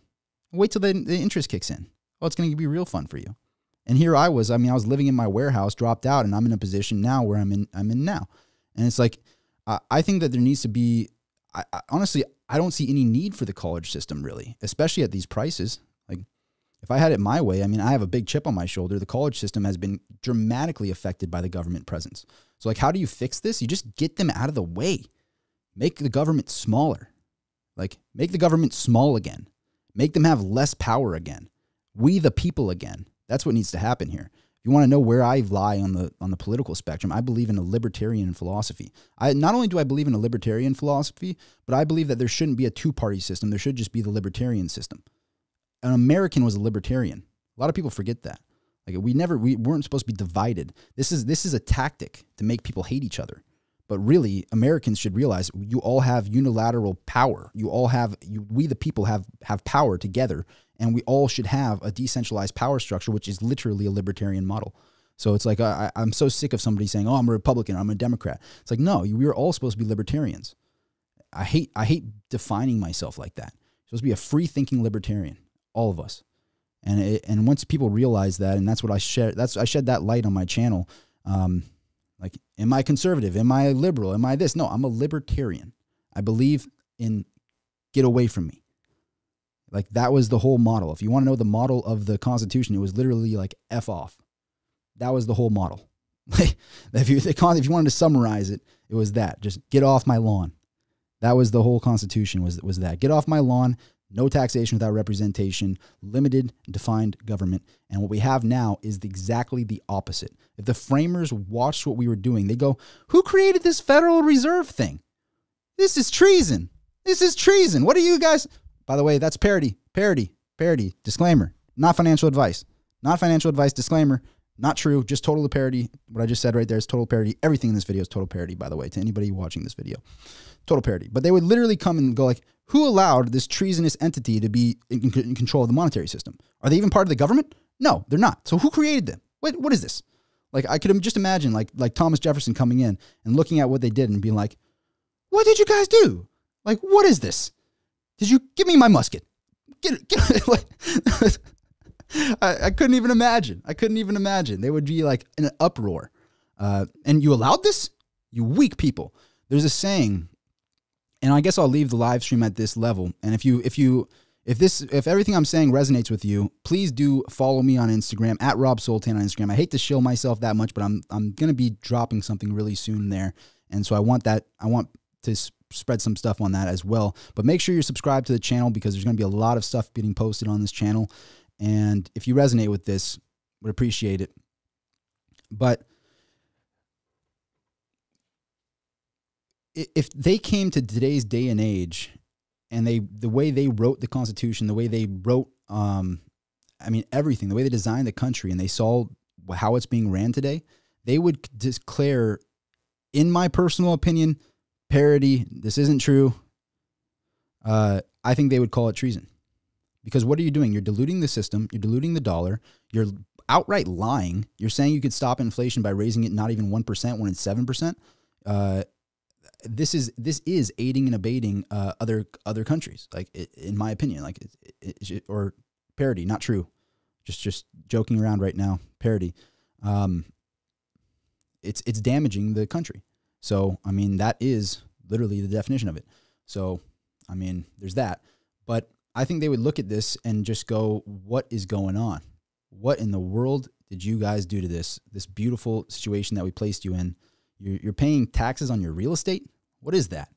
Wait till the, the interest kicks in. Oh, it's going to be real fun for you. And here I was. I mean, I was living in my warehouse, dropped out, and I'm in a position now where I'm in. I'm in now, and it's like I, I think that there needs to be. I, I, honestly, I don't see any need for the college system really, especially at these prices. Like if I had it my way, I mean, I have a big chip on my shoulder. The college system has been dramatically affected by the government presence. So, like, how do you fix this? You just get them out of the way. Make the government smaller. Like, make the government small again. Make them have less power again. We the people again. That's what needs to happen here. If you want to know where I lie on the on the political spectrum, I believe in a libertarian philosophy. I not only do I believe in a libertarian philosophy, but I believe that there shouldn't be a two-party system. There should just be the libertarian system an American was a libertarian. A lot of people forget that. Like we never we weren't supposed to be divided. This is this is a tactic to make people hate each other. But really, Americans should realize you all have unilateral power. You all have you, we the people have have power together, and we all should have a decentralized power structure, which is literally a libertarian model. So it's like I, I'm so sick of somebody saying, "Oh, I'm a Republican, I'm a Democrat." It's like no, we are all supposed to be libertarians. I hate I hate defining myself like that. I'm supposed to be a free thinking libertarian all of us. And it, and once people realize that, and that's what I share, that's I shed that light on my channel. Um, like, am I conservative? Am I liberal? Am I this? No, I'm a libertarian. I believe in get away from me. Like that was the whole model. If you want to know the model of the Constitution, it was literally like f off. That was the whole model. *laughs* if you if you wanted to summarize it, it was that. Just get off my lawn. That was the whole Constitution. Was was that get off my lawn? No taxation without representation, limited defined government. And what we have now is exactly the opposite. If the framers watched what we were doing, they go, Who created this Federal Reserve thing? This is treason. This is treason. What are you guys? By the way, that's parody, parody, parody. Disclaimer not financial advice. Not financial advice. Disclaimer. Not true. Just total parody. What I just said right there is total parody. Everything in this video is total parody, by the way, to anybody watching this video. Total parody. But they would literally come and go like, Who allowed this treasonous entity to be in, in control of the monetary system? Are they even part of the government? No, they're not. So who created them? What what is this? Like I could just imagine like like Thomas Jefferson coming in and looking at what they did and being like, "What did you guys do? Like what is this? Did you give me my musket? Get it, get it. *laughs* like *laughs* I, I couldn't even imagine. I couldn't even imagine. They would be like in an uproar. Uh, and you allowed this? You weak people. There's a saying, and I guess I'll leave the live stream at this level. And if you if you if this if everything I'm saying resonates with you, please do follow me on Instagram at Rob Soltan on Instagram. I hate to show myself that much, but I'm I'm gonna be dropping something really soon there, and so I want that I want to spread some stuff on that as well. But make sure you're subscribed to the channel because there's gonna be a lot of stuff getting posted on this channel, and if you resonate with this, would appreciate it. But if they came to today's day and age and they the way they wrote the constitution the way they wrote um i mean everything the way they designed the country and they saw how it's being ran today they would declare in my personal opinion parody this isn't true uh i think they would call it treason. Because what are you doing? You're diluting the system you're diluting the dollar you're outright lying you're saying you could stop inflation by raising it not even 1% when it's 7% uh, this is this is aiding and abating uh, other other countries. Like it, in my opinion, like it, it, or parody, not true. Just just joking around right now. Parody. Um, it's it's damaging the country. So I mean that is literally the definition of it. So I mean there's that. But I think they would look at this and just go, "What is going on? What in the world did you guys do to this this beautiful situation that we placed you in?" You're, you're paying taxes on your real estate. What is that?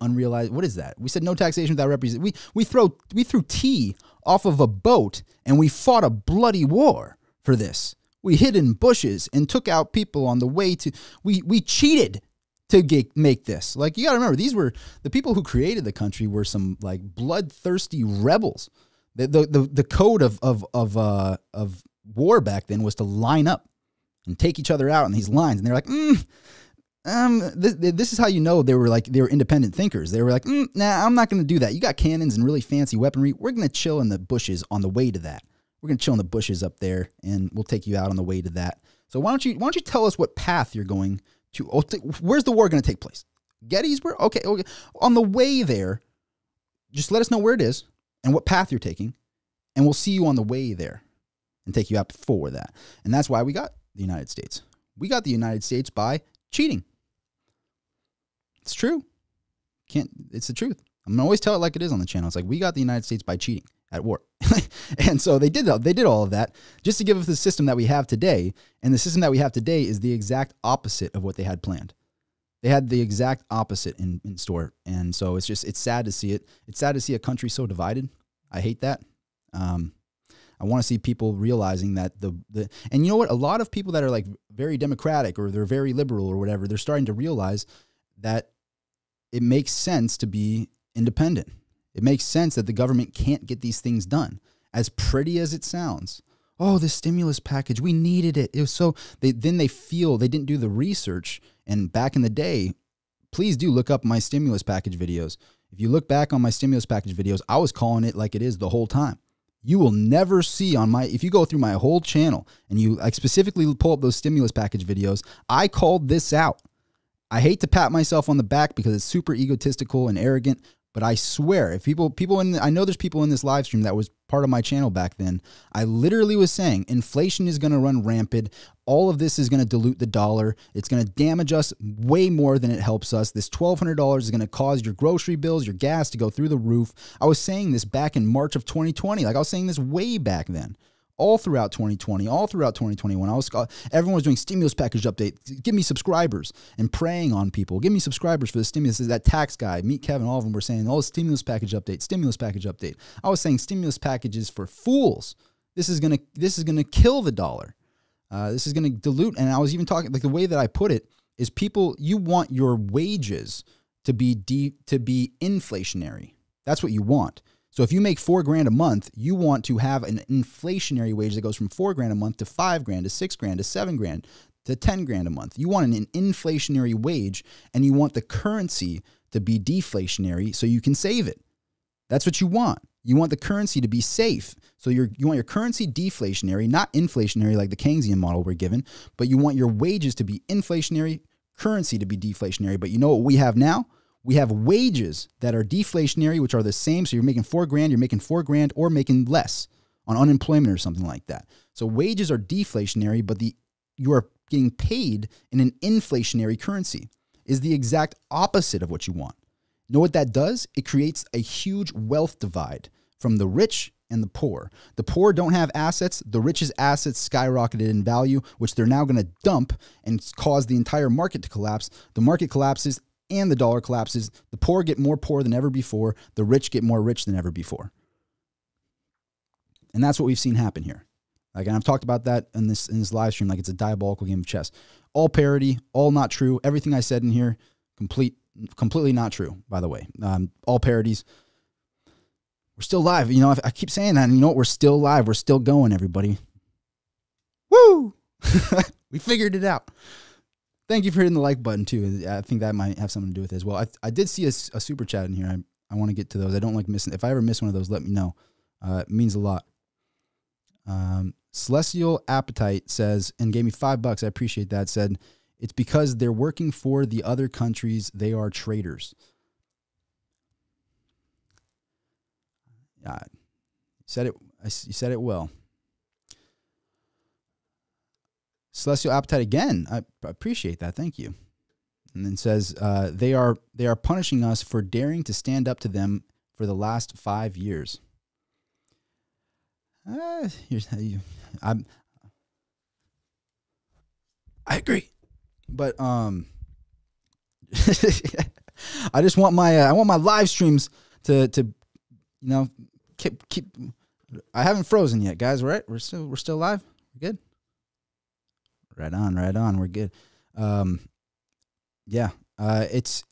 unrealized. What is that? We said no taxation without representation. We we throw we threw tea off of a boat and we fought a bloody war for this. We hid in bushes and took out people on the way to. We we cheated to get, make this. Like you got to remember, these were the people who created the country were some like bloodthirsty rebels. The the the, the code of of of uh, of war back then was to line up and take each other out in these lines. And they're like, mm, um, this, is how you know they were like they were independent thinkers. They were like, mm, nah, I'm not going to do that. You got cannons and really fancy weaponry. We're going to chill in the bushes on the way to that. We're going to chill in the bushes up there, and we'll take you out on the way to that. So why don't you why don't you tell us what path you're going to? Where's the war going to take place? Gettysburg. Okay, okay. On the way there, just let us know where it is and what path you're taking, and we'll see you on the way there and take you out before that. And that's why we got the United States. We got the United States by cheating. It's true. Can't it's the truth. I'm gonna always tell it like it is on the channel. It's like we got the United States by cheating at war. *laughs* and so they did they did all of that just to give us the system that we have today. And the system that we have today is the exact opposite of what they had planned. They had the exact opposite in, in store. And so it's just it's sad to see it. It's sad to see a country so divided. I hate that. Um, I want to see people realizing that the the and you know what a lot of people that are like very democratic or they're very liberal or whatever they're starting to realize that it makes sense to be independent. It makes sense that the government can't get these things done. As pretty as it sounds. Oh, the stimulus package, we needed it. It was so they then they feel they didn't do the research and back in the day, please do look up my stimulus package videos. If you look back on my stimulus package videos, I was calling it like it is the whole time you will never see on my if you go through my whole channel and you like specifically pull up those stimulus package videos i called this out. I hate to pat myself on the back because it's super egotistical and arrogant but I swear, if people people in I know there's people in this live stream that was part of my channel back then. I literally was saying inflation is going to run rampant. All of this is going to dilute the dollar. It's going to damage us way more than it helps us. This $1200 is going to cause your grocery bills, your gas to go through the roof. I was saying this back in March of 2020. Like I was saying this way back then all throughout 2020, all throughout 2021. I was everyone was doing stimulus package update. Give me subscribers and preying on people. Give me subscribers for the stimulus. That tax guy, Meet Kevin. All of them were saying, "Oh, stimulus package update, stimulus package update." I was saying stimulus packages for fools. This is gonna this is gonna kill the dollar. Uh, this is gonna dilute. And I was even talking like the way that I put it is people you want your wages to be de- to be inflationary. That's what you want. So if you make four grand a month, you want to have an inflationary wage that goes from four grand a month to five grand to six grand to seven grand to 10 grand a month. You want an inflationary wage and you want the currency to be deflationary so you can save it. That's what you want. You want the currency to be safe. So you you want your currency deflationary, not inflationary like the Keynesian model we're given, but you want your wages to be inflationary, currency to be deflationary. But you know what we have now? We have wages that are deflationary, which are the same. So you're making four grand, you're making four grand, or making less on unemployment or something like that. So wages are deflationary, but the you are getting paid in an inflationary currency is the exact opposite of what you want. Know what that does? It creates a huge wealth divide from the rich and the poor. The poor don't have assets. The rich's assets skyrocketed in value, which they're now going to dump and cause the entire market to collapse. The market collapses and the dollar collapses. The poor get more poor than ever before. The rich get more rich than ever before. And that's what we've seen happen here. Like, and I've talked about that in this in this live stream, like it's a diabolical game of chess. All parody, all not true. Everything I said in here, complete, completely not true. By the way, um, all parodies. We're still live. You know, I keep saying that, and you know what? We're still live. We're still going, everybody. Woo! *laughs* we figured it out. Thank you for hitting the like button too. I think that might have something to do with it as well. I, I did see a, a super chat in here. I, I want to get to those. I don't like missing. If I ever miss one of those, let me know. Uh, it means a lot. Um, Celestial Appetite says, and gave me five bucks. I appreciate that. Said, it's because they're working for the other countries. They are traitors. Yeah, said it. I, You said it well. Celestial Appetite again. I appreciate that. Thank you. And then says uh, they are they are punishing us for daring to stand up to them for the last five years. Uh, you. I'm. I agree, but um, *laughs* I just want my uh, I want my live streams to to, you know, keep keep. I haven't frozen yet, guys. Right? We're still we're still live. Good. Right on, right on. We're good. Um, yeah. Uh, it's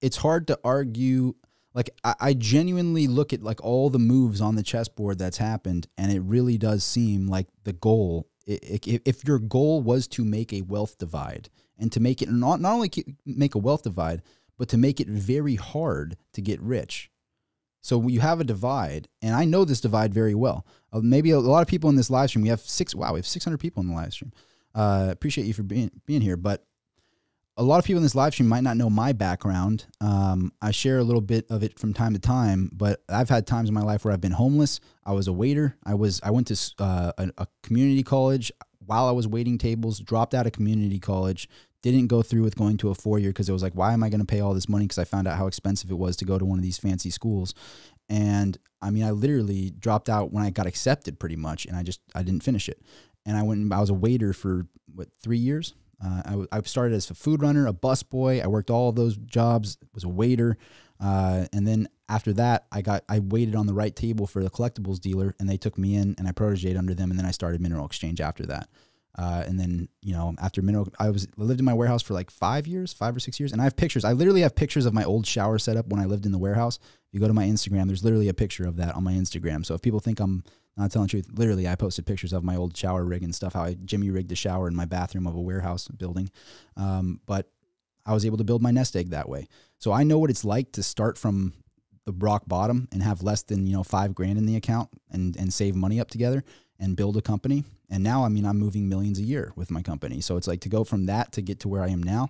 it's hard to argue like I, I, genuinely look at like all the moves on the chessboard that's happened and it really does seem like the goal if your goal was to make a wealth divide and to make it not, not only make a wealth divide but to make it very hard to get rich so you have a divide and i know this divide very well uh, maybe a, a, lot of people in this live stream we have six wow we have 600 people in the live stream uh, appreciate you for being being here but a lot of people in this live stream might not know my background. Um, I share a little bit of it from time to time, but I've had times in my life where I've been homeless. I was a waiter. I was I went to uh, a, a, community college while I was waiting tables. Dropped out of community college. Didn't go through with going to a four year because it was like, why am I going to pay all this money? Because I found out how expensive it was to go to one of these fancy schools. And I mean, I literally dropped out when I got accepted, pretty much, and I just I didn't finish it. And I went. I was a waiter for what three years uh, I, started as a food runner, a bus boy. I worked all of those jobs. Was a waiter, uh, and then after that, I got I waited on the right table for the collectibles dealer, and they took me in, and I protéged under them, and then I started Mineral Exchange after that. Uh, and then you know after mineral, I was lived in my warehouse for like five years, five or six years, and I have pictures. I literally have pictures of my old shower setup when I lived in the warehouse. You go to my Instagram, there's literally a picture of that on my Instagram. So if people think I'm not telling the truth. Literally, I posted pictures of my old shower rig and stuff, how I Jimmy rigged the shower in my bathroom of a warehouse building. Um, but I was able to build my nest egg that way. So I know what it's like to start from the rock bottom and have less than, you know, five grand in the account and, and save money up together and build a company. And now, I mean, I'm moving millions a year with my company. So it's like to go from that to get to where I am now.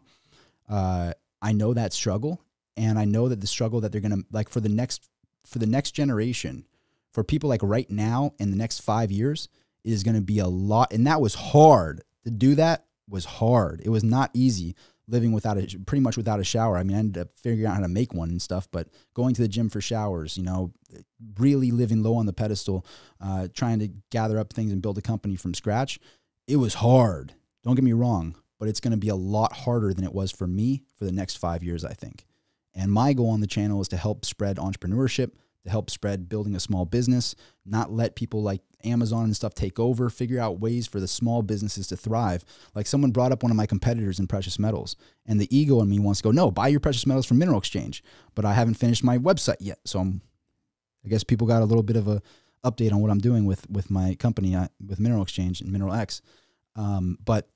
Uh, I know that struggle and I know that the struggle that they're going to like for the next, for the next generation, for people like right now in the next five years is going to be a lot. And that was hard to do that was hard. It was not easy living without a pretty much without a shower. I mean, I ended up figuring out how to make one and stuff, but going to the gym for showers, you know, really living low on the pedestal, uh, trying to gather up things and build a company from scratch, it was hard. Don't get me wrong, but it's going to be a lot harder than it was for me for the next five years, I think. And my goal on the channel is to help spread entrepreneurship, to help spread building a small business, not let people like Amazon and stuff take over, figure out ways for the small businesses to thrive. Like someone brought up one of my competitors in precious metals, and the ego in me wants to go, no, buy your precious metals from Mineral Exchange. But I haven't finished my website yet. So I'm, I guess people got a little bit of a update on what I'm doing with with my company uh, with Mineral Exchange and Mineral X. Um, but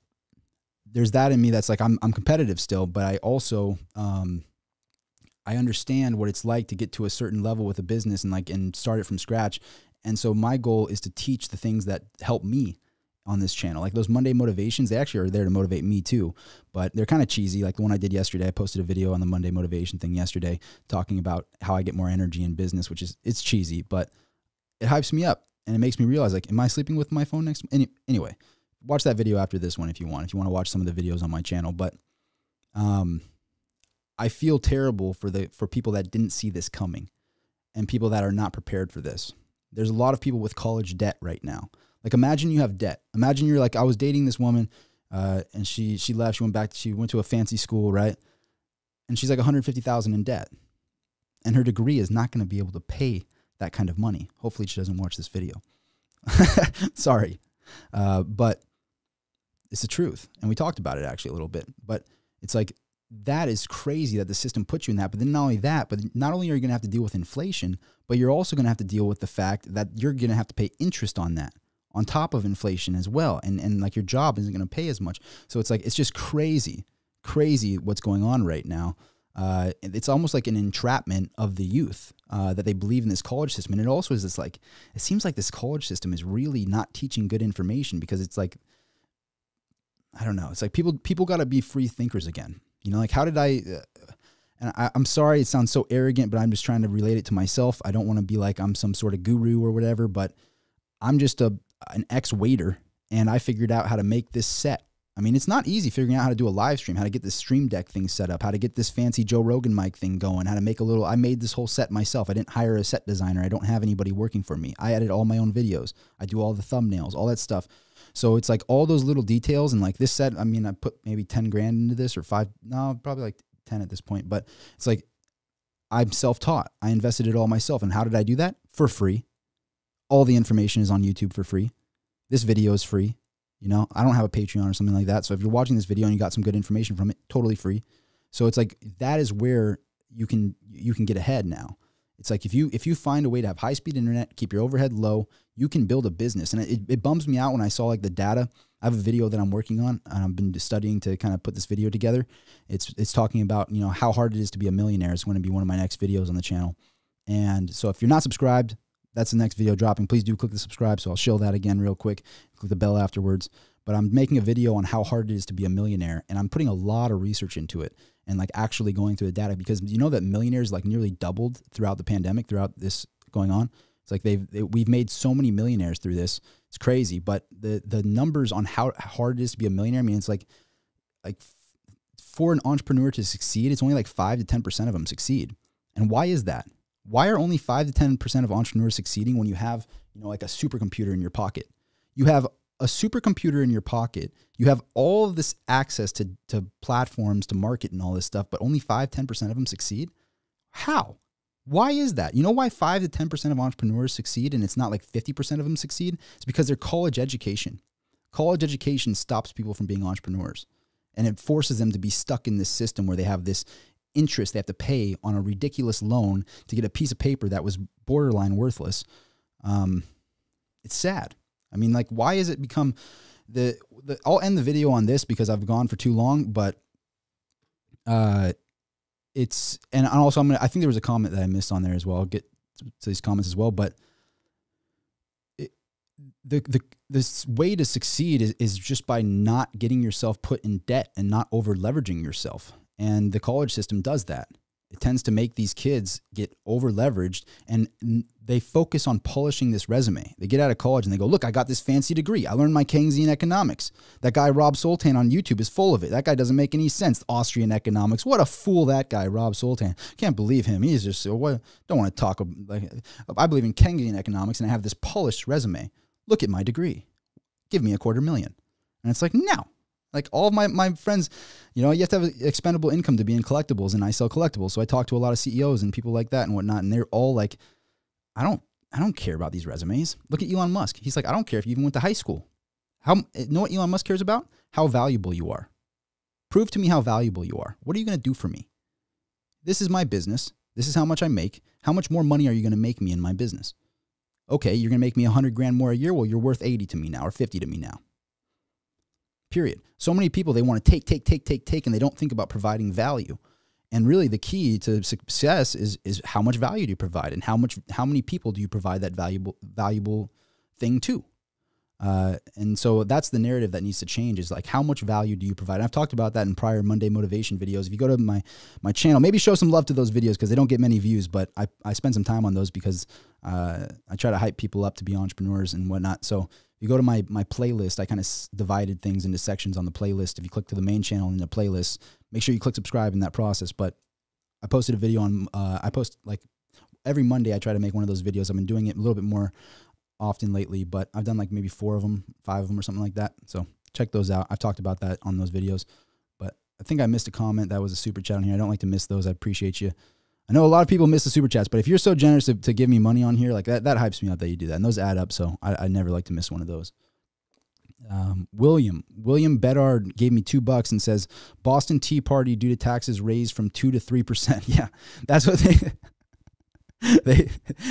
there's that in me that's like I'm I'm competitive still, but I also um, I understand what it's like to get to a certain level with a business and like and start it from scratch. And so my goal is to teach the things that help me on this channel. Like those Monday motivations, they actually are there to motivate me too, but they're kind of cheesy. Like the one I did yesterday, I posted a video on the Monday motivation thing yesterday talking about how I get more energy in business, which is it's cheesy, but it hypes me up and it makes me realize like, am I sleeping with my phone next? Any, anyway, watch that video after this one if you want. If you want to watch some of the videos on my channel, but um, I feel terrible for the for people that didn't see this coming, and people that are not prepared for this. There's a lot of people with college debt right now. Like imagine you have debt. Imagine you're like I was dating this woman, uh, and she she left. She went back. She went to a fancy school, right? And she's like 150,000 in debt, and her degree is not going to be able to pay that kind of money. Hopefully, she doesn't watch this video. *laughs* Sorry, uh, but it's the truth, and we talked about it actually a little bit. But it's like that is crazy that the system puts you in that. But then not only that, but not only are you going to have to deal with inflation, but you're also going to have to deal with the fact that you're going to have to pay interest on that on top of inflation as well. And and like your job isn't going to pay as much. So it's like it's just crazy, crazy what's going on right now. Uh, it's almost like an entrapment of the youth uh, that they believe in this college system. And it also is this like it seems like this college system is really not teaching good information because it's like I don't know. It's like people people got to be free thinkers again. You know, like how did I? Uh, and I, I'm sorry, it sounds so arrogant, but I'm just trying to relate it to myself. I don't want to be like I'm some sort of guru or whatever, but I'm just a an ex waiter and I figured out how to make this set. I mean, it's not easy figuring out how to do a live stream, how to get this stream deck thing set up, how to get this fancy Joe Rogan mic thing going, how to make a little. I made this whole set myself. I didn't hire a set designer. I don't have anybody working for me. I edit all my own videos. I do all the thumbnails, all that stuff. So it's like all those little details and like this set. I mean, I put maybe 10 grand into this or five, no, probably like 10 at this point. But it's like I'm self taught. I invested it all myself. And how did I do that? For free. All the information is on YouTube for free. This video is free. You know, I don't have a Patreon or something like that. So if you're watching this video and you got some good information from it, totally free. So it's like that is where you can you can get ahead now. It's like if you if you find a way to have high speed internet, keep your overhead low, you can build a business. And it, it bums me out when I saw like the data. I have a video that I'm working on and I've been studying to kind of put this video together. It's it's talking about, you know, how hard it is to be a millionaire. It's going to be one of my next videos on the channel. And so if you're not subscribed, that's the next video dropping. Please do click the subscribe. So I'll show that again real quick. Click the bell afterwards. But I'm making a video on how hard it is to be a millionaire, and I'm putting a lot of research into it and like actually going through the data because you know that millionaires like nearly doubled throughout the pandemic, throughout this going on. It's like they've they, we've made so many millionaires through this. It's crazy, but the the numbers on how hard it is to be a millionaire. I mean, it's like like for an entrepreneur to succeed, it's only like five to ten percent of them succeed. And why is that? Why are only 5 to 10% of entrepreneurs succeeding when you have, you know, like a supercomputer in your pocket? You have a supercomputer in your pocket. You have all of this access to, to platforms, to market and all this stuff, but only 5, 10% of them succeed? How? Why is that? You know why 5 to 10% of entrepreneurs succeed and it's not like 50% of them succeed? It's because they're college education. College education stops people from being entrepreneurs and it forces them to be stuck in this system where they have this interest they have to pay on a ridiculous loan to get a piece of paper that was borderline worthless. Um, it's sad. I mean, like, why has it become the, the? I'll end the video on this because I've gone for too long, but uh, it's and also I'm gonna. I think there was a comment that I missed on there as well. I'll get to these comments as well, but it, the the this way to succeed is, is just by not getting yourself put in debt and not over leveraging yourself. And the college system does that. It tends to make these kids get over leveraged and they focus on polishing this resume. They get out of college and they go, Look, I got this fancy degree. I learned my Keynesian economics. That guy, Rob Soltan, on YouTube is full of it. That guy doesn't make any sense. Austrian economics. What a fool that guy, Rob Soltan. Can't believe him. He's just, what, don't want to talk. Like, I believe in Keynesian economics and I have this polished resume. Look at my degree. Give me a quarter million. And it's like, no, like all of my, my friends, you know, you have to have expendable income to be in collectibles, and I sell collectibles. So I talk to a lot of CEOs and people like that and whatnot, and they're all like, I don't I don't care about these resumes. Look at Elon Musk. He's like, I don't care if you even went to high school. How you know what Elon Musk cares about? How valuable you are. Prove to me how valuable you are. What are you going to do for me? This is my business. This is how much I make. How much more money are you going to make me in my business? Okay, you're going to make me 100 grand more a year. Well, you're worth 80 to me now or 50 to me now. Period. So many people they want to take, take, take, take, take, and they don't think about providing value. And really, the key to success is is how much value do you provide, and how much how many people do you provide that valuable valuable thing to. Uh, and so that's the narrative that needs to change is like how much value do you provide and i've talked about that in prior monday motivation videos if you go to my my channel maybe show some love to those videos because they don't get many views but i, I spend some time on those because uh, i try to hype people up to be entrepreneurs and whatnot so you go to my my playlist i kind of divided things into sections on the playlist if you click to the main channel in the playlist make sure you click subscribe in that process but i posted a video on uh, i post like every monday i try to make one of those videos i've been doing it a little bit more often lately, but I've done like maybe four of them, five of them, or something like that. So check those out. I've talked about that on those videos. But I think I missed a comment that was a super chat on here. I don't like to miss those. I appreciate you. I know a lot of people miss the super chats, but if you're so generous to, to give me money on here, like that, that hypes me up that you do that. And those add up. So I, I never like to miss one of those. Um, William William Bedard gave me two bucks and says Boston Tea Party due to taxes raised from two to three percent. *laughs* Yeah, that's what they *laughs* they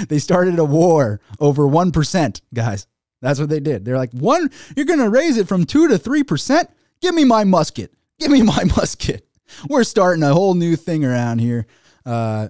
they started a war over 1%, guys. That's what they did. They're like, "One, you're going to raise it from 2 to 3%? Give me my musket. Give me my *laughs* musket." We're starting a whole new thing around here. Uh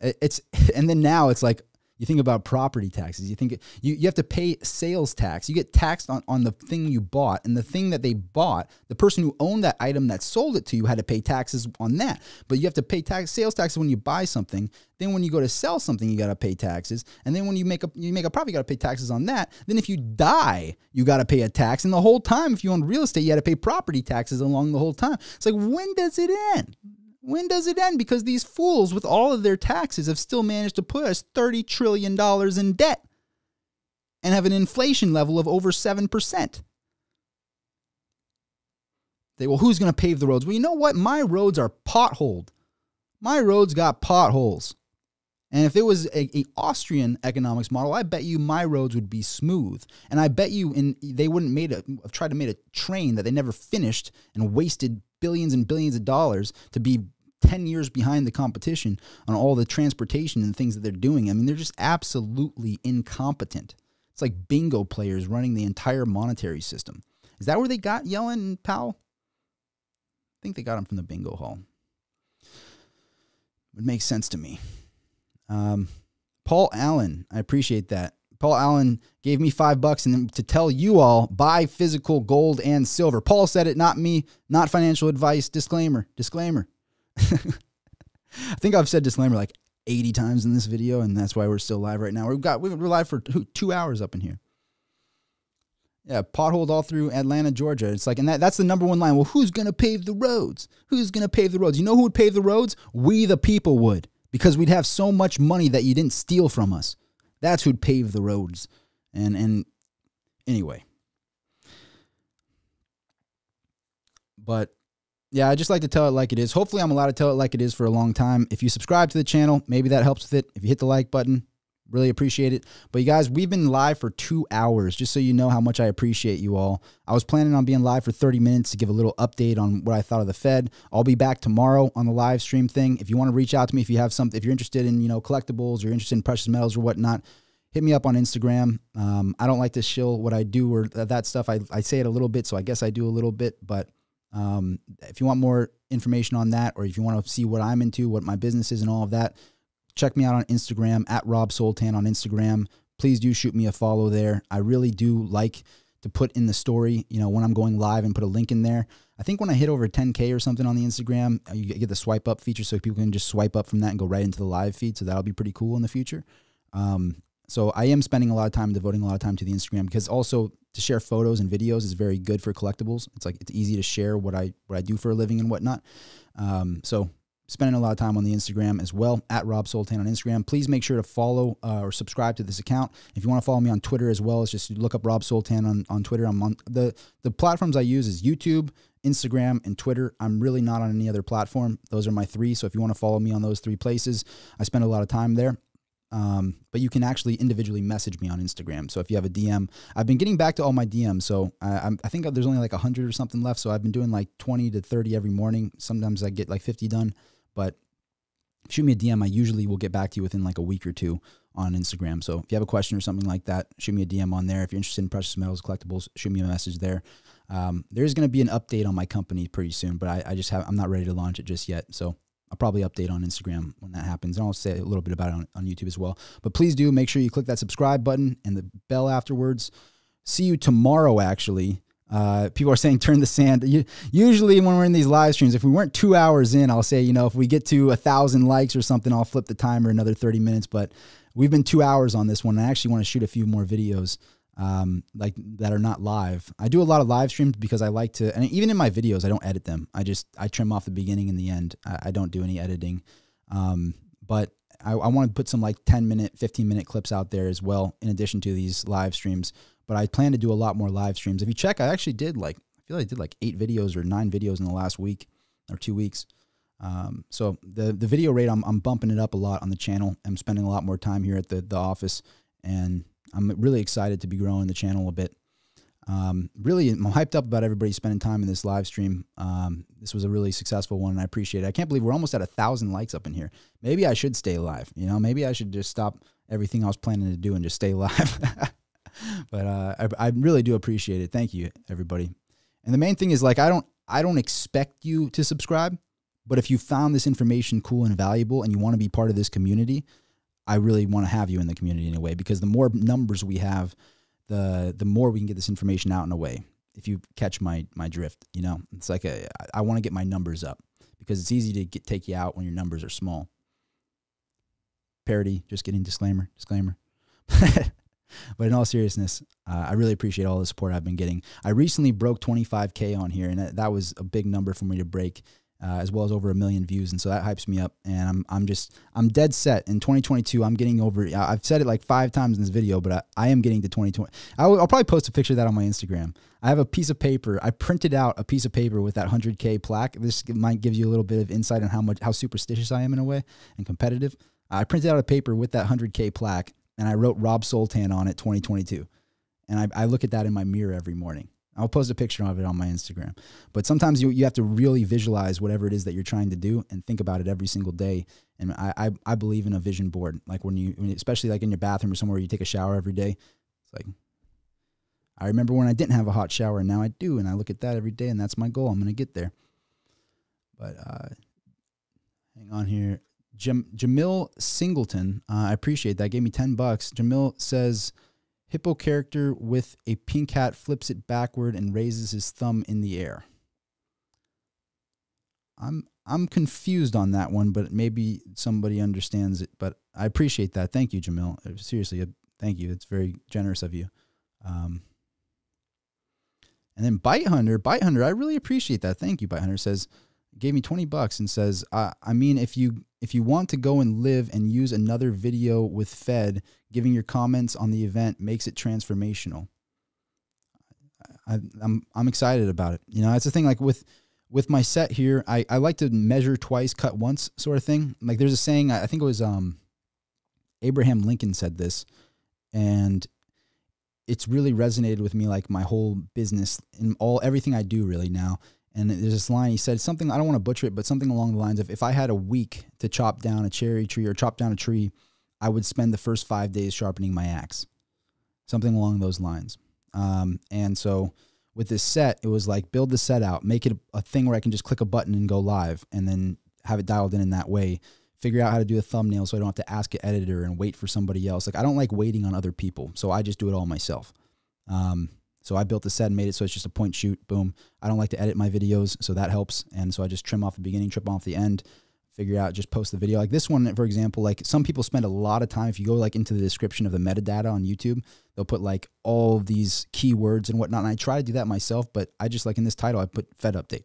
it's *laughs* and then now it's like you think about property taxes. You think you, you have to pay sales tax. You get taxed on, on the thing you bought. And the thing that they bought, the person who owned that item that sold it to you had to pay taxes on that. But you have to pay tax sales taxes when you buy something. Then when you go to sell something, you gotta pay taxes. And then when you make a you make a profit, you gotta pay taxes on that. Then if you die, you gotta pay a tax. And the whole time, if you own real estate, you had to pay property taxes along the whole time. It's like when does it end? When does it end? Because these fools, with all of their taxes, have still managed to put us $30 trillion in debt and have an inflation level of over 7%. They, well, who's going to pave the roads? Well, you know what? My roads are potholed. My roads got potholes. And if it was a, a, Austrian economics model, I bet you my roads would be smooth. And I bet you in they wouldn't made a tried to make a train that they never finished and wasted billions and billions of dollars to be 10 years behind the competition on all the transportation and things that they're doing. I mean, they're just absolutely incompetent. It's like bingo players running the entire monetary system. Is that where they got Yellen and Powell? I think they got them from the bingo hall. It makes sense to me. Um, Paul Allen, I appreciate that. Paul Allen gave me five bucks and to tell you all buy physical gold and silver. Paul said it, not me, not financial advice. Disclaimer, disclaimer. *laughs* I think I've said disclaimer like 80 times in this video, and that's why we're still live right now. We've got we're live for two, hours up in here. Yeah, potholed all through Atlanta, Georgia. It's like, and that, that's the number one line. Well, who's gonna pave the roads? Who's gonna pave the roads? You know who would pave the roads? We the people would, because we'd have so much money that you didn't steal from us. That's who'd pave the roads. And and anyway. But yeah, I just like to tell it like it is. Hopefully I'm allowed to tell it like it is for a long time. If you subscribe to the channel, maybe that helps with it. If you hit the like button, really appreciate it. But you guys, we've been live for two hours, just so you know how much I appreciate you all. I was planning on being live for 30 minutes to give a little update on what I thought of the Fed. I'll be back tomorrow on the live stream thing. If you want to reach out to me, if you have something, if you're interested in, you know, collectibles, you're interested in precious metals or whatnot, hit me up on Instagram. Um, I don't like to shill what I do or that stuff. I, I say it a little bit, so I guess I do a little bit, but um, if you want more information on that, or if you want to see what I'm into, what my business is, and all of that, check me out on Instagram at Rob Soltan on Instagram. Please do shoot me a follow there. I really do like to put in the story, you know, when I'm going live and put a link in there. I think when I hit over 10K or something on the Instagram, you get the swipe up feature so people can just swipe up from that and go right into the live feed. So that'll be pretty cool in the future. Um, so I am spending a lot of time devoting a lot of time to the Instagram because also to share photos and videos is very good for collectibles. It's like it's easy to share what I what I do for a living and whatnot. Um, so spending a lot of time on the Instagram as well at Rob Soltan on Instagram. Please make sure to follow uh, or subscribe to this account. If you want to follow me on Twitter as well, it's just look up Rob Soltan on, on Twitter. I'm on the the platforms I use is YouTube, Instagram, and Twitter. I'm really not on any other platform. Those are my three. So if you want to follow me on those three places, I spend a lot of time there. Um, but you can actually individually message me on Instagram. So if you have a DM, I've been getting back to all my DMs. So I, I think there's only like 100 or something left. So I've been doing like 20 to 30 every morning. Sometimes I get like 50 done. But shoot me a DM. I usually will get back to you within like a week or two on Instagram. So if you have a question or something like that, shoot me a DM on there. If you're interested in precious metals, collectibles, shoot me a message there. Um, there's going to be an update on my company pretty soon, but I, I just have I'm not ready to launch it just yet. So I'll probably update on Instagram when that happens. And I'll say a little bit about it on, on YouTube as well. But please do make sure you click that subscribe button and the bell afterwards. See you tomorrow, actually. Uh, people are saying turn the sand. Usually, when we're in these live streams, if we weren't two hours in, I'll say, you know, if we get to a thousand likes or something, I'll flip the timer another 30 minutes. But we've been two hours on this one. And I actually want to shoot a few more videos um, like that are not live. I do a lot of live streams because I like to, and even in my videos, I don't edit them. I just I trim off the beginning and the end. I, I don't do any editing. Um, but I, I want to put some like 10 minute, 15 minute clips out there as well, in addition to these live streams. But I plan to do a lot more live streams. If you check, I actually did like I feel like I did like eight videos or nine videos in the last week or two weeks. Um, so the the video rate, I'm, I'm bumping it up a lot on the channel. I'm spending a lot more time here at the the office, and I'm really excited to be growing the channel a bit. Um, really, I'm hyped up about everybody spending time in this live stream. Um, this was a really successful one, and I appreciate it. I can't believe we're almost at a thousand likes up in here. Maybe I should stay live. You know, maybe I should just stop everything I was planning to do and just stay *laughs* live. but uh, I, I really do appreciate it. Thank you, everybody. And the main thing is like I don't I don't expect you to subscribe, but if you found this information cool and valuable and you want to be part of this community, I really want to have you in the community in a way because the more numbers we have, the the more we can get this information out in a way. If you catch my my drift, you know, it's like a, I want to get my numbers up because it's easy to get, take you out when your numbers are small. Parody, just getting disclaimer, disclaimer. *laughs* but in all seriousness, uh, I really appreciate all the support I've been getting. I recently broke 25k on here, and that was a big number for me to break uh, as well as over a million views, and so that hypes me up. And I'm I'm just I'm dead set in 2022. I'm getting over. I've said it like five times in this video, but I, I am getting to 2020. I'll, I'll probably post a picture of that on my Instagram. I have a piece of paper. I printed out a piece of paper with that 100k plaque. This might give you a little bit of insight on how much how superstitious I am in a way and competitive. I printed out a paper with that 100k plaque, and I wrote Rob Soltan on it 2022. And I, I look at that in my mirror every morning. I'll post a picture of it on my Instagram. But sometimes you, you have to really visualize whatever it is that you're trying to do and think about it every single day. And I, I, I believe in a vision board. Like when you, when, especially like in your bathroom or somewhere you take a shower every day. It's like, I remember when I didn't have a hot shower and now I do. And I look at that every day and that's my goal. I'm going to get there. But uh, hang on here. Jam, Jamil Singleton, uh, I appreciate that. Gave me 10 bucks. Jamil says, Hippo character with a pink hat flips it backward and raises his thumb in the air. I'm I'm confused on that one, but maybe somebody understands it. But I appreciate that. Thank you, Jamil. Uh, seriously, uh, thank you. It's very generous of you. Um, and then Bite Hunter, Bite Hunter, I really appreciate that. Thank you, Bite Hunter. Says gave me 20 bucks and says, I, I mean, if you if you want to go and live and use another video with Fed, giving your comments on the event makes it transformational. I, am I'm, I'm excited about it. You know, that's the thing. Like with with my set here, I, I like to measure twice, cut once, sort of thing. Like there's a saying, I think it was um Abraham Lincoln said this, and it's really resonated with me. Like my whole business and all everything I do really now and there's this line he said something I don't want to butcher it, but something along the lines of if I had a week to chop down a cherry tree or chop down a tree, I would spend the first five days sharpening my axe. Something along those lines. Um, and so with this set, it was like build the set out, make it a, a thing where I can just click a button and go live, and then have it dialed in in that way. Figure out how to do a thumbnail so I don't have to ask an editor and wait for somebody else. Like I don't like waiting on other people, so I just do it all myself. Um, so I built the set and made it so it's just a point shoot, boom. I don't like to edit my videos, so that helps. And so I just trim off the beginning, trim off the end, figure out, just post the video. Like this one, for example, like some people spend a lot of time. If you go like into the description of the metadata on YouTube, they'll put like all these keywords and whatnot. And I try to do that myself, but I just like in this title, I put Fed update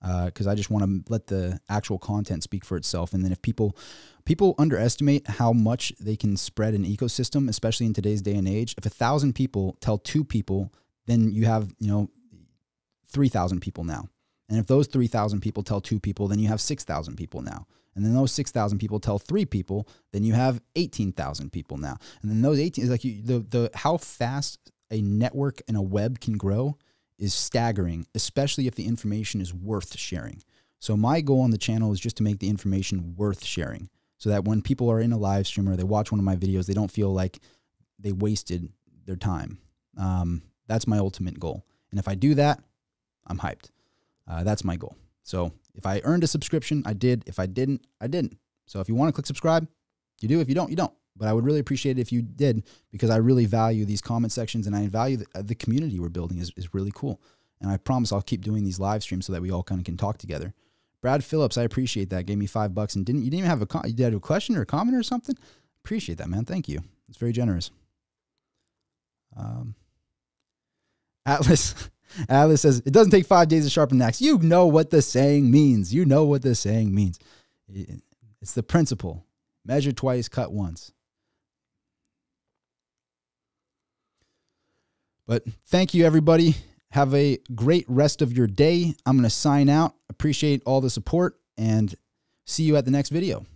because uh, I just want to let the actual content speak for itself. And then if people people underestimate how much they can spread an ecosystem, especially in today's day and age. If a thousand people tell two people then you have, you know, 3,000 people now. And if those 3,000 people tell two people, then you have 6,000 people now. And then those 6,000 people tell three people, then you have 18,000 people now. And then those 18 is like you, the, the, how fast a network and a web can grow is staggering, especially if the information is worth sharing. So my goal on the channel is just to make the information worth sharing so that when people are in a live stream or they watch one of my videos, they don't feel like they wasted their time. Um, that's my ultimate goal. And if I do that, I'm hyped. Uh, that's my goal. So if I earned a subscription, I did. If I didn't, I didn't. So if you want to click subscribe, you do. If you don't, you don't. But I would really appreciate it if you did because I really value these comment sections and I value the, uh, the community we're building is, is really cool. And I promise I'll keep doing these live streams so that we all kind of can talk together. Brad Phillips, I appreciate that. Gave me five bucks and didn't you didn't even have a you have a question or a comment or something? Appreciate that, man. Thank you. It's very generous. Um, Atlas *laughs* Atlas says it doesn't take five days to sharpen an axe. You know what the saying means. You know what the saying means. It's the principle: measure twice, cut once. But thank you, everybody. Have a great rest of your day. I'm going to sign out. Appreciate all the support and see you at the next video.